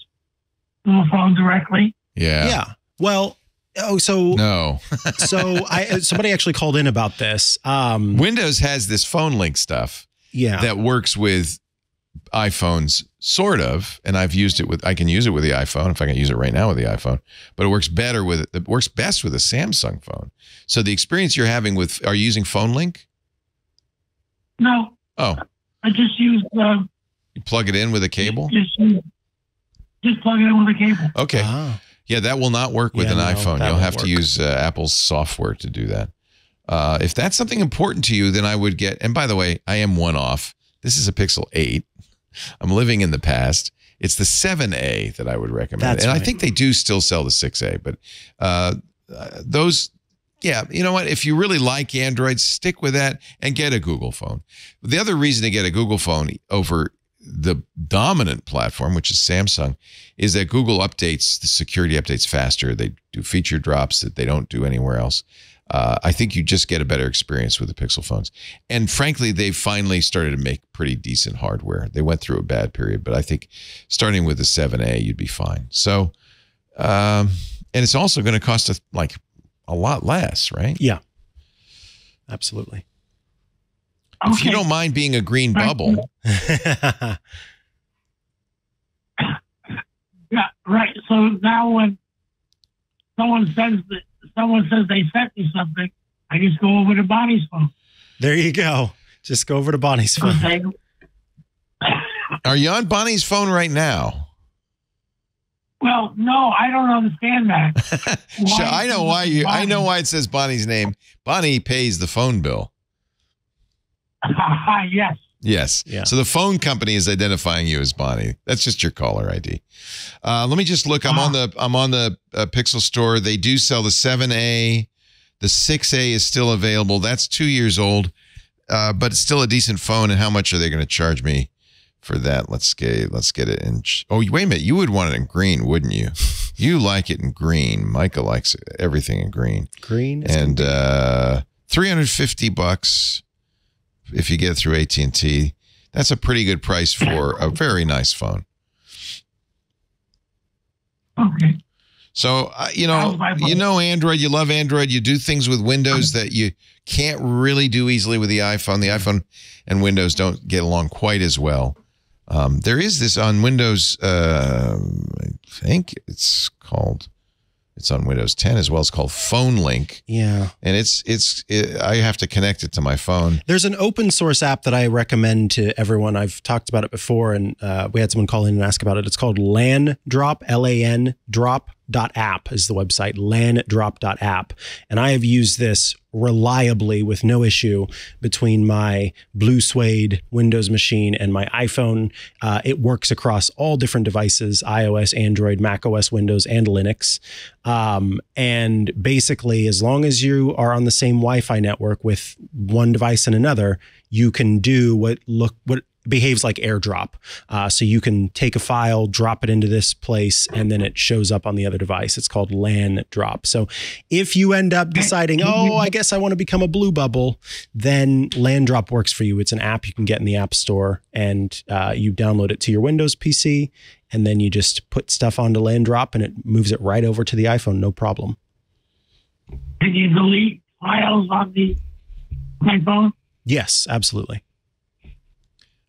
S13: to the phone directly.
S1: Yeah.
S2: Yeah. Well, oh, so
S1: No.
S2: so <laughs> I somebody actually called in about this. Um,
S1: Windows has this phone link stuff
S2: yeah.
S1: that works with iPhones, sort of, and I've used it with. I can use it with the iPhone if I can use it right now with the iPhone, but it works better with it works best with a Samsung phone. So the experience you're having with are you using Phone Link?
S13: No,
S1: Oh,
S13: I just use uh,
S1: you plug it in with a cable.
S13: just just plug it in with a cable.
S1: Okay.
S2: Ah.
S1: Yeah, that will not work with
S2: Yeah,
S1: an
S2: no,
S1: iPhone. You'll
S2: won't
S1: have to use uh, Apple's software to do that. Uh, if that's something important to you, then I would get. And by the way, I am one off. This is a Pixel 8. I'm living in the past. It's the 7A that I would recommend.
S2: That's
S1: and I think they do still sell the 6A, but uh, those, yeah, you know what? If you really like Android, stick with that and get a Google phone. The other reason to get a Google phone over the dominant platform, which is Samsung, is that Google updates the security updates faster. They do feature drops that they don't do anywhere else. Uh, I think you just get a better experience with the Pixel phones. And frankly, they've finally started to make pretty decent hardware. They went through a bad period, but I think starting with the 7A, you'd be fine. So, um, and it's also going to cost us like a lot less, right?
S2: Yeah. Absolutely.
S1: If you don't mind being a green bubble, <laughs>
S13: Yeah, right. So now when someone says that someone says they sent me something, I just go over to Bonnie's phone.
S2: There you go. Just go over to Bonnie's phone.
S13: Okay.
S1: are you on Bonnie's phone right now?
S13: Well, no, I don't understand that. <laughs>
S1: Sure, I know why you. I know why it says Bonnie's name. Bonnie pays the phone bill. <laughs>
S13: yes.
S1: Yes.
S2: Yeah.
S1: So the phone company is identifying you as Bonnie. That's just your caller ID. Uh, let me just look. I'm on the I'm on the uh, Pixel store. They do sell the 7A. The 6A is still available. That's two years old, uh, but it's still a decent phone. And how much are they going to charge me for that? Let's get let's get it in. Oh, wait a minute. You would want it in green, wouldn't you? <laughs> You like it in green. Mikah likes everything in green.
S2: Green is
S1: and uh, 350 bucks if you get it through AT&T. That's a pretty good price for a <laughs> very nice phone.
S13: Okay.
S1: So uh, you know, you know Android. You love Android. You do things with Windows that you can't really do easily with the iPhone. The iPhone and Windows don't get along quite as well. Um, there is this on Windows. Uh, I think it's called. It's on Windows 10 as well. It's called Phone Link,
S2: Yeah.
S1: and it's it's. It, I have to connect it to my phone.
S2: There's an open source app that I recommend to everyone. I've talked about it before, and uh, we had someone call in and ask about it. It's called LAN Drop, L A N Drop dot app is the website landrop.app and i have used this reliably with no issue between my blue suede windows machine and my iphone. Uh, it works across all different devices ios android mac os windows and linux. Um, and basically as long as you are on the same wi-fi network with one device and another you can do what look what behaves like airdrop. Uh, so you can take a file, drop it into this place, and then it shows up on the other device. It's called LAN drop. So if you end up deciding, <laughs> oh, I guess I want to become a blue bubble, then LAN drop works for you. It's an app you can get in the App Store, and uh, you download it to your Windows PC, and then you just put stuff onto LAN drop, and it moves it right over to the iPhone, no problem.
S13: Can you delete files on the iPhone?
S2: Yes, absolutely.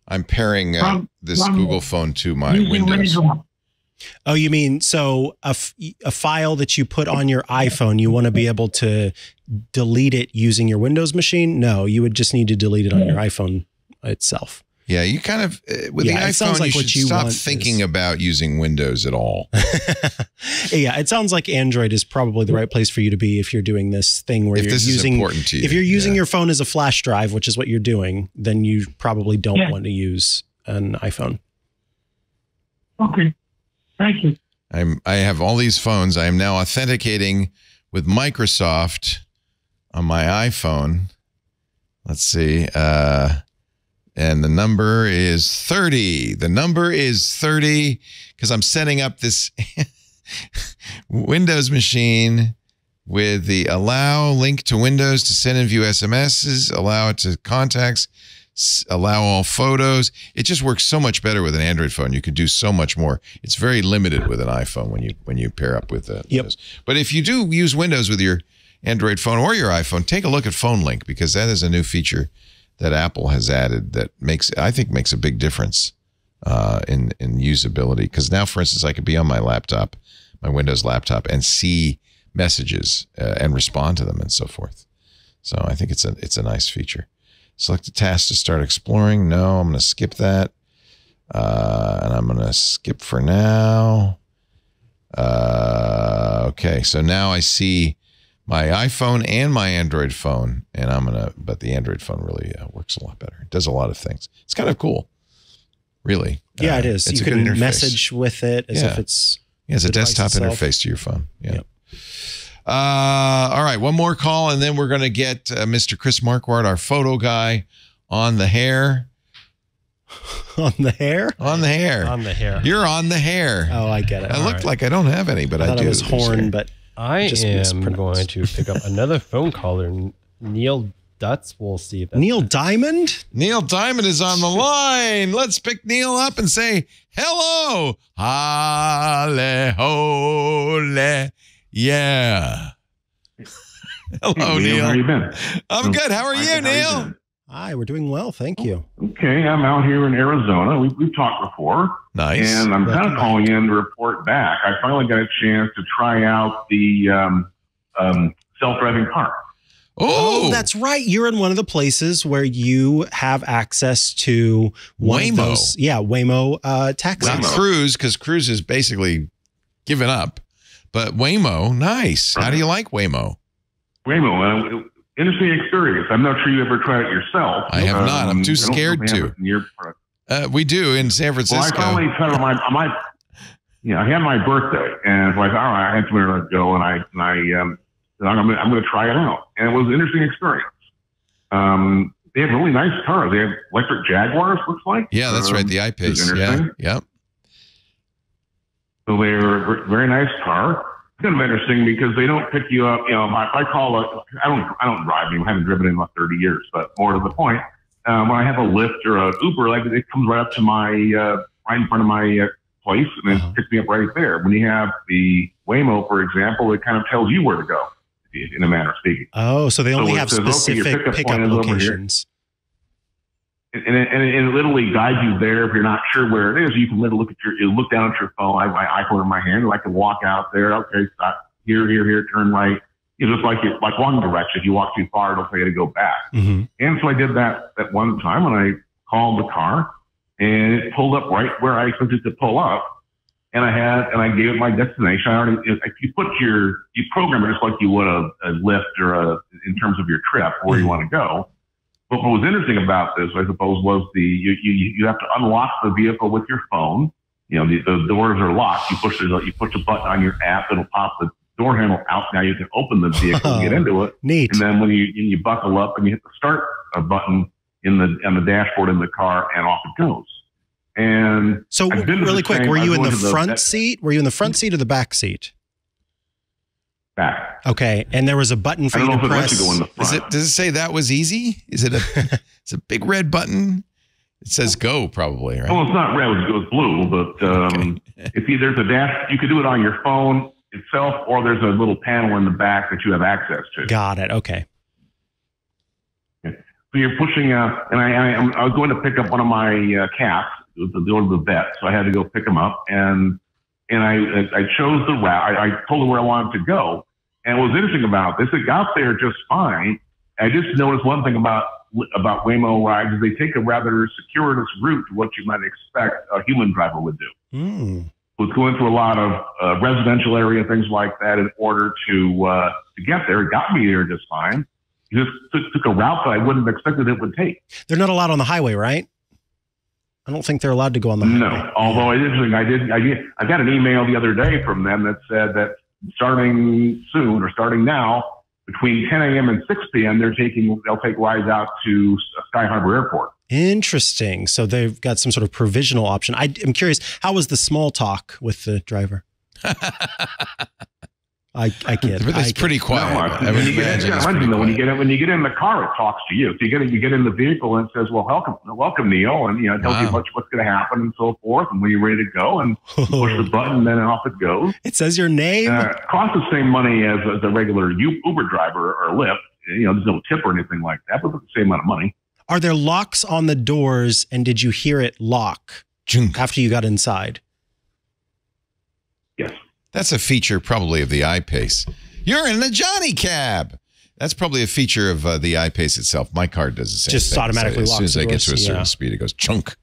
S1: I'm pairing uh,
S13: From-
S1: this
S13: from
S1: Google phone to my Windows.
S13: Windows.
S2: Oh, you mean so a, f- a file that you put on your iPhone, you want to be able to delete it using your Windows machine? No, you would just need to delete it on your iPhone itself.
S1: Yeah, you kind of uh, with
S2: Yeah,
S1: the iPhone,
S2: like
S1: you should
S2: you
S1: stop
S2: want
S1: thinking about using Windows at all. <laughs>
S2: yeah, it sounds like Android is probably the right place for you to be if you're doing this thing where
S1: If
S2: you're
S1: this is
S2: using
S1: important to you,
S2: If you're using
S1: yeah.
S2: your phone as a flash drive, which is what you're doing, then you probably don't
S13: Yeah.
S2: want to use an iPhone.
S13: Okay. Thank you.
S1: I'm I have all these phones. I am now authenticating with Microsoft on my iPhone. Let's see. Uh and the number is 30. The number is 30 because I'm setting up this <laughs> Windows machine with the allow link to Windows to send and view SMSs, allow it to contacts, allow all photos. It just works so much better with an Android phone. You could do so much more. It's very limited with an iPhone when you when you pair up with uh, Windows. But if you do use Windows with your Android phone or your iPhone, take a look at Phone Link because that is a new feature that Apple has added that makes I think makes a big difference uh, in in usability. Because now, for instance, I could be on my laptop, my Windows laptop, and see messages uh, and respond to them and so forth. So I think it's a it's a nice feature. Select a task to start exploring. No, I'm going to skip that, uh, and I'm going to skip for now. Uh, okay, so now I see my iPhone and my Android phone, and I'm gonna. But the Android phone really uh, works a lot better. It does a lot of things. It's kind of cool, really.
S2: Yeah,
S1: Uh,
S2: it is.
S1: it's
S2: you
S1: a good
S2: can
S1: interface.
S2: message with it as
S1: Yeah.
S2: if it's
S1: Yeah, it's a desktop
S2: itself.
S1: interface to your phone. Yeah. Uh, all right, one more call, and then we're going to get uh, Mr. Chris Marquardt, our photo guy, on the hair. <laughs>
S2: on the hair.
S1: On the hair.
S5: On the hair.
S1: You're on the hair.
S2: Oh, I get it.
S1: I
S2: All
S1: look
S2: right.
S1: like I don't have any, but
S2: I
S1: I,
S2: thought
S1: do.
S2: it was horn,
S1: hair.
S2: but
S5: I
S2: just
S5: am going to pick up another phone caller. Neil Dutz. We'll see if
S2: Neil Diamond.
S1: Neil Diamond is on the line. Let's pick Neil up and say hello. Halle hole. Yeah. <laughs> Hello,
S14: Hey, Neil,
S1: Neil.
S14: how you been?
S1: I'm mm. good. How are
S14: Hi,
S1: you,
S14: how you
S1: Neil?
S14: Been?
S2: Hi, we're doing well. Thank you.
S14: Okay, I'm out here in Arizona. We, we've talked before.
S1: Nice.
S14: And I'm kind of calling in to report back. I finally got a chance to try out the um, um, self-driving car.
S1: Oh,
S2: that's right. You're in one of the places where you have access to one of
S1: Waymo.
S2: those. Yeah, Waymo uh, taxis.
S1: Not Cruise, because Cruise is basically given up. But Waymo, nice. How do you like Waymo?
S14: Waymo, uh, interesting experience. I'm not sure you ever tried it yourself.
S1: I have not. I'm too scared
S14: know if they have
S1: to.
S14: it in your part.
S1: Uh, we do in San
S14: Well, I
S1: Francisco.
S14: finally my my yeah, I had my birthday, and so I thought, all right, I had somewhere to go, and I and I um, I'm gonna I'm gonna try it out, and it was an interesting experience. Um, they have really nice cars. They have electric Jaguars, looks like.
S1: yeah, that's right.
S14: Um,
S1: The
S14: which is
S1: I-Pace. Yeah. Yep.
S14: So they're a very nice car. It's kind of interesting because they don't pick you up. You know, if I call it, I don't, I don't drive anymore. I haven't driven in about 30 years. But more to the point, um, when I have a Lyft or a Uber, like it comes right up to my, uh, right in front of my uh, place, and it picks me up right there. When you have the Waymo, for example, it kind of tells you where to go, in a manner of speaking.
S2: Oh, so they only
S14: it
S2: have
S14: says, okay,
S2: specific
S14: pickup
S2: pickup
S14: here.
S2: locations.
S14: And, and, it, and it- and it literally guides you there. If you're not sure where it is, you can literally look at your, you look down at your phone. I have my iPhone in my hand, and I can walk out there. Okay, stop here, here, here, turn right. You know, just like it, like one direction. If you walk too far, it'll tell you to go back.
S2: Mm-hmm.
S14: And so I did that that one time when I called the car, and it pulled up right where I expected it to pull up. And I had, and I gave it my destination. I already, if you put your, you program it just like you would a, a lift or a, in terms of your trip where you want to go. But what was interesting about this, I suppose, was the you you, you have to unlock the vehicle with your phone. You know, the, the doors are locked. You push the you push a button on your app, it'll pop the door handle out. Now you can open the vehicle and get <laughs> into it.
S2: Neat.
S14: And then when you when you buckle up and you hit the start uh, button in the on the dashboard in the car, and off it goes. And
S2: So really quick,
S14: same-
S2: were you in
S14: gone
S2: the front
S14: that-
S2: seat? Were you in the front seat or the back seat?
S14: Back?
S2: Okay, and there was a button for
S14: I don't
S2: you
S14: know
S2: to
S14: if it lets
S2: press.
S14: go in the
S1: Is it? Does it say that was easy? Is it a? <laughs> it's a big red button. It says go probably, right?
S14: Well, it's not red; it goes blue. But um, if you, there's a dash, you could do it on your phone itself, or there's a little panel in the back that you have access to.
S2: Got it. Okay.
S14: So you're pushing, uh, and I, I, I'm- I was going to pick up one of my uh, cats, to go to the vet, so I had to go pick him up, and and I I chose the route. I, I told him where I wanted to go, and what's interesting about this, it got there just fine. I just noticed one thing about about Waymo rides is they take a rather circuitous route to what you might expect a human driver would do.
S2: Mm.
S14: was going through a lot of uh, residential area, things like that, in order to uh, to get there. It got me there just fine. It just took, took a route that I wouldn't have expected it would take.
S2: They're not allowed on the highway, right? I don't think they're allowed to go on the highway.
S14: No, although it's interesting, I did, I did, I got an email the other day from them that said that starting soon or starting now, between 10 a.m. and 6 p.m., they're taking, they'll take rides out to Sky Harbor Airport.
S2: Interesting. So they've got some sort of provisional option. I, am curious, how was the small talk with the driver? <laughs> I, I kid.
S1: But
S2: I
S1: it's
S2: kid.
S1: pretty quiet.
S14: No,
S1: I would
S14: when you get,
S1: imagine
S14: yeah,
S1: it's
S14: imagine
S1: pretty
S14: though, when you get in, when you get in the car, it talks to you. So you get in, you get in the vehicle and it says, "Well, welcome, welcome, Neil," and you know, it tells you
S1: Wow.
S14: what's what's going to happen and so forth, and when you're ready to go, and you push the button, then off it goes.
S2: It says your name.
S14: Uh, costs the same money as, as a regular Uber driver or Lyft. You know, there's no tip or anything like that, but it's the same amount of money.
S2: Are there locks on the doors and did you hear it lock after you got inside?
S14: Yes.
S1: That's a feature probably of the I-Pace. You're in the Johnny cab. That's probably a feature of uh, the I-Pace itself. My car does the same
S2: Just
S1: thing.
S2: automatically
S1: as soon as I get to a certain
S2: yeah.
S1: speed, it goes chunk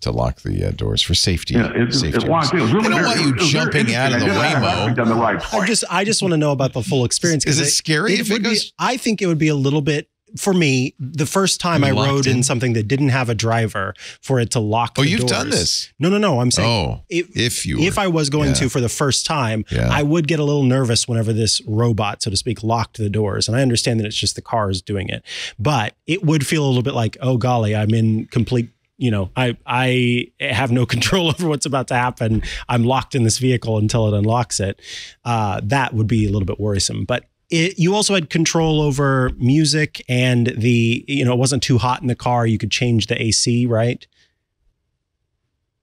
S1: to lock the uh, doors for safety.
S14: Yeah, it's,
S1: safety
S14: it's locked. It really
S1: they don't want you
S14: it was very
S1: jumping out of the
S14: interesting. I did- I've actually
S1: Waymo.
S14: the ride
S2: I just I just want to know about the full experience. 'cause
S1: Is it scary if it
S2: would be- I think it would be a little bit for me. The first time I rode in.
S1: in?
S2: something that didn't have a driver for it to lock.
S1: Oh, you've
S2: doors.
S1: done this?
S2: No, no, no. I'm saying
S1: Oh, if you
S2: if. I was going
S1: Yeah.
S2: to for the first time,
S1: Yeah.
S2: I would get a little nervous whenever this robot, so to speak, locked the doors. And I understand that it's just the cars doing it, but it would feel a little bit like, oh golly, I'm in complete. You know, I I have no <laughs> control over what's about to happen. I'm locked in this vehicle until it unlocks it. Uh, that would be a little bit worrisome, but. It, you also had control over music and the, you know, it wasn't too hot in the car. You could change the AC, right?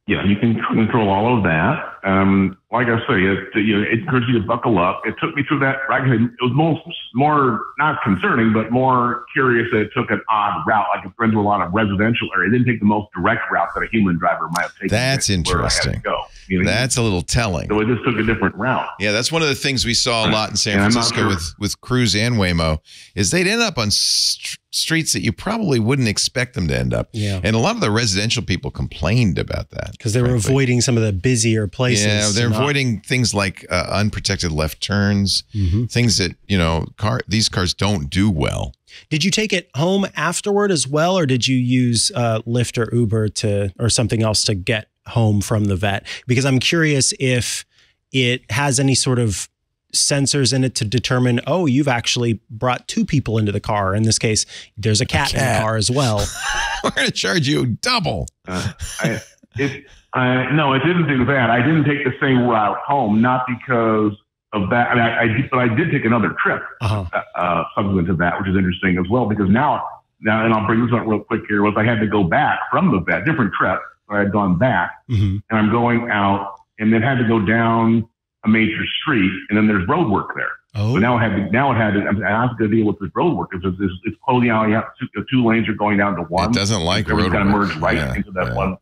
S14: Yeah, you can control all of that. Um, like I say, it, you know, it encourages you to buckle up. It took me through that. Like I said, it was most, more not concerning, but more curious that it took an odd route. Like it went through a lot of residential area. It didn't take the most direct route that a human driver might have taken.
S1: That's
S14: to get where I had to
S1: interesting.
S14: go. You know,
S1: That's a little telling.
S14: so it just took a different route.
S1: Yeah, that's one of the things we saw a lot in San
S14: And
S1: Francisco
S14: sure-
S1: with with Cruise and Waymo is they'd end up on st- streets that you probably wouldn't expect them to end up.
S2: Yeah.
S1: And a lot of the residential people complained about that
S2: because they were
S1: frankly.
S2: avoiding some of the busier places. Places.
S1: Yeah, they're
S2: to not-
S1: avoiding things like uh, unprotected left turns,
S2: Mm-hmm.
S1: things that you know car these cars don't do well.
S2: Did you take it home afterward as well, or did you use uh, Lyft or Uber to or something else to get home from the vet? Because I'm curious if it has any sort of sensors in it to determine, oh, you've actually brought two people into the car. In this case, there's a cat, in the car as well. <laughs>
S1: We're going to charge you double.
S14: Uh, I, it, I, no, I didn't do that. I didn't take the same route home, not because of that. I mean, I, I did- but I did take another trip
S2: Uh-huh.
S14: uh, uh, subsequent to that, which is interesting as well. Because now, now, and I'll bring this up real quick here. Was I had to go back from the vet, different trip. I had gone back,
S2: Mhm.
S14: and I'm going out, and then had to go down a major street, and then there's road work there.
S2: Oh.
S14: But now it had to, now it had to, I have to deal with this road work. It's, it's, it's closing out. You have two, two lanes are going down to one.
S1: It doesn't like road
S14: got to
S1: work.
S14: merge right
S1: Yeah,
S14: into that
S1: yeah.
S14: one.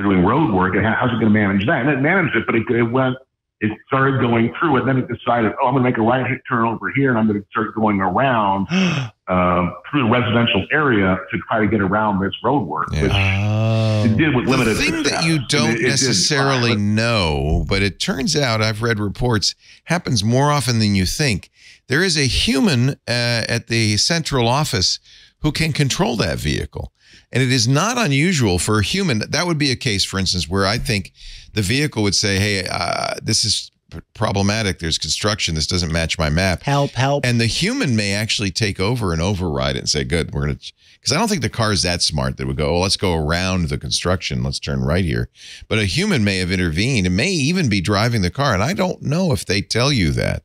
S14: They're doing road work, and how's it going to manage that? And it managed it, but it, it went. It started going through it. Then it decided, oh, I'm going to make a right turn over here, and I'm going to start going around <gasps> um, through the residential area to try to get around this road work. Which
S2: Oh.
S14: it did with limited.
S1: The
S14: limited.
S1: thing that you don't
S14: it- it
S1: necessarily
S14: fine,
S1: know, but it turns out I've read reports happens more often than you think. There is a human uh, at the central office who can control that vehicle. And it is not unusual for a human. That would be a case, for instance, where I think the vehicle would say, "Hey, uh, this is problematic. There's construction. This doesn't match my map.
S2: Help! Help!"
S1: And the human may actually take over and override it and say, "Good, we're gonna." Because I don't think the car is that smart that would go, "Oh, let's go around the construction. Let's turn right here." But a human may have intervened and may even be driving the car, and I don't know if they tell you that.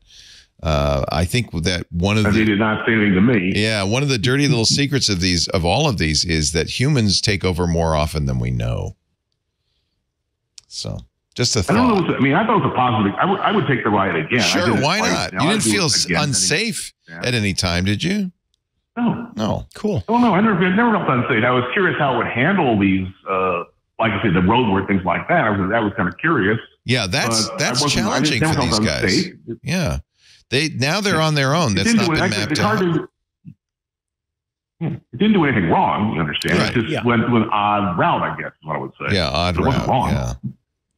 S1: Uh, I think that one of the
S14: not anything to me.
S1: yeah, one of the dirty little secrets of these of all of these is that humans take over more often than we know. So, just a
S14: I don't know.
S1: thought.
S14: I mean, I thought it was a positive. I would, take the ride again.
S1: Sure, why not?
S14: now.
S1: You didn't feel
S14: it
S1: s-
S14: again.
S1: unsafe
S14: Yeah.
S1: at any time, did you?
S14: No.
S1: No.
S2: Cool.
S14: Oh no, I never, I never felt unsafe. I was curious how it would handle these, uh, like I said, the road work things like that. I was, I was kind of curious.
S1: Yeah, that's that's
S14: I
S1: challenging for these
S14: felt
S1: guys. Yeah, they now they're on their own. That's
S14: didn't
S1: not
S14: it-
S1: been
S14: actually,
S1: mapped
S14: it's
S1: out.
S14: to- hmm. It didn't do anything wrong. You understand?
S1: Right.
S14: It just
S2: Yeah.
S14: went to an odd route, I guess, is what I would say.
S1: Yeah, odd
S14: It wasn't
S1: route.
S14: wrong.
S1: Yeah,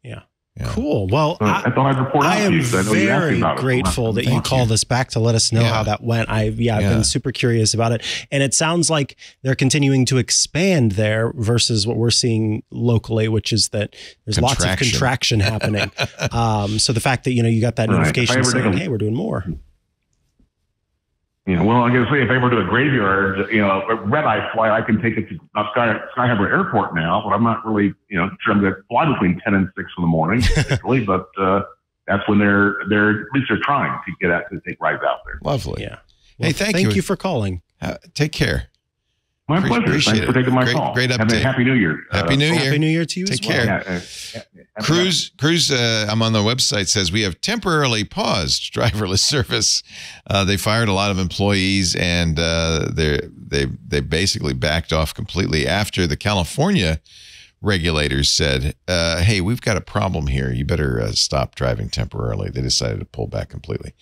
S2: Yeah.
S1: Yeah.
S2: Cool. Well,
S14: So I, thought I'd report
S2: I
S14: to
S2: am
S14: you. 'cause I know you asked me
S2: very
S14: about
S2: grateful that you
S1: Thank
S2: called us back to let us know
S1: Yeah.
S2: how that went. I yeah, I've
S1: Yeah.
S2: been super curious about it, and it sounds like they're continuing to expand there versus what we're seeing locally, which is that there's lots of
S1: Contraction.
S2: contraction happening. <laughs> um, so the fact that you know you got that
S14: Right.
S2: notification
S14: If I ever
S2: saying,
S14: a-
S2: "Hey, we're doing more."
S14: You know, well, I'm going to say if I ever do a graveyard, you know, a red eye flight, I can take it to uh, Sky, Sky Harbor Airport now, but I'm not really, you know, sure I'm going to fly between 10 and 6 in the morning, <laughs> particularly, but uh, that's when they're, they're, at least they're trying to get out to take rides out there.
S1: Lovely.
S2: Yeah.
S1: Hey, thank
S2: thank
S1: you.
S2: you for calling.
S1: Uh, take care.
S14: My
S1: Pre-
S14: pleasure.
S1: appreciate
S14: Thanks for taking my
S1: Great-
S14: call.
S1: great
S14: Have a
S1: update.
S14: happy New Year.
S1: Happy
S14: Uh,
S1: New Year.
S2: Happy New Year to you
S1: Take
S2: as well.
S1: care.
S14: Yeah, uh,
S1: Cruise, Cruise. Uh, I'm on the website. Says we have temporarily paused <laughs> driverless service. Uh, they fired a lot of employees, and uh, they they they basically backed off completely after the California regulators said, uh, "Hey, we've got a problem here. You better uh, stop driving temporarily." They decided to pull back completely.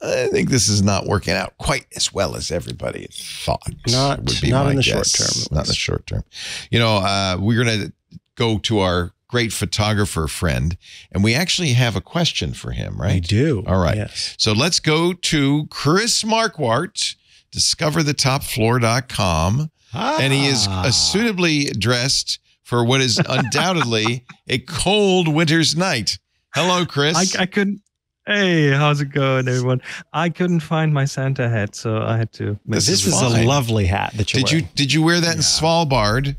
S1: I think this is not working out quite as well as everybody thought.
S2: Not- not in the short term,
S1: Not in the short term. You know, uh, we're going to go to our great photographer friend, and we actually have a question for him, right?
S2: We do.
S1: All right.
S2: Yes.
S1: So let's go to Chris Marquardt, discoverthetopfloor.com. And he is
S2: Ah.
S1: uh, suitably dressed for what is <laughs> undoubtedly a cold winter's night. Hello, Chris.
S15: I, I couldn't. Hey, how's it going, everyone? I couldn't find my Santa hat, so I had to. make
S2: This is
S15: fine.
S2: a lovely hat that you're
S1: did you did you wear that in Svalbard?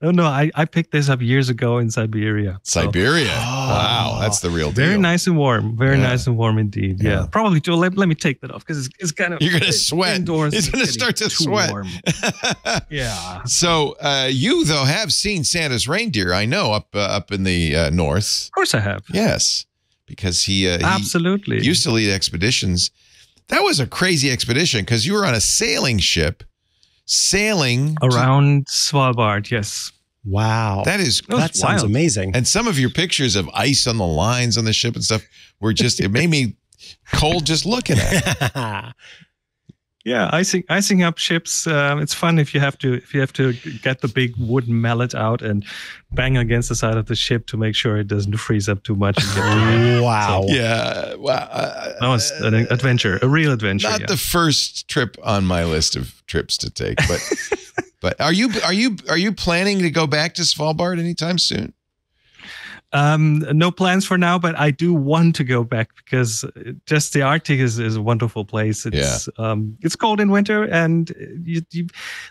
S15: Oh no, I, I picked this up years ago in Siberia. So,
S1: Siberia. <gasps> wow, that's the real deal.
S15: Very nice and warm. Very
S1: Yeah.
S15: nice and warm indeed. Yeah.
S1: Yeah.
S15: Probably too. Let, let me take that off because it's, it's kind of.
S1: You're gonna
S15: it's
S1: sweat.
S15: Indoors,
S1: He's
S15: it's
S1: gonna start to sweat.
S15: warm. <laughs> yeah.
S1: So uh, you though have seen Santa's reindeer, I know, up uh, up in the uh, north.
S15: Of course I have.
S1: Yes, because he, uh, he
S15: Absolutely.
S1: used to lead expeditions. That was a crazy expedition because you were on a sailing ship, sailing to-
S15: Around Svalbard, yes.
S2: Wow.
S1: that is
S15: That was
S2: that sounds
S15: wild.
S2: amazing.
S1: And some of your pictures of ice on the lines on the ship and stuff were just, it made me cold just looking at it. <laughs>
S15: Yeah, icing icing up ships. Um, it's fun if you have to if you have to get the big wooden mallet out and bang against the side of the ship to make sure it doesn't freeze up too much. and get- <laughs>
S2: Wow.
S1: Yeah. Wow. Uh,
S15: that was an adventure, a real adventure.
S1: not
S15: yeah.
S1: the first trip on my list of trips to take, but <laughs> but are you are you are you planning to go back to Svalbard anytime soon?
S15: Um, no plans for now, but I do want to go back because just the Arctic is, is a wonderful place. It's um, it's cold in winter, and you, you,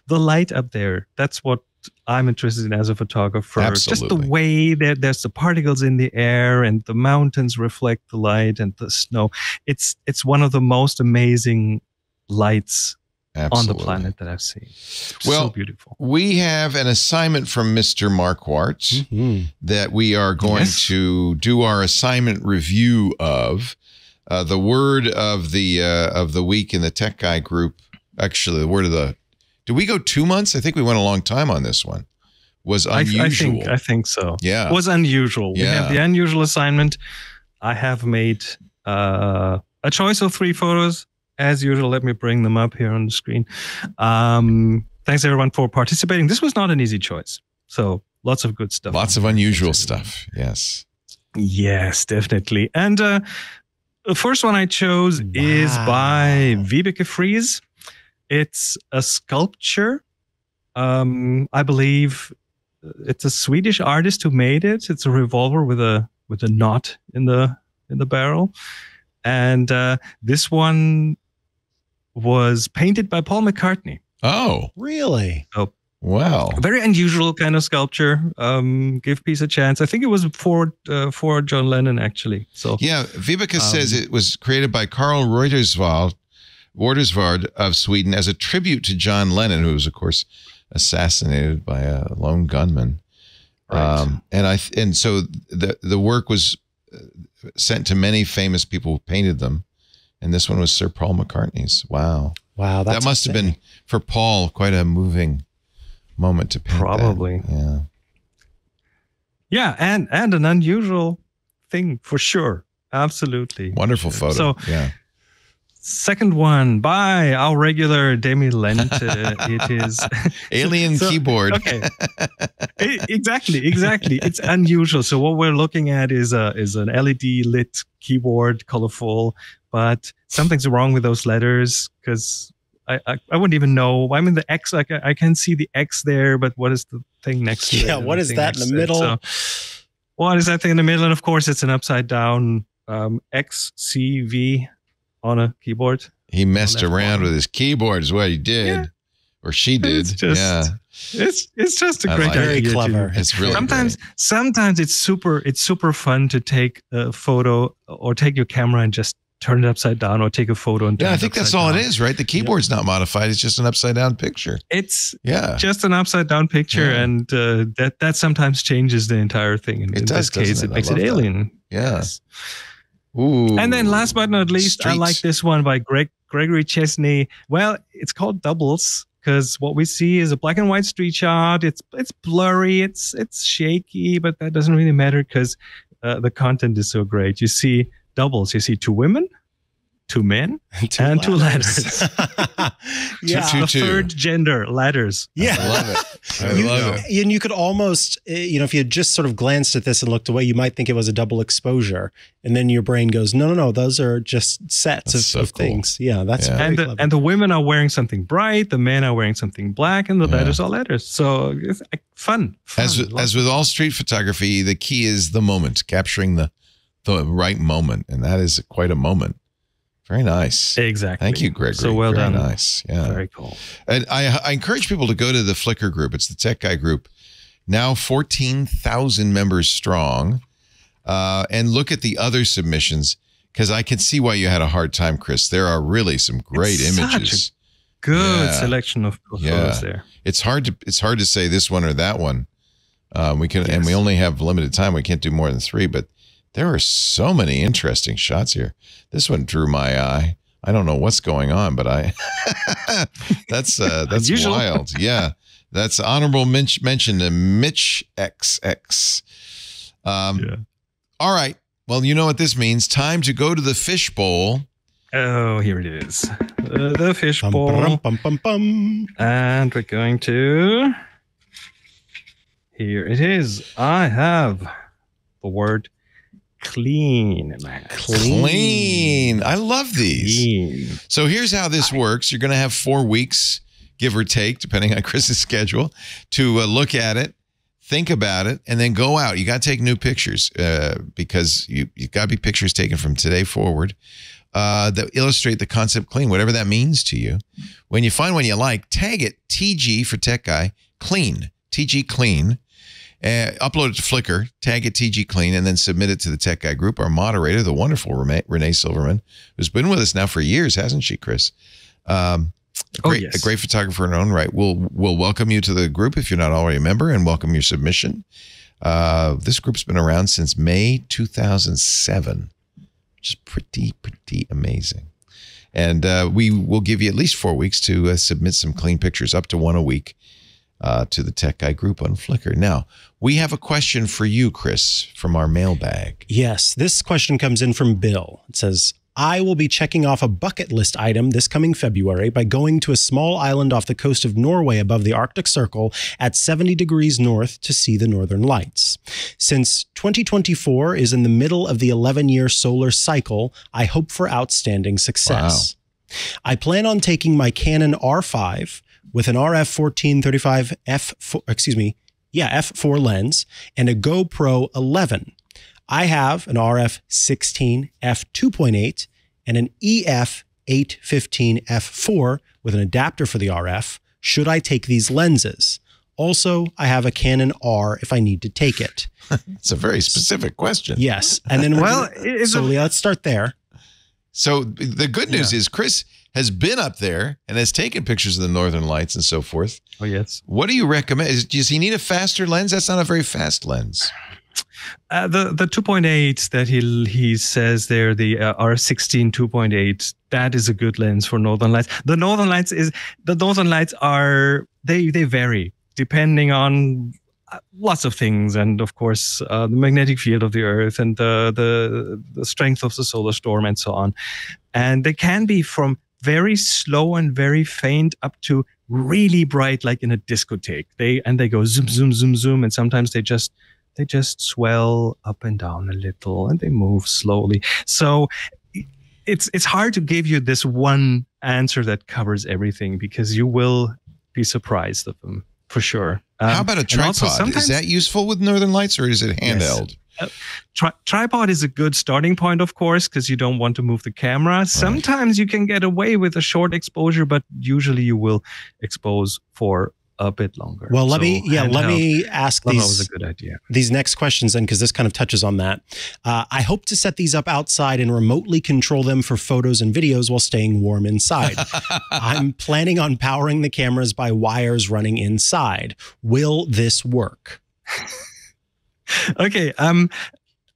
S15: the light up there. That's what I'm interested in as a photographer.
S1: Absolutely.
S15: Just the way that there's the particles in the air, and the mountains reflect the light, and the snow. It's it's one of the most amazing lights on the planet that I've seen. It's
S1: Well,
S15: so beautiful.
S1: We have an assignment from Mr. Marquardt that we are going
S15: Yes.
S1: to do our assignment review of. Uh, the word of the uh, of the week in the Tech Guy group, actually, the word of the. Did we go two months? I think we went a long time on this one. Was unusual.
S15: I think I think so.
S1: Yeah.
S15: was unusual. We have the unusual assignment. I have made uh, a choice of three photos. As usual, let me bring them up here on the screen. Um, thanks everyone for participating. This was not an easy choice, so lots of good stuff.
S1: Lots of unusual stuff. Yes.
S15: Yes, definitely. And uh, the first one I chose is by Vibeke Fries. It's a sculpture. Um, I believe it's a Swedish artist who made it. It's a revolver with a with a knot in the in the barrel, and uh, this one was painted by Paul McCartney.
S1: Oh,
S2: really?
S15: So
S1: wow.
S15: very unusual kind of sculpture. Um, give peace a chance. I think it was for uh, for John Lennon actually. So
S1: Yeah, Vibeke says
S15: Um,
S1: it was created by Carl Reuterswald, Reutersward of Sweden as a tribute to John Lennon, who was, of course, assassinated by a lone gunman. Um, and I th- and so the the work was uh, sent to many famous people who painted them, and this one was Sir Paul McCartney's. Wow,
S2: Wow,
S1: that must have been for Paul quite a moving moment to paint. that.
S15: Probably.
S1: yeah.
S15: yeah, and and an unusual thing for sure. Absolutely.
S1: Wonderful photo.
S15: So
S1: yeah.
S15: second one by our regular Demi Lent. Uh, <laughs> it is <laughs>
S1: Alien
S15: So-
S1: keyboard.
S15: Okay. <laughs> Exactly, exactly. It's unusual. So what we're looking at is a is an LED lit keyboard, colorful, but something's wrong with those letters because I, I I wouldn't even know. I mean the X. I can, I can see the X there, but what is the thing next to it?
S2: Yeah,
S15: and
S2: what
S15: the
S2: is
S15: thing
S2: that in the middle?
S15: So what is that thing in the middle? And of course, it's an upside down um, XCV on a keyboard.
S1: He messed around with his keyboard, is what he did, or she did.
S15: It's just-
S1: yeah,
S15: It's it's just a
S1: I
S15: great
S1: like
S15: idea.
S1: Very
S15: to-
S1: clever. It's really
S15: sometimes sometimes it's super it's super fun to take a photo or take your camera and just turn it upside down or take a photo and turn
S1: yeah. I think that's all
S15: down.
S1: it is, right? The keyboard's not modified; it's just an upside down picture.
S15: It's
S1: Yeah,
S15: just an upside down picture,
S1: Yeah.
S15: and uh, that that sometimes changes the entire thing. And
S1: It
S15: in
S1: does,
S15: this case, it
S1: it?
S15: Makes it
S1: love that.
S15: alien.
S1: yeah. Ooh,
S15: And then last but not least, I like this one by Greg Gregory Chesney. Well, it's called doubles because what we see is a black and white street shot. It's it's blurry, it's it's shaky, but that doesn't really matter because uh, the content is so great. You see doubles. You see two women, two men, <laughs> and two ladders. <laughs>
S2: Yeah.
S15: a
S2: Two, two.
S15: third gender ladders.
S2: Yeah.
S1: I love it. I
S2: You-
S1: love it.
S2: And you could almost, uh, you know, if you had just sort of glanced at this and looked away, you might think it was a double exposure. And then your brain goes, no, no, no, those are just sets
S1: That's
S2: of,
S1: so
S2: of
S1: cool.
S2: things. Yeah, that's
S1: Yeah.
S15: and the,
S2: clever.
S15: and the women are wearing something bright, the men are wearing something black, and the
S1: Yeah.
S15: letters are letters. So it's uh, fun. fun.
S1: As with, as with all street photography, the key is the moment, capturing the the right moment, and that is quite a moment. Very nice.
S15: Exactly.
S1: Thank you, Gregory.
S15: So well
S1: Very
S15: done.
S1: Nice. Yeah.
S15: Very cool.
S1: And I, I encourage people to go to the Flickr group. It's the Tech Guy group, now 14,000 members strong, uh, and look at the other submissions because I can see why you had a hard time, Chris. There are really some great
S15: It's such a
S1: images.
S15: Good
S1: Yeah.
S15: selection of of
S1: Yeah.
S15: photos there.
S1: It's hard to it's hard to say this one or that one. Um, we can and we only have limited time. We can't do more than three, but there are so many interesting shots here. This one drew my eye. I don't know what's going on, but I <laughs> that's uh, <laughs> that's wild. Yeah, that's honorable men- mention to Mitch XX. Um,
S15: Yeah.
S1: All right. Well, you know what this means. Time to go to the fishbowl.
S15: Oh, here it is. Uh, the fishbowl. And we're going to. Here it is. I have the word clean my hand.
S1: Clean. I love these.
S15: Clean.
S1: So here's how this works. You're going to have four weeks, give or take, depending on <laughs> Chris's schedule, to uh, look at it, think about it, and then go out. You got to take new pictures uh, because you you got to be pictures taken from today forward uh, that illustrate the concept clean, whatever that means to you. When you find one you like, tag it TG for Tech Guy Clean TG Clean. Uh, upload it to Flickr, tag it TG Clean, and then submit it to the Tech Guy group. Our moderator, the wonderful Renee, Silverman, who's been with us now for years, hasn't she, Chris? Um, a
S15: Oh,
S1: great,
S15: yes.
S1: a great photographer in her own right. We'll we'll welcome you to the group if you're not already a member, and welcome your submission. Uh, this group's been around since May 2007, which is pretty pretty amazing. And uh, we will give you at least four weeks to uh, submit some clean pictures, up to one a week, uh, to the Tech Guy group on Flickr. Now we have a question for you, Chris, from our mailbag.
S2: Yes, this question comes in from Bill. It says, I will be checking off a bucket list item this coming February by going to a small island off the coast of Norway above the Arctic Circle at 70 degrees north to see the northern lights. Since 2024 is in the middle of the 11 year solar cycle, I hope for outstanding success. I plan on taking my Canon R5 with an RF 1435 f4, excuse me, yeah, f4 lens and a GoPro 11. I have an RF 16 f2.8 and an E EF 815 f4 with an adapter for the RF. Should I take these lenses? Also, I have a Canon R if I need to take it. <laughs>
S1: It's a very specific question.
S2: Yes, and then <laughs>
S15: Well,
S2: well,
S15: it's
S2: so
S15: a-
S2: let's start there.
S1: So the good news is Chris has been up there and has taken pictures of the northern lights and so forth.
S15: Oh, yes.
S1: What do you recommend? Is, does he need a faster lens? That's not a very fast lens.
S15: Uh, the the 2.8 that he he says there, the uh, R16 2.8, that is a good lens for northern lights. The northern lights is the northern lights are they they vary depending on uh, lots of things, and of course uh, the magnetic field of the Earth and the, the the strength of the solar storm and so on, and they can be from very slow and very faint up to really bright, like in a discotheque. They and they go zoom zoom zoom zoom, and sometimes they just they just swell up and down a little and they move slowly. So it's it's hard to give you this one answer that covers everything because you will be surprised of them for sure. Um,
S1: How about a tripod? Is that useful with northern lights or is it handheld?
S15: Tri- tripod is a good starting point, of course, because you don't want to move the camera. Sometimes you can get away with a short exposure, but usually you will expose for a bit longer.
S2: Well, let
S15: So
S2: me yeah, let me ask these.
S15: was a good idea.
S2: These next questions, then, because this kind of touches on that. Uh, I hope to set these up outside and remotely control them for photos and videos while staying warm inside. <laughs> I'm planning on powering the cameras by wires running inside. Will this work? <laughs>
S15: okay um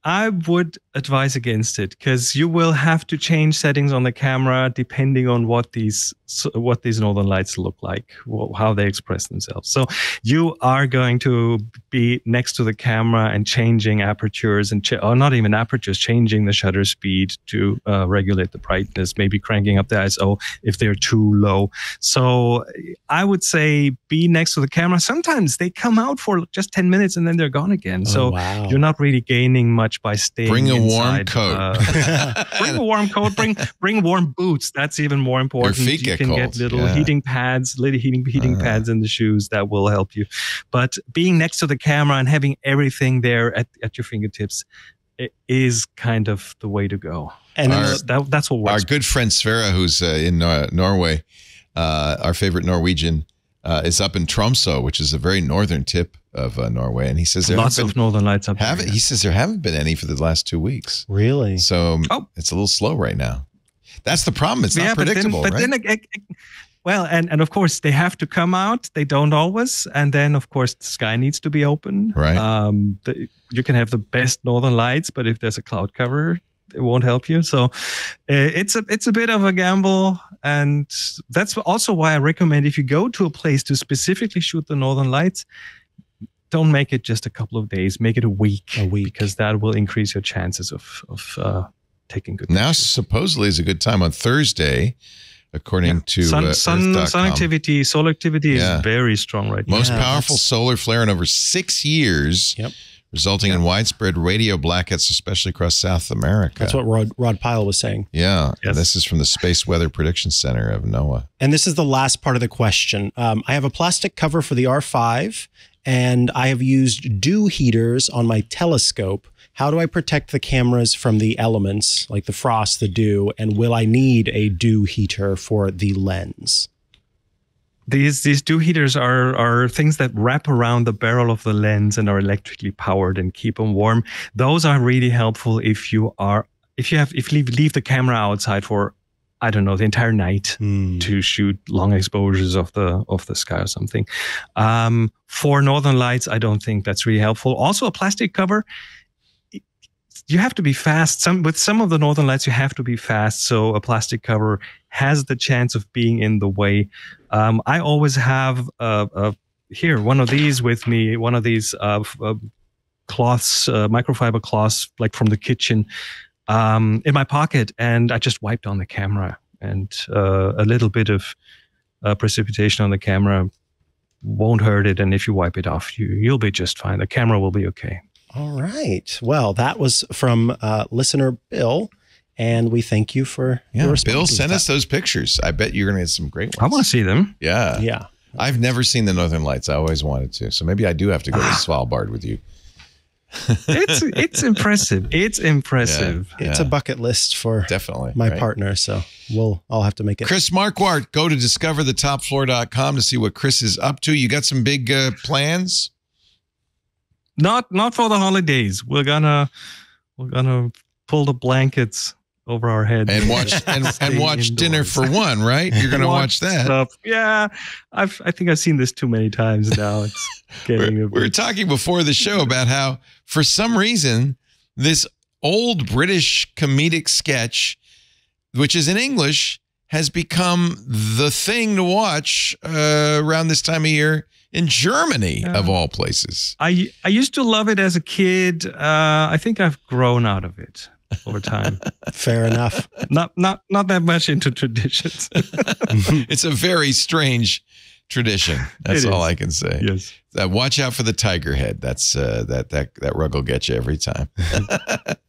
S15: i would advise against it because you will have to change settings on the camera depending on what these what these northern lights look like how they express themselves so you are going to be next to the camera and changing apertures and ch- or not even apertures changing the shutter speed to uh, regulate the brightness maybe cranking up the iso if they're too low so i would say be next to the camera sometimes they come out for just 10 minutes and then they're gone again
S2: Oh,
S15: so
S2: wow.
S15: you're not really gaining much by staying
S1: Bring a warm coat.
S15: uh, <laughs> bring a warm coat. Bring bring warm boots. That's even more important.
S1: feet get
S15: can
S1: cold,
S15: get little
S1: yeah.
S15: heating pads, little heating heating
S1: Uh.
S15: pads in the shoes that will help you. But being next to the camera and having everything there at, at your fingertips i- is kind of the way to go.
S2: And
S1: Our-
S15: That's- that, that's what
S1: Our good friend Sverre, who's uh, in Nor- Norway, uh, our favorite Norwegian, uh, is up in Tromsø, which is a very northern tip of uh, Norway, and he says there
S15: Lots
S1: haven't
S15: of northern lights up
S1: been,
S15: there.
S1: haven't, he says there haven't been any for the last two weeks.
S2: Really?
S1: So
S15: Oh.
S1: it's a little slow right now. That's the problem. It's
S15: Yeah,
S1: not
S15: but then-
S1: predictable,
S15: but
S1: right?
S15: then, ag- ag- well, and, and of course they have to come out. They don't always, and then of course the sky needs to be open.
S1: Right.
S15: Um, the, you can have the best northern lights, but if there's a cloud cover, it won't help you. So uh, it's a it's a bit of a gamble, and that's also why I recommend if you go to a place to specifically shoot the northern lights. Don't make it just a couple of days. Make it a week.
S2: A week.
S15: because that will increase your chances of of uh, taking good.
S1: Now, supposedly, is a good time on Thursday, according to
S15: sun,
S1: uh,
S15: sun, sun activity, solar activity
S1: Yeah.
S15: is very strong right now.
S1: Most
S15: now.
S1: powerful solar flare in over six years,
S2: Yep.
S1: resulting in widespread radio blackouts, especially across South America.
S2: That's what Rod, Rod Pyle was saying.
S1: Yeah, and this is from the Space Weather Prediction Center of NOAA.
S2: And this is the last part of the question. Um, I have a plastic cover for the R5, and I have used dew heaters on my telescope. How do I protect the cameras from the elements like the frost, the dew, and will I need a dew heater for the lens?
S15: These these dew heaters are are things that wrap around the barrel of the lens and are electrically powered and keep them warm. Those are really helpful if you are if you have if you leave, leave the camera outside for I don't know the entire night to shoot long exposures of the of the sky or something. Um, for northern lights, I don't think that's really helpful. Also, a plastic cover you have to be fast. Some with some of the northern lights, you have to be fast. So a plastic cover has the chance of being in the way. Um, I always have here one of these with me. One of these uh, uh, cloths, uh, microfiber cloths, like from the kitchen, um, in my pocket, and I just wiped on the camera, and uh, a little bit of precipitation on the camera won't hurt it. And if you wipe it off, you you'll be just fine. The camera will be okay.
S2: All right. Well, that was from uh, listener Bill, and we thank you for
S1: Yeah,
S2: your
S1: Bill,
S2: responses
S1: send
S2: to
S1: us those pictures. I bet you're going to get some great ones.
S15: I want to see them.
S1: Yeah.
S2: Yeah.
S1: I've never seen the Northern Lights. I always wanted to. So maybe I do have to go to <sighs> Svalbard with you.
S15: it's it's impressive. It's impressive.
S2: that. It's a bucket list for
S1: Definitely.
S2: my
S1: right?
S2: partner, so we'll I'll have to make it.
S1: Chris Marquardt, go to discoverthetopfloor.com to see what Chris is up to. You got some big uh, plans?
S15: Not not for the holidays. We're gonna we're gonna pull the blankets over our heads
S1: And watch <laughs> and, and watch dinner for one, right? You're going <laughs> to watch that.
S15: stuff. Yeah, I've I think I've seen this too many times now. It's <laughs> getting
S1: We're, we were talking before the show about how, for some reason, this old British comedic sketch, which is in English, has become the thing to watch uh, around this time of year in Germany, of all places.
S15: I I used to love it as a kid. Uh, I think I've grown out of it over time. <laughs>
S2: Fair enough.
S15: not not not that much into traditions. <laughs>
S1: it's a very strange tradition. That's all. I can say.
S15: Yes.
S1: Uh, watch out for the tiger head. That's uh, that that that rug will get you every time. <laughs>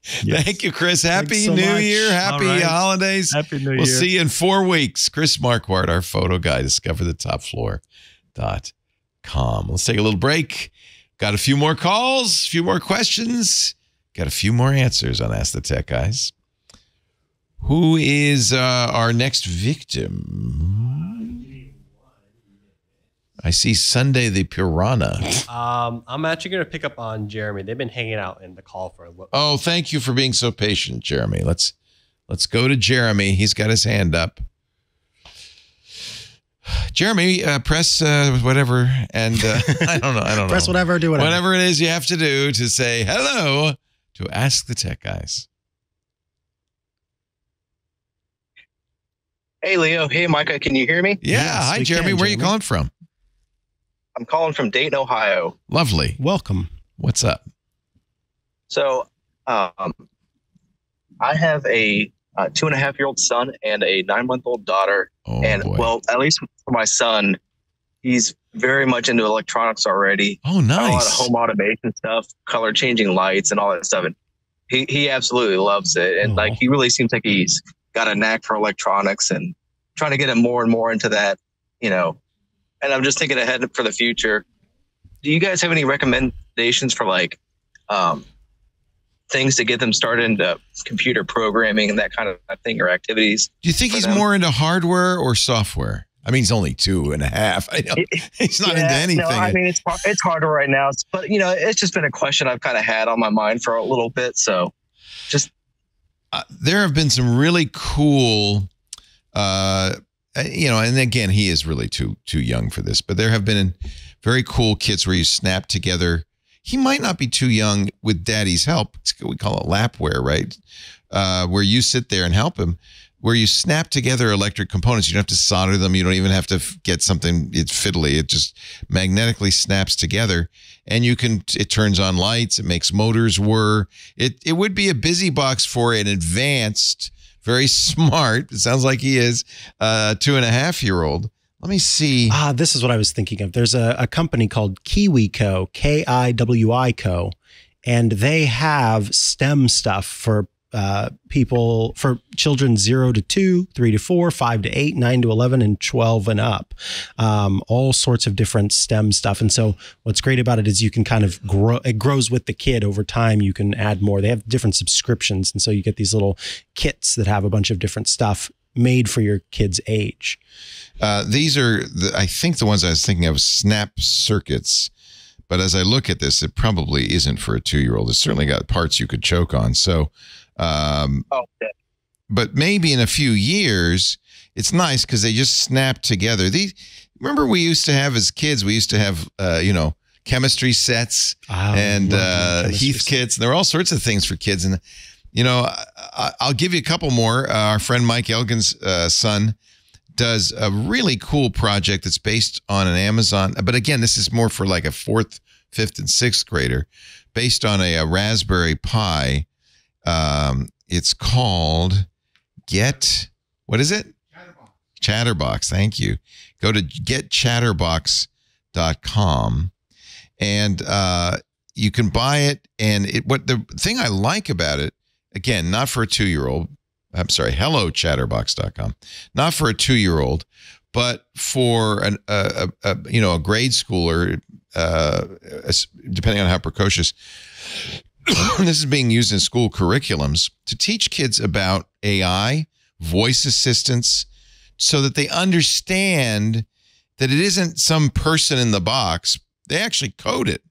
S1: Thank you, Chris. Happy
S2: so
S1: New
S2: much.
S1: Year. Happy
S15: All right.
S1: holidays.
S15: Happy New
S1: We'll
S15: Year.
S1: see you in four weeks. Chris Marquardt, our photo guy, discover the top floor dot com. Let's take a little break. Got a few more calls, a few more questions, got a few more answers on Ask the Tech Guys. Who is uh, our next victim? I see Sunday the Piranha.
S5: Um, I'm actually going to pick up on Jeremy. They've been hanging out in the call for a little.
S1: Oh, thank you for being so patient, Jeremy. Let's let's go to Jeremy. He's got his hand up. Jeremy, uh, press uh, whatever, and uh, <laughs> <laughs> I don't know. I don't know.
S2: Press whatever, do whatever.
S1: Whatever it is you have to do to say hello to Ask the Tech Guys.
S16: Hey, Leo. Hey, Mikah. Can you hear me?
S1: Yeah.
S2: Yes,
S1: hi, Jeremy.
S2: can,
S1: Where are you calling from?
S16: I'm calling from Dayton, Ohio.
S1: Lovely.
S2: Welcome.
S1: What's up?
S16: So, um, I have a uh, two and a half year old son and a nine month old daughter.
S1: Oh,
S16: and,
S1: boy.
S16: well, at least for my son, he's very much into electronics already.
S1: Oh, nice.
S16: A lot of home automation stuff, color changing lights, and all that stuff. And he, he absolutely loves it. And, like, he really seems like he's got a knack for electronics and trying to get him more and more into that, you know. And I'm just thinking ahead for the future. Do you guys have any recommendations for like um, things to get them started into computer programming and that kind of thing or activities?
S1: Do you think he's
S16: them?
S1: more into hardware or software? I mean, he's only two and a half. <laughs> I know he's not into anything.
S16: No, I mean it's it's harder right now, but you know it's just been a question I've kind of had on my mind for a little bit. So just
S1: uh, there have been some really cool uh uh, you know and again he is really too too young for this but there have been very cool kits where you snap together he might not be too young with daddy's help we call it lapware right uh where you sit there and help him where you snap together electric components. You don't have to solder them. You don't even have to get something it's fiddly. It just magnetically snaps together, and you can. It turns on lights. It makes motors whir. It it would be a busy box for an advanced, very <laughs> smart. It sounds like he is uh, two and a half year old. Let me see.
S2: Ah, this is what I was thinking of. There's a, a company called KiwiCo, K I W I Co, and they have STEM stuff for uh, people for children zero to two, three to four, five to eight, nine to 11, and 12 and up. Um, all sorts of different STEM stuff. And so, what's great about it is you can kind of grow, it grows with the kid over time. You can add more. They have different subscriptions. And so, you get these little kits that have a bunch of different stuff made for your kid's age.
S1: Uh, these are, the, I think, the ones I was thinking of snap circuits. But as I look at this, it probably isn't for a two year old. It's certainly got parts you could choke on. So, um,
S16: Oh, yeah.
S1: but maybe in a few years, it's nice because they just snap together. These, remember, we used to have as kids, we used to have, uh, you know, chemistry sets and uh,
S2: chemistry
S1: Heathkits. And there were all sorts of things for kids. And, you know, I, I'll give you a couple more. Uh, our friend Mike Elgan's uh, son does a really cool project that's based on an Amazon. But again, this is more for like a fourth, fifth, and sixth grader, based on a, a Raspberry Pi. Um, it's called Get. What is it? Chatterbox. Thank you. Go to getchatterbox.com and uh, you can buy it. And it, what the thing I like about it, again, not for a two year old, I'm sorry, hellochatterbox.com, not for a two year old, but for an, a, a, a, you know, a grade schooler, uh, depending on how precocious <coughs> this is being used in school curriculums to teach kids about AI, voice assistants, so that they understand that it isn't some person in the box. They actually code it.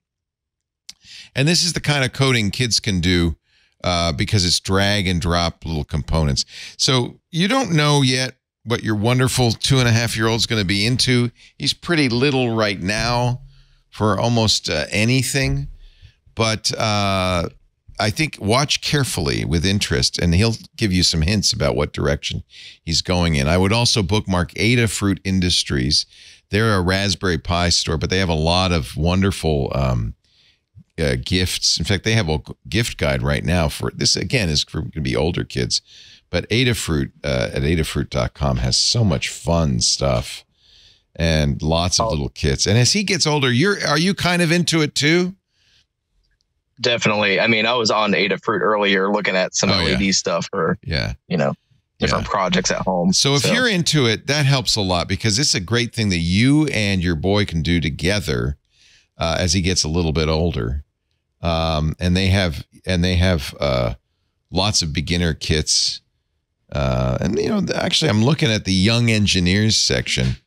S1: And this is the kind of coding kids can do uh, because it's drag and drop little components. So you don't know yet what your wonderful two and a half year old is going to be into. He's pretty little right now for almost uh, anything but uh, I think watch carefully with interest, and he'll give you some hints about what direction he's going in. I would also bookmark Adafruit Industries. They're a Raspberry Pi store, but they have a lot of wonderful um, uh, gifts. In fact, they have a gift guide right now for this. Again, is for going to be older kids, but Adafruit uh, at adafruit.com has so much fun stuff and lots of little kits. And as he gets older, you're are you kind of into it too?
S16: Definitely. I mean, I was on Adafruit earlier looking at some
S1: Oh, yeah.
S16: LED stuff for,
S1: Yeah.
S16: you know, different projects at home.
S1: So if you're into it, that helps a lot because it's a great thing that you and your boy can do together uh, as he gets a little bit older. Um, and they have and they have uh, lots of beginner kits. Uh, and you know, actually, I'm looking at the young engineers section,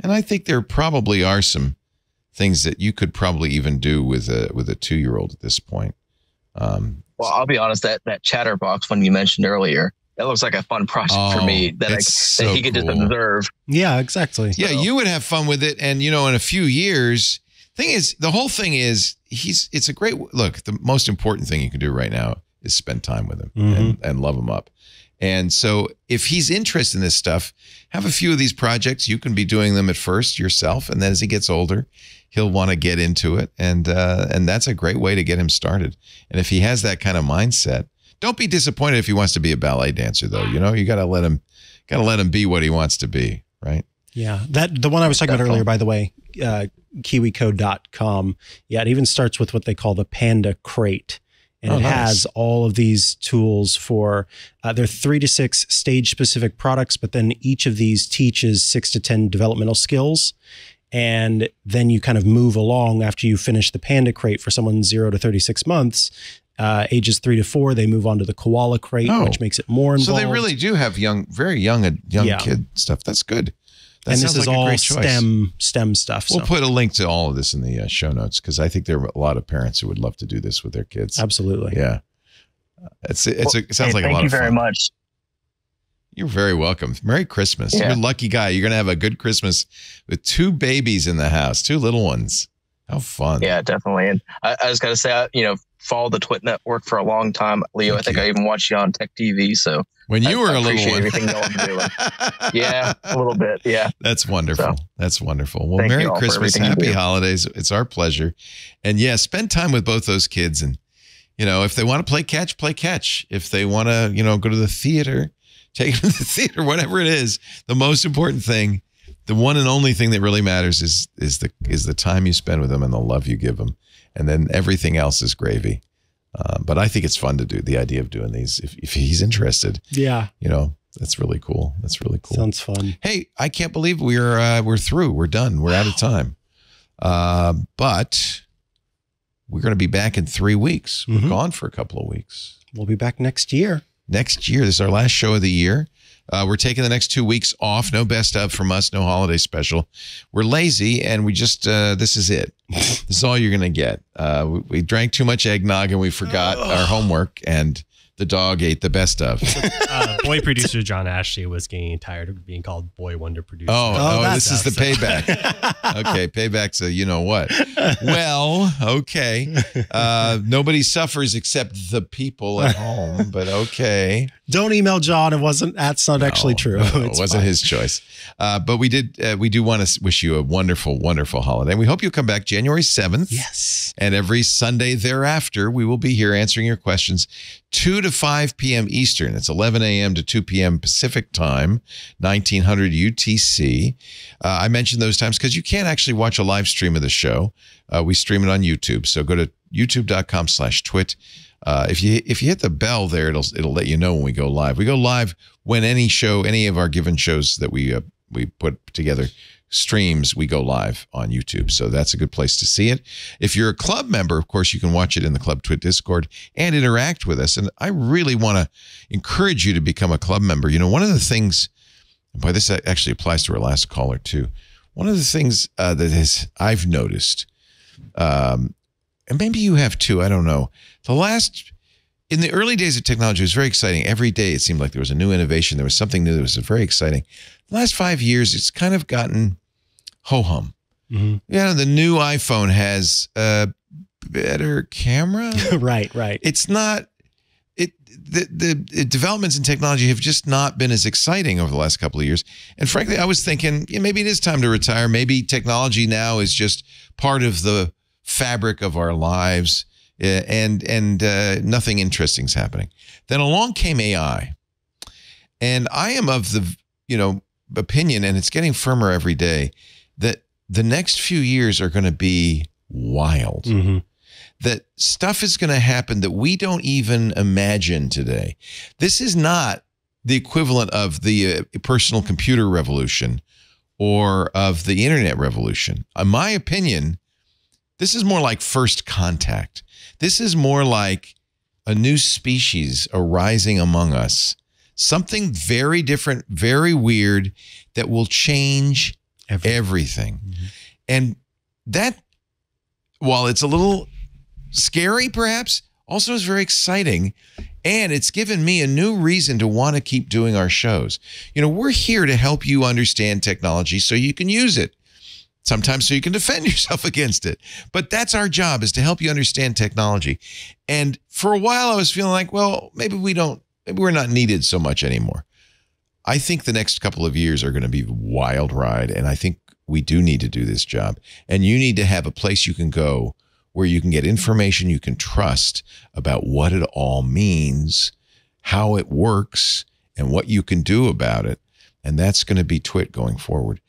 S1: and I think there probably are some things that you could probably even do with a with a two year old at this point. Um,
S16: Well, I'll be honest. That that chatterbox one you mentioned earlier, that looks like a fun project for me.
S1: Oh,
S16: That, I, that
S1: so
S16: he could just observe.
S2: Yeah, exactly.
S1: Yeah, you would have fun with it, and you know, in a few years, thing is, the whole thing is, he's. It's a great look. The most important thing you can do right now is spend time with him and, and love him up. And so, if he's interested in this stuff, have a few of these projects. You can be doing them at first yourself, and then as he gets older, he'll want to get into it, and uh, and that's a great way to get him started. And if he has that kind of mindset, don't be disappointed if he wants to be a ballet dancer, though. You know, you got to let him, got to let him be what he wants to be, right?
S2: Yeah, that the one I was talking about earlier, by the way, uh, kiwico.com. Yeah, it even starts with what they call the Panda Crate. And
S1: Oh,
S2: it
S1: nice.
S2: has all of these tools for uh, they're three to six stage specific products, but then each of these teaches six to 10 developmental skills. And then you kind of move along after you finish the Panda Crate for someone zero to 36 months. Uh, ages three to four, they move on to the Koala Crate,
S1: Oh.
S2: which makes it more involved.
S1: So they really do have young, very young, young
S2: Yeah.
S1: kid stuff. That's good. That
S2: and this is
S1: like
S2: all. STEM STEM stuff.
S1: We'll
S2: so.
S1: put a link to all of this in the uh, show notes because I think there are a lot of parents who would love to do this with their kids.
S2: Absolutely.
S1: Yeah. It's it's a, it sounds
S16: Hey,
S1: like a lot
S16: thank
S1: you
S16: very much.
S1: You're very welcome. Merry Christmas.
S16: Yeah.
S1: You're a lucky guy. You're gonna have a good Christmas with two babies in the house, two little ones. How fun.
S16: Yeah, definitely. And I, I just got to say, you know, followed the Twit Network for a long time, Leo. I think I even watched you on Tech TV. So
S1: When you
S16: I-
S1: were
S16: I
S1: a little one.
S16: everything are doing. <laughs> yeah, a little bit. Yeah.
S1: That's wonderful. That's wonderful. Well, Merry
S16: you
S1: Christmas, Happy. Holidays. It's our pleasure. And yeah, spend time with both those kids. And, you know, if they want to play catch, play catch. If they want to, you know, go to the theater, <laughs> take them to the theater, whatever it is. The most important thing, the one and only thing that really matters is is the is the time you spend with them and the love you give them. And then everything else is gravy. Uh, but I think it's fun to do the idea of doing these. If, if he's interested,
S2: Yeah.
S1: you know, that's really cool. That's really cool.
S2: Sounds fun.
S1: Hey, I can't believe we're uh, we're through. We're done. We're out of time. Uh, but we're going to be back in three weeks. We're
S2: Mm-hmm.
S1: gone for a couple of weeks.
S2: We'll be back next year.
S1: Next year, this is our last show of the year. Uh, we're taking the next two weeks off. No best of from us. No holiday special. We're lazy, and we just uh, this is it. this is all you're going to get. Uh, we, we drank too much eggnog, and we forgot our homework, and the dog ate the best of. <laughs>
S5: uh, boy producer John Ashley was getting tired of being called boy wonder producer.
S1: Oh, oh, this is the
S5: So-
S1: payback. <laughs> okay, payback's a you know what. Well, okay. Uh, nobody suffers except the people at <laughs> home, but okay.
S2: Don't email John. It wasn't. That's not actually true.
S1: No, it wasn't
S2: fine.
S1: his choice. Uh, but we did. Uh, we do want to wish you a wonderful, wonderful holiday. And we hope you'll come back January seventh.
S2: Yes.
S1: And every Sunday thereafter, we will be here answering your questions, two to five p.m. Eastern. It's eleven a.m. to two p.m. Pacific time, nineteen hundred UTC. Uh, I mentioned those times because you can't actually watch a live stream of the show. Uh, we stream it on YouTube. So go to youtube.com/slash twit. Uh, if you if you hit the bell there, it'll it'll let you know when we go live. We go live when any show, any of our given shows that we uh, we put together streams, we go live on YouTube. So that's a good place to see it. If you're a club member, of course, you can watch it in the Club Twit Discord and interact with us. And I really want to encourage you to become a club member. You know, one of the things, boy, this actually applies to our last caller too. One of the things uh, that has I've noticed, um, and maybe you have too. I don't know. The last in the early days of technology, it was very exciting. Every day, it seemed like there was a new innovation. There was something new that was very exciting. The last five years, it's kind of gotten ho hum. Mm-hmm. Yeah, the new iPhone has a better camera. <laughs>
S2: right, right.
S1: It's not. It the, the developments in technology have just not been as exciting over the last couple of years. And frankly, I was thinking yeah, maybe it is time to retire. Maybe technology now is just part of the fabric of our lives, and and uh, nothing interesting is happening. Then along came AI, and I am of the you know opinion, and it's getting firmer every day, that the next few years are going to be wild. That stuff is going to happen that we don't even imagine today. This is not the equivalent of the uh, personal computer revolution or of the internet revolution. In my opinion, this is more like first contact. This is more like a new species arising among us. Something very different, very weird that will change everything. Mm-hmm. And that, while it's a little scary, perhaps, also is very exciting. And it's given me a new reason to want to keep doing our shows. You know, we're here to help you understand technology so you can use it sometimes so you can defend <laughs> yourself against it. But that's our job is to help you understand technology. And for a while I was feeling like, well, maybe we don't maybe we're not needed so much anymore. I think the next couple of years are going to be wild ride and I think we do need to do this job. And you need to have a place you can go where you can get information you can trust about what it all means, how it works, and what you can do about it. And that's going to be Twit going forward.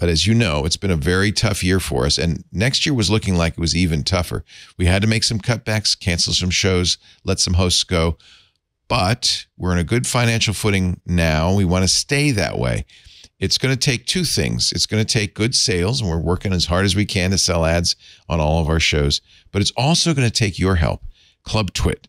S1: But as you know, it's been a very tough year for us. And next year was looking like it was even tougher. We had to make some cutbacks, cancel some shows, let some hosts go. But we're in a good financial footing now. We want to stay that way. It's going to take two things. It's going to take good sales, and we're working as hard as we can to sell ads on all of our shows. But it's also going to take your help. Club Twit.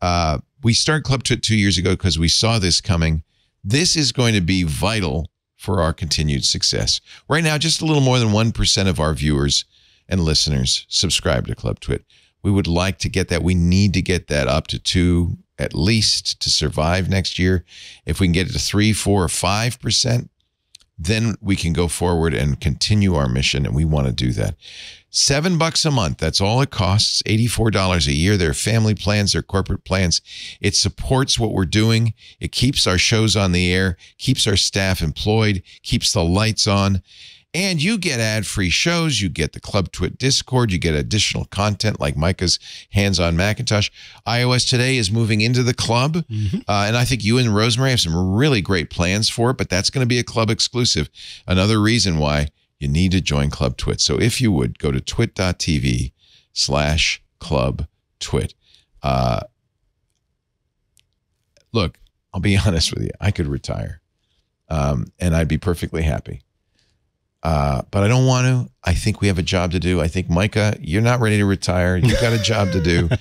S1: Uh, we started Club Twit two years ago because we saw this coming. This is going to be vital for our continued success. Right now, just a little more than 1% of our viewers and listeners subscribe to Club Twit. We would like to get that. We need to get that up to two at least to survive next year. If we can get it to three, four, or five percent, then we can go forward and continue our mission. And we want to do that. Seven bucks a month. That's all it costs. $84 a year. Their family plans, their corporate plans. It supports what we're doing. It keeps our shows on the air, keeps our staff employed, keeps the lights on. And you get ad free shows. You get the Club Twit Discord. You get additional content like Mikah's Hands on Macintosh. iOS Today is moving into the club. Uh, and I think you and Rosemary have some really great plans for it, but that's going to be a club exclusive. Another reason why you need to join Club Twit. So if you would go to twit.tv slash club twit. Uh, look, I'll be <laughs> honest with you. I could retire um, and I'd be perfectly happy. Uh, but I don't want to. I think we have a job to do. I think Mikah, you're not ready to retire. You've got a job to do. <laughs>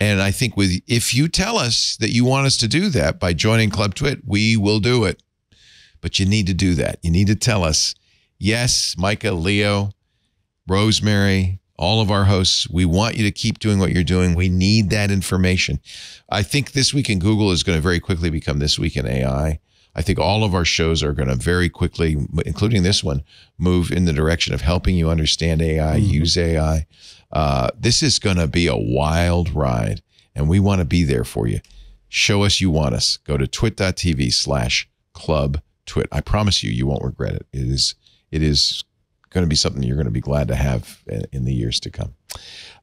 S1: And I think with if you tell us that you want us to do that by joining Club Twit, we will do it. But you need to do that. You need to tell us, yes, Mikah, Leo, Rosemary, all of our hosts, we want you to keep doing what you're doing. We need that information. I think This Week in Google is going to very quickly become This Week in AI. I think all of our shows are going to very quickly, including this one, move in the direction of helping you understand AI, use AI. Uh, this is going to be a wild ride, and we want to be there for you. Show us you want us. Go to twit.tv slash club twit. I promise you, you won't regret it. It is, it is going to be something you're going to be glad to have in the years to come.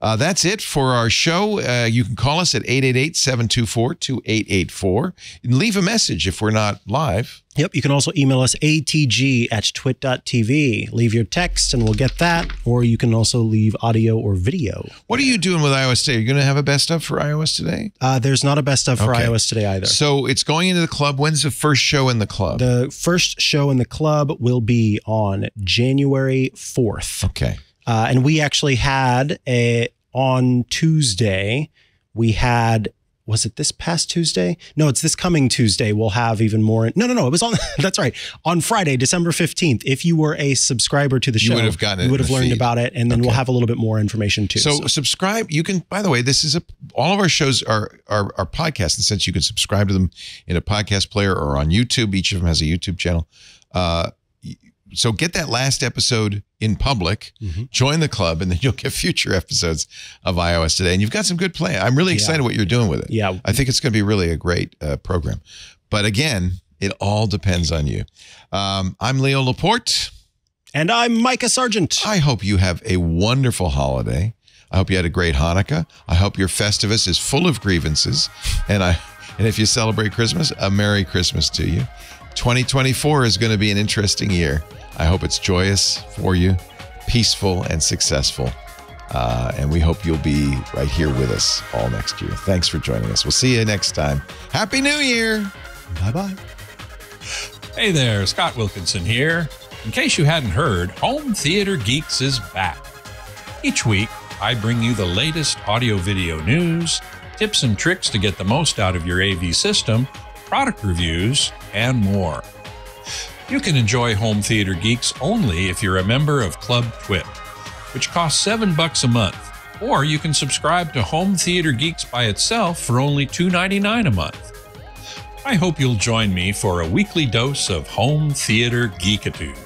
S1: Uh, that's it for our show. Uh, you can call us at 888 724 2884 and leave a message if we're not live.
S2: Yep. You can also email us atg at twit.tv. Leave your text and we'll get that. Or you can also leave audio or video.
S1: What are you doing with iOS today? Are you going to have a best of for iOS today?
S2: Uh, there's not a best of for
S1: Okay.
S2: iOS today either.
S1: So it's going into the club. When's the first show in the club?
S2: The first show in the club will be on January 4th.
S1: Okay.
S2: Uh, and we actually had a on Tuesday, we had was it this past Tuesday? No, it's this coming Tuesday. We'll have even more. No, no, no. It was on. <laughs> That's right. On Friday, December fifteenth. If you were a subscriber to the
S1: You
S2: show,
S1: would have gotten it
S2: you would have learned
S1: feed.
S2: about it, and then we'll have a little bit more information too.
S1: So, subscribe. You can. By the way, this is a. All of our shows are are are podcasts in the sense you can subscribe to them in a podcast player or on YouTube. Each of them has a YouTube channel. Uh, so get that last episode in public,
S2: Mm-hmm.
S1: join the club, and then <laughs> you'll get future episodes of iOS today. And you've got some good play. I'm really excited what you're doing with it.
S2: Yeah,
S1: I think it's going to be really a great uh, program. But again, it all depends on you. Um, I'm Leo Laporte.
S2: And I'm Mikah Sargent.
S1: I hope you have a wonderful holiday. I hope you had a great Hanukkah. I hope your Festivus is full of grievances. And I and if you celebrate Christmas, a Merry Christmas to you. 2024 is going to be an interesting year. I hope it's joyous for you, peaceful and successful. Uh, and we hope you'll be right here with us all next year. Thanks for joining us. We'll see you next time. Happy New Year.
S2: Bye bye.
S17: Hey there, Scott Wilkinson here. In case you hadn't heard, Home Theater Geeks is back. Each week, I bring you the latest audio video news, tips and tricks to get the most out of your AV system, product reviews, and more. You can enjoy Home Theater Geeks only if you're a member of Club Twit, which costs 7 bucks a month, or you can subscribe to Home Theater Geeks by itself for only $2.99 a month. I hope you'll join me for a weekly dose of home theater geekitude.